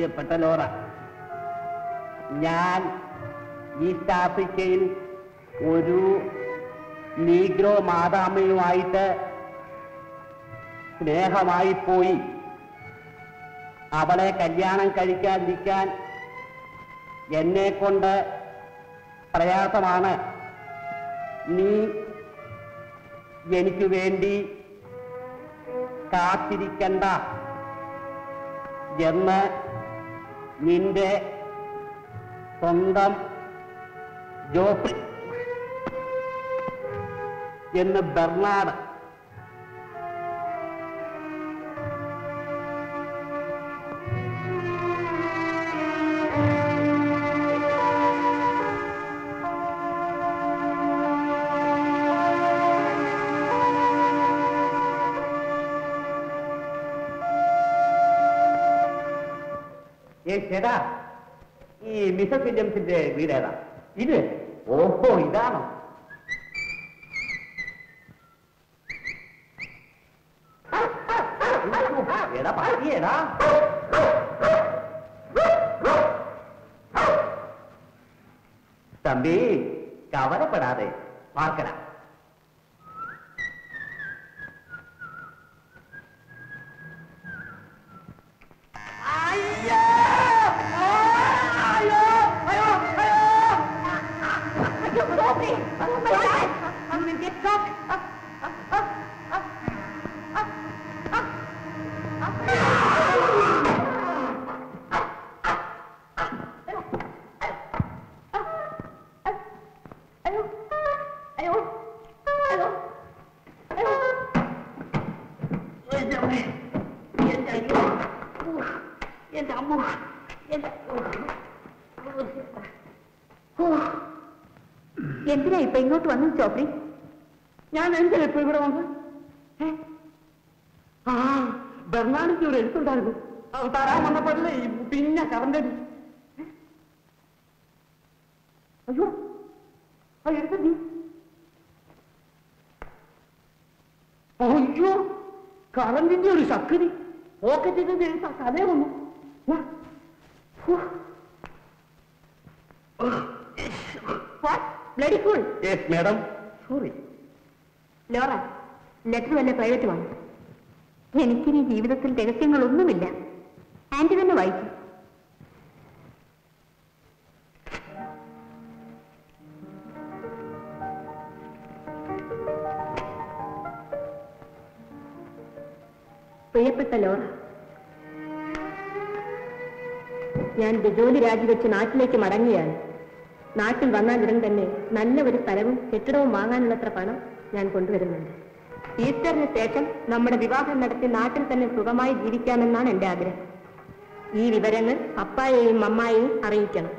പ്രിയപ്പെട്ട ലോറ. ഞാൻ ഈസ്റ്റ് ആഫ്രിക്കയിൽ ഒരു നീഗ്രോ മാതാമ്മയുമായിട്ട് സ്നേഹമായി പോയി അവളെ കല്യാണം കഴിക്കാതിരിക്കാൻ എന്നെ കൊണ്ട് പ്രയാസമാണ്. നീ എനിക്ക് വേണ്ടി കാത്തിരിക്കണ്ട എന്ന് നിന്റെ സ്വന്തം ജോസ് എന്ന് ബെർണാഡ് ചേട്ടാ ഈ മിസസ് വില്യംസിന്റെ വീട് ഏതാ? ഇത്? ഓഹോ ഇതാണോ? എടാ പറ്റിയേടാ തമ്പി കവലപ്പെടാതെ. പ്രൈവറ്റുമാണ്. എനിക്കിനി ജീവിതത്തിൽ രഹസ്യങ്ങളൊന്നുമില്ല. ആന്റി തന്നെ വായിക്കും. പ്രിയപ്പെട്ട ലോറ ഞാൻ ജോലി രാജിവെച്ച് നാട്ടിലേക്ക് മടങ്ങുകയാണ് നാട്ടിൽ വന്നാൽ ഉടൻ തന്നെ നല്ല ഒരു സ്ഥലവും കെട്ടിടവും വാങ്ങാനുള്ളത്ര പണം ഞാൻ കൊണ്ടുവരുന്നുണ്ട്. ഈസ്റ്ററിന് ശേഷം നമ്മുടെ വിവാഹം നടത്തി നാട്ടിൽ തന്നെ സുഖമായി ജീവിക്കാമെന്നാണ് എന്റെ ആഗ്രഹം. ഈ വിവരങ്ങൾ അപ്പായെയും അമ്മായെയും അറിയിക്കണം.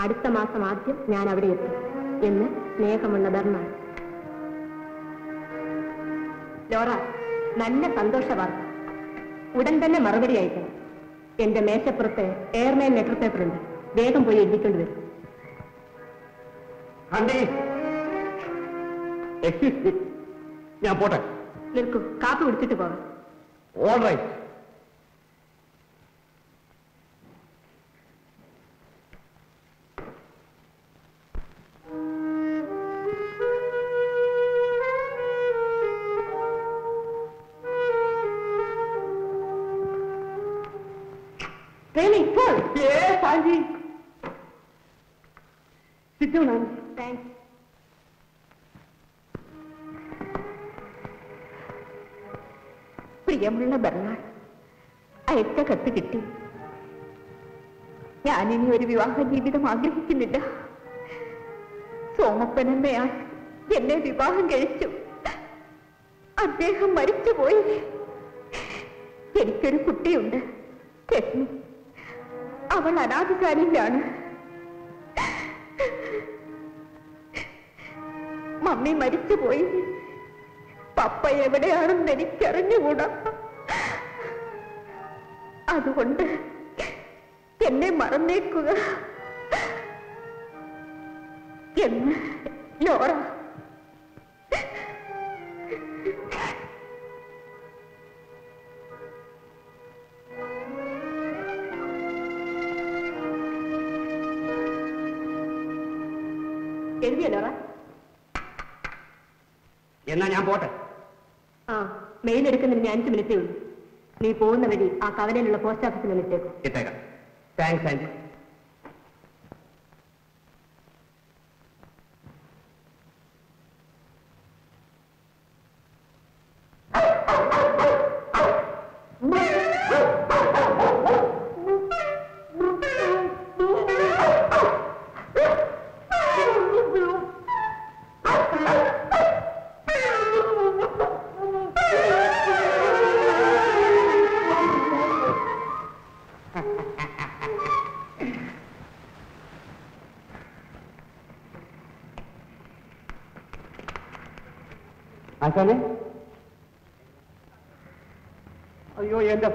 അടുത്ത മാസം ആദ്യം ഞാൻ അവിടെ എത്തും എന്ന് സ്നേഹമുള്ള ധർമ്മ ലോറ നല്ല സന്തോഷ വാർത്ത. ഉടൻ തന്നെ മറുപടി അയക്കണം. എന്റെ മേശപ്പുറത്ത് എയർലൈൻ ലെറ്റർ പേപ്പർ ഉണ്ട് വേഗം പോയി എഴുതിക്കൊണ്ട് വരും. എക്സ്ക്യൂസ് ഞാൻ പോട്ടെ. നിൽക്കൂ. കാപ്പി കുടിച്ചിട്ട് പോകാം. ഓൾ റൈറ്റ് കത്ത് കിട്ടി. ഞാനിനി ഒരു വിവാഹ ജീവിതം ആഗ്രഹിക്കുന്നില്ല. സോമപ്പനമ്മയാൽ എന്നെ വിവാഹം കഴിച്ചു. അദ്ദേഹം മരിച്ചുപോയി. എനിക്കൊരു കുട്ടിയുണ്ട് രശ്മി. അവൾ അനാഥകാരിലാണ് മമ്മി മരിച്ചുപോയി. പപ്പ എവിടെയാണെന്ന് എനിക്കറിഞ്ഞുകൂടാ. അതുകൊണ്ട് എന്നെ മറന്നേക്കുക. എന്ന് ലോറ. എഴുതിയ ലോറ? എന്നാ ഞാൻ പോട്ടെ. ആ മെയിൽ എടുക്കുന്നതിന് അഞ്ച് മിനിറ്റേ ഉള്ളൂ. നീ പോകുന്ന വഴി ആ കവലയിലുള്ള പോസ്റ്റ് ഓഫീസിൽ വിളിച്ചേക്കും താങ്ക്സ് ആന്റി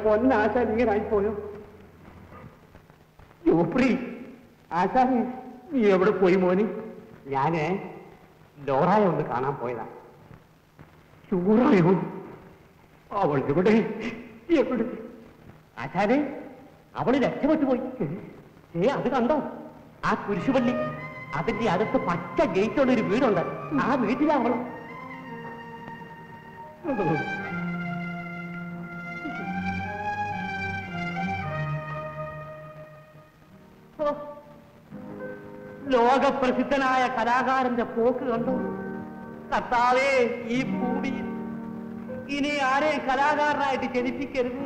പൊന്നാശാൻ ഇങ്ങനെ ആയിപ്പോയോ യോപ്രി ആശാനെ നീ എവിടെ പോയി മോനി? ഞാൻ ലോറായ ഒന്ന് കാണാൻ പോയതാ. ചൂറായോ അവൾ എവിടെ? എവിടെ? ആശാനെ അവൾ രക്ഷപ്പെട്ടു പോയി. ഏ അത് കണ്ടോ? ആ കുരിശുപള്ളി അതിന്റെ അടുത്ത് പച്ച ഗേറ്റുള്ള ഒരു വീടുണ്ട്. ആ വീട്ടിലാ അവൾ ലോകപ്രസിദ്ധനായ കലാകാരന്റെ പോക്ക് കണ്ടു. കർത്താവേ ഈ ഭൂമിയിൽ ഇനി ആരെയും കലാകാരനായിട്ട് ജനിപ്പിക്കരുത്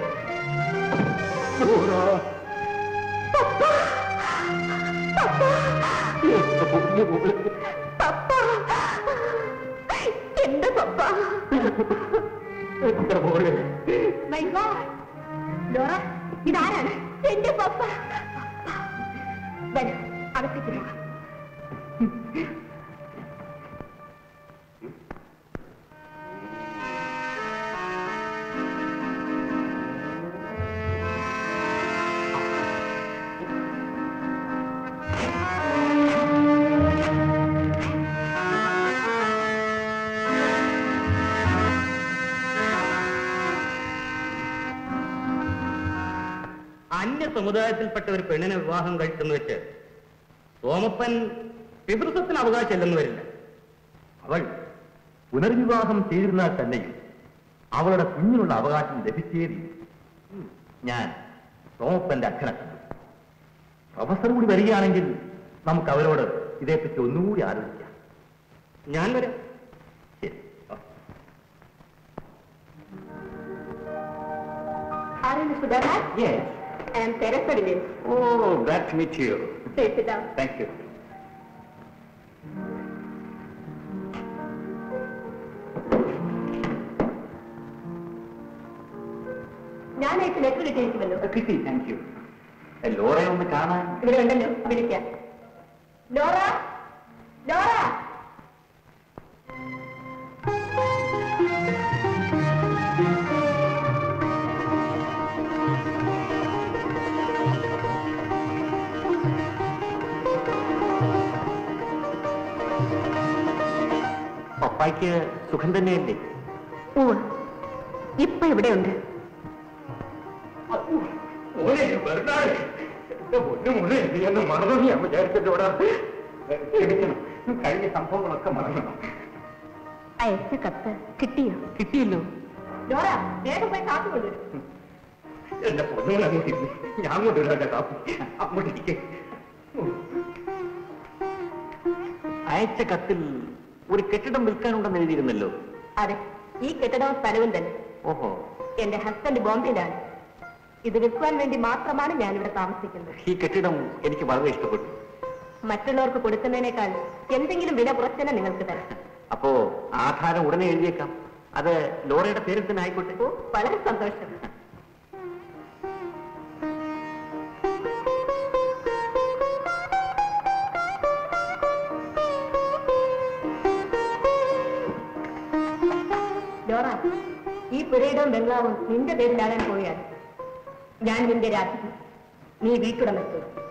സമുദായത്തിൽപ്പെട്ട ഒരു പെണ്ണിനെ വിവാഹം കഴിച്ചെന്ന് വെച്ച് സോമപ്പൻ പിതൃത്വത്തിന് അവകാശമില്ലെന്ന് വരില്ല. അവൾ പുനർവിവാഹം ചെയ്തിരുന്നാൽ തന്നെയും അവളുടെ കുഞ്ഞിനുള്ള അവകാശം ലഭിച്ചേ. ഞാൻ സോമപ്പന്റെ അച്ഛനെ കണ്ടു. പ്രൊഫസർ കൂടി വരികയാണെങ്കിൽ നമുക്ക് അവരോട് ഇതേപ്പറ്റി ഒന്നുകൂടി ആലോചിക്കാം. ഞാൻ വരാം. ശരി? Yes. I am Sarah Williams. Oh, glad to meet you. Please sit down. Thank you. ഞാനായിട്ട് ലെറ്റർ കിട്ടിയിരിക്കുമല്ലോ കിട്ടി താങ്ക് യു ലോറയെ ഒന്ന് കാണാൻ ഇവിടെ ഉണ്ടല്ലോ വിളിക്കാം ലോറ ലോറ പപ്പായ്ക്ക് സുഖം തന്നെയല്ലേ? ഇപ്പൊ ഇവിടെയുണ്ട് മറന്നു ഞാൻ വിചാരിച്ചിട്ടോടാ. കഴിഞ്ഞ സംഭവങ്ങളൊക്കെ മറക്കണം അയച്ച കത്ത് കിട്ടിയോ? കിട്ടിയല്ലോ. വേഗം പോയി കാത്തു കൊണ്ടുവരും. എന്റെ പൊന്നുകൾ അങ്ങോട്ട് ഞാൻ കൊണ്ടുവരാം കാപ്പി. അങ്ങോട്ടിരിക്കെ അയച്ച കത്തിൽ ഒരു കെട്ടിടം വിൽക്കാനുണ്ടെന്ന് എഴുതിയിരുന്നല്ലോ. അതെ ഈ കെട്ടിടവും സ്ഥലവും തന്നെ ഓഹോ. എന്റെ ഹസ്ബൻഡ് ബോംബെയിലാണ്. ഇത് വിൽക്കുവാൻ വേണ്ടി മാത്രമാണ് ഞാൻ ഇവിടെ താമസിക്കുന്നത്. ഈ കെട്ടിടം എനിക്ക് വളരെ ഇഷ്ടപ്പെട്ടു. മറ്റുള്ളവർക്ക് കൊടുക്കുന്നതിനേക്കാൾ എന്തെങ്കിലും വില കുറച്ചെന്നെ നിങ്ങൾക്ക് തരാം. (laughs) അപ്പോ ആധാരം ഉടനെ എഴുതിയേക്കാം. അത് ലോറയുടെ പേരിൽ തന്നെ ആയിക്കോട്ടെ. വളരെ സന്തോഷം. (laughs) പുരയിടവും ബംഗ്ലാവും നിന്റെ പേരിലാകാൻ പോവുകയാണ് ഞാൻ നിന്റെ രാജ്യം നീ വീട്ടുടമസ്ഥ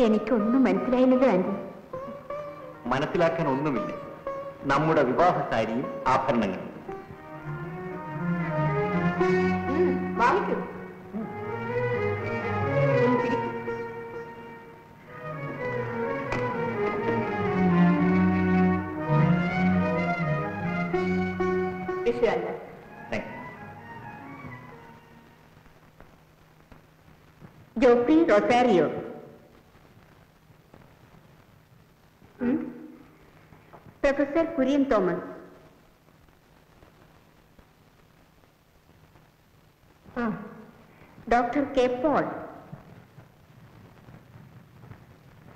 എനിക്കൊന്നും മനസ്സിലായില്ല ആന്റി. മനസ്സിലാക്കാൻ ഒന്നുമില്ല. നമ്മുടെ വിവാഹ സാരിയും ആഭരണങ്ങളും വാങ്ങിക്കൂ. ജോഫ്രി റൊസാരിയോ ഉം? പ്രൊഫസർ കുര്യൻ തോമസ് ആ doctor K Paul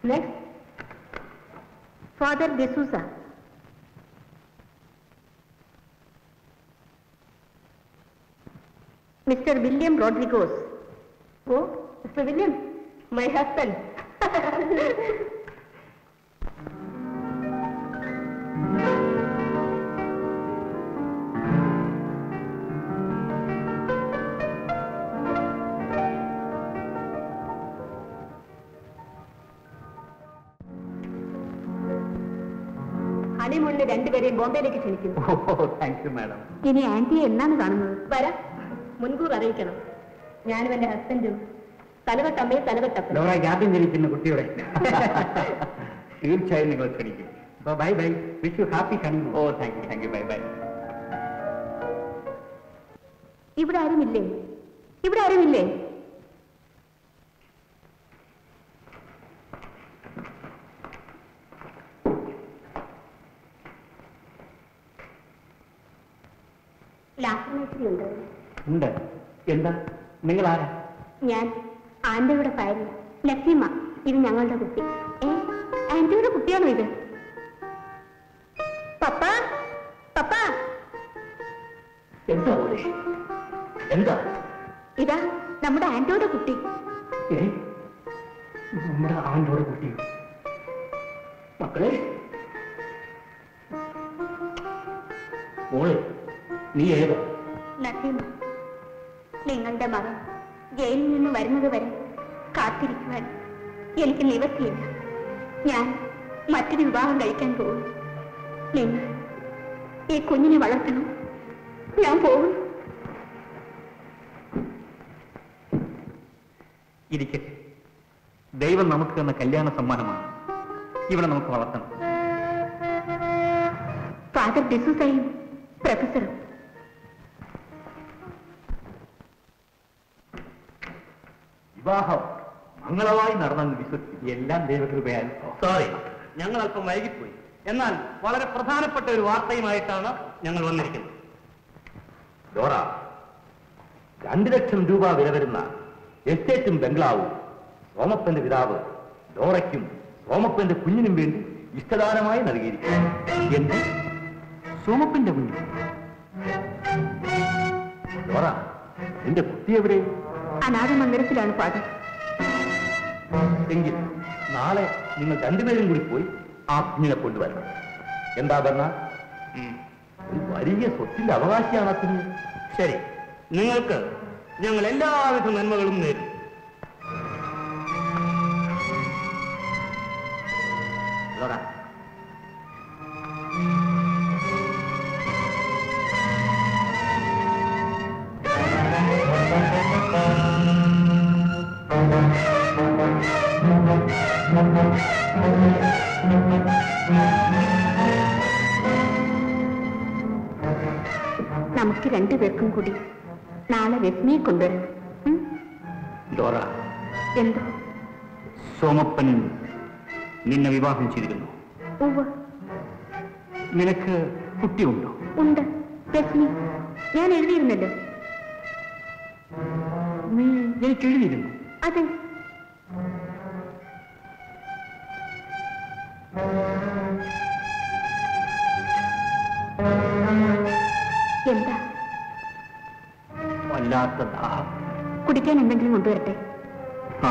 next father D'Souza mister William Rodrigues ഓ ഹണിമൂണിന് രണ്ടുപേരെയും ബോംബെയിലേക്ക് ക്ഷണിക്കുന്നു. ഓ താങ്ക് യു മാഡം ഇനി ആന്റിയെ എന്നാണ് കാണുന്നത്? വരാം. മുൻകൂർ അറിയിക്കണം. ഞാനും എന്റെ ഹസ്ബൻഡും തലവട്ടമ്മയും തലവട്ടം ലോറ ജനിക്കുന്ന കുട്ടിയുടെ. തീർച്ചയായും നിങ്ങൾ ക്ഷണിക്കും. അപ്പൊ bye bye. Wish you happy honeymoon oh thank you thank you bye bye. ഇവിടെ ആരുമില്ലേ? ഇവിടെ ആരുമില്ലേ? ഉണ്ട് ഉണ്ട്. എന്താ? നിങ്ങൾ ആരാ ഞാൻ. ആന്റിയുടെ ഭാര്യ ലക്ഷ്മ ഇത് ഞങ്ങളുടെ കുട്ടി. ഏ ആന്റിയുടെ കുട്ടിയാണോ ഇത്? പപ്പ പപ്പ. എന്താ? എന്താ? ഇതാ നമ്മുടെ ആന്റിയുടെ കുട്ടി. നമ്മുടെ ആന്റിയുടെ കുട്ടി. മക്കളെ മോളെ നീ ഏതാ? നസീമ നിങ്ങളുടെ മകൻ. ജയിലിൽ നിന്ന് വരുന്നത് വരെ കാത്തിരിക്കുവാൻ എനിക്ക് നിവർത്തിയില്ല ഞാൻ മറ്റൊരു വിവാഹം കഴിക്കാൻ പോകുന്നു. നിങ്ങൾ ഈ കുഞ്ഞിനെ വളർത്തണം. ഞാൻ പോകും ഇരിക്കട്ടെ. ദൈവം നമുക്ക് തന്ന കല്യാണ സമ്മാനമാണ്. ഇവിടെ നമുക്ക് വളർത്തണം. ഫാദർ ഡിസൂസയും പ്രൊഫസറും. മംഗളമായി നടന്നെന്ന് വിശ്വസിക്കും എല്ലാം ദൈവകൃപയാൽ സോറി ഞങ്ങൾ അല്പം വൈകിപ്പോയി. എന്നാൽ വളരെ പ്രധാനപ്പെട്ട ഒരു വാർത്തയുമായിട്ടാണ് ഞങ്ങൾ വന്നിരിക്കുന്നത്. ഡോറ രണ്ടു ലക്ഷം രൂപ വില വരുന്ന എസ്റ്റേറ്റും ബംഗ്ലാവും സോമപ്പന്റെ പിതാവ് ഡോറയ്ക്കും സോമപ്പന്റെ കുഞ്ഞിനും വേണ്ടി ഇഷ്ടദാനമായി നൽകിയിരിക്കുന്നു. എന്ത്? സോമപ്പന്റെ കുഞ്ഞു. ഡോറ നിന്റെ കുട്ടി എവിടെ? അനാഥ മന്ദിരത്തിലാണ് ഫാദർ എങ്കിൽ നാളെ നിങ്ങൾ രണ്ടുപേരും കൂടി പോയി ആ കുഞ്ഞിനെ കൊണ്ടുവരണം. എന്താ പറഞ്ഞ ഒരു വലിയ സ്വത്തിന്റെ അവകാശിയാണ് ആ കുഞ്ഞ് ശരി. നിങ്ങൾക്ക് ഞങ്ങൾ എല്ലാവിധ നന്മകളും നേരും. ഡോറ നാളെ രശ്മിയെ കൊണ്ടുവരണം എന്തോ? സോമപ്പൻ നിന്നെ വിവാഹം ചെയ്തിരുന്നു. നിനക്ക് കുട്ടിയുണ്ടോ? ഉണ്ട്. രശ്മി ഞാൻ എഴുതിയിരുന്നല്ലോ. നീ എനിക്ക് എഴുതിയിരുന്നു. അതെ. എന്താ? വല്ലാത്ത ദാഹം കുടിക്കാൻ എന്തെങ്കിലും കൊണ്ടുവരട്ടെ? ആ.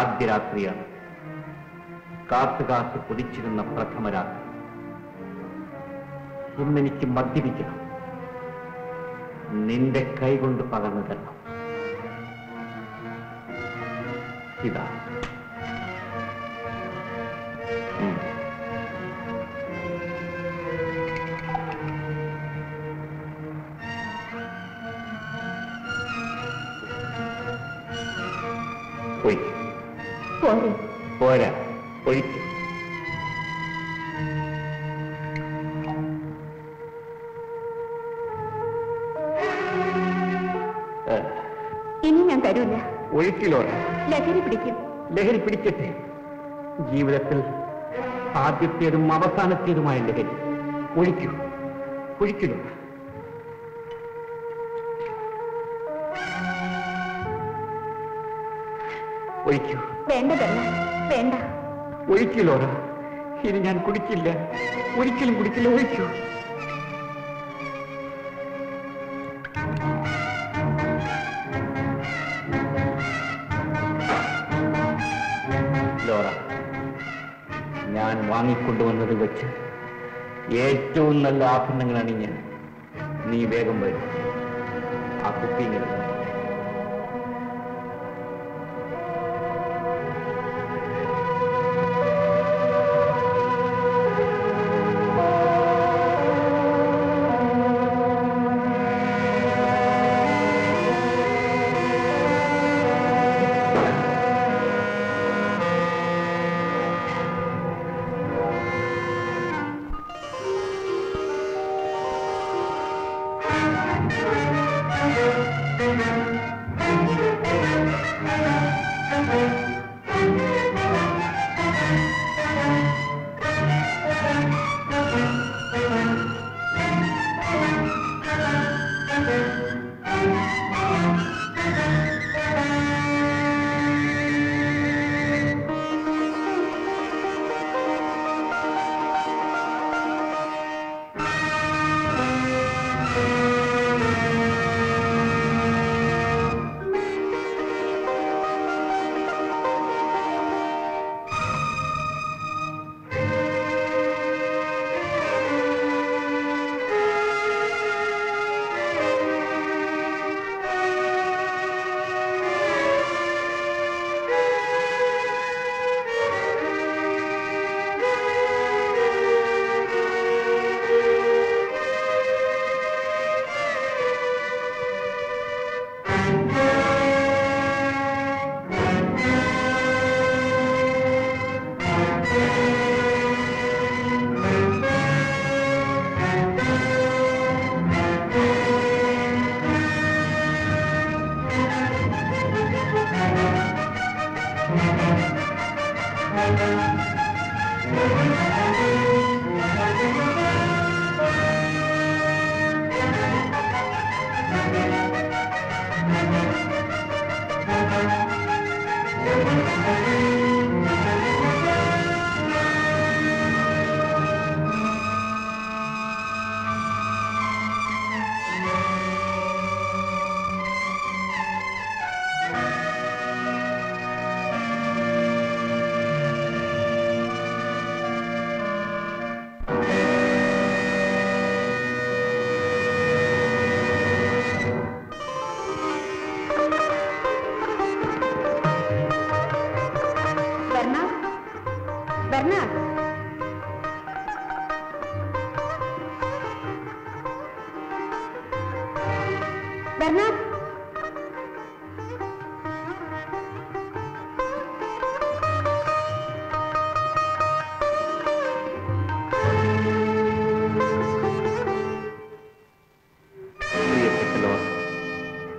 ആദ്യ രാത്രിയാണ് കാത്തു കാത്തു കൊതിച്ചിരുന്ന പ്രഥമ രാത്രി ഇന്നെനിക്ക് മദ്യപിക്കണം. നിന്റെ കൈകൊണ്ട് പകർന്നു തരണം. ഇതാ. പിടിക്കട്ടെ ജീവിതത്തിൽ ആദ്യത്തേതും അവസാനത്തേതുമായ ലഹരി ഒഴിക്കൂ. ഒഴിക്കില്ല ഒഴിക്കൂ. വേണ്ട വേണ്ട. ഒഴിക്കില്ലോറ ഇനി ഞാൻ കുടിക്കില്ല. ഒരിക്കലും കുടിക്കില്ല. ഒഴിക്കൂ. വാങ്ങിക്കൊണ്ടുവന്നത് വെച്ച് ഏറ്റവും നല്ല ആഭരണങ്ങളാണ് ഞാൻ. നീ വേഗം വരും. ആ കുപ്പി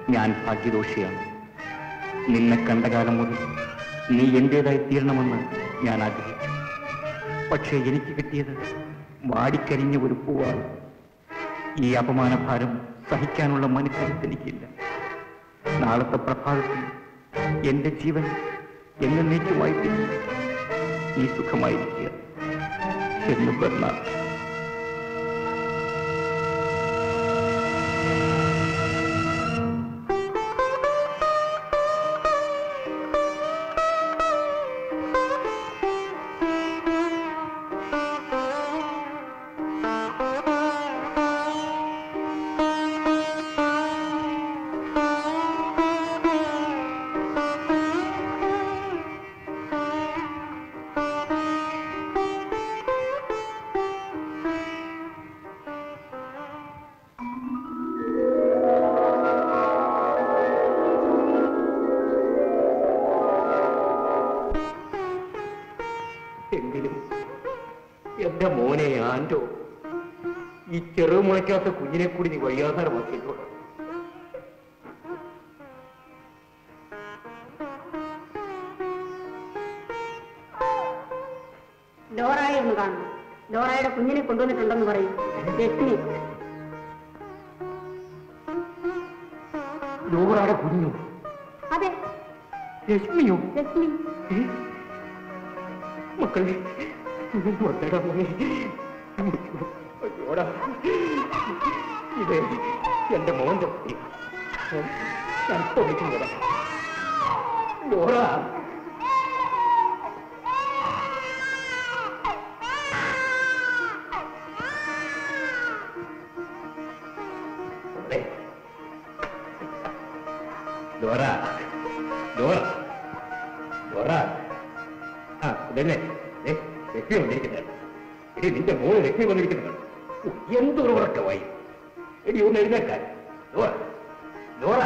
ഞാൻ ഭാഗ്യദോഷിയാണ്. നിന്നെ കണ്ട കാലം മുതൽ നീ എന്റേതായി തീരണമെന്ന് ഞാൻ ആഗ്രഹിച്ചു. പക്ഷേ എനിക്ക് കിട്ടിയത് വാടിക്കരിഞ്ഞ ഒരു പൂവാണ്. ഈ അപമാനഭാരം സഹിക്കാനുള്ള മനക്കരുത്ത് എനിക്കില്ല നാളത്തെ പ്രഭാതത്തിൽ എന്റെ ജീവൻ എന്നേക്കുമായി. നീ സുഖമായിരിക്കുക. എന്ന് ബർണാഡ് കുഞ്ഞിനെ കൂടി നീ വഴിയാധാരമാക്കിയിട്ടുണ്ട് ഡോറായി ഒന്ന് കാണുന്നു ഡോറായുടെ കുഞ്ഞിനെ കൊണ്ടുവന്നിട്ടുണ്ടെന്ന് പറയും. രശ്മി ഡോറായുടെ കുഞ്ഞു? അതെ. രശ്മിയോ? രശ്മി? മക്കളെ മക്കളുടെ മോനെ? അയ്യോടാ ഇത് എന്റെ മോന്റെ കുട്ടി. ഞാൻ വിളിക്കുന്നതാ ലോറ മോളെ. ലോറ ലോറ ലോറ ആ ഇതല്ലേ ദേ, ലക്ഷ്മി വന്നിരിക്കുന്നത് എടി നിന്റെ മോൾ ലക്ഷ്മി വന്നിരിക്കുന്നത് ഓ, എന്തൊരു ഉറക്കമായി എടി ഒന്ന് എഴുന്നേക്കാൻ ലോറ ലോറ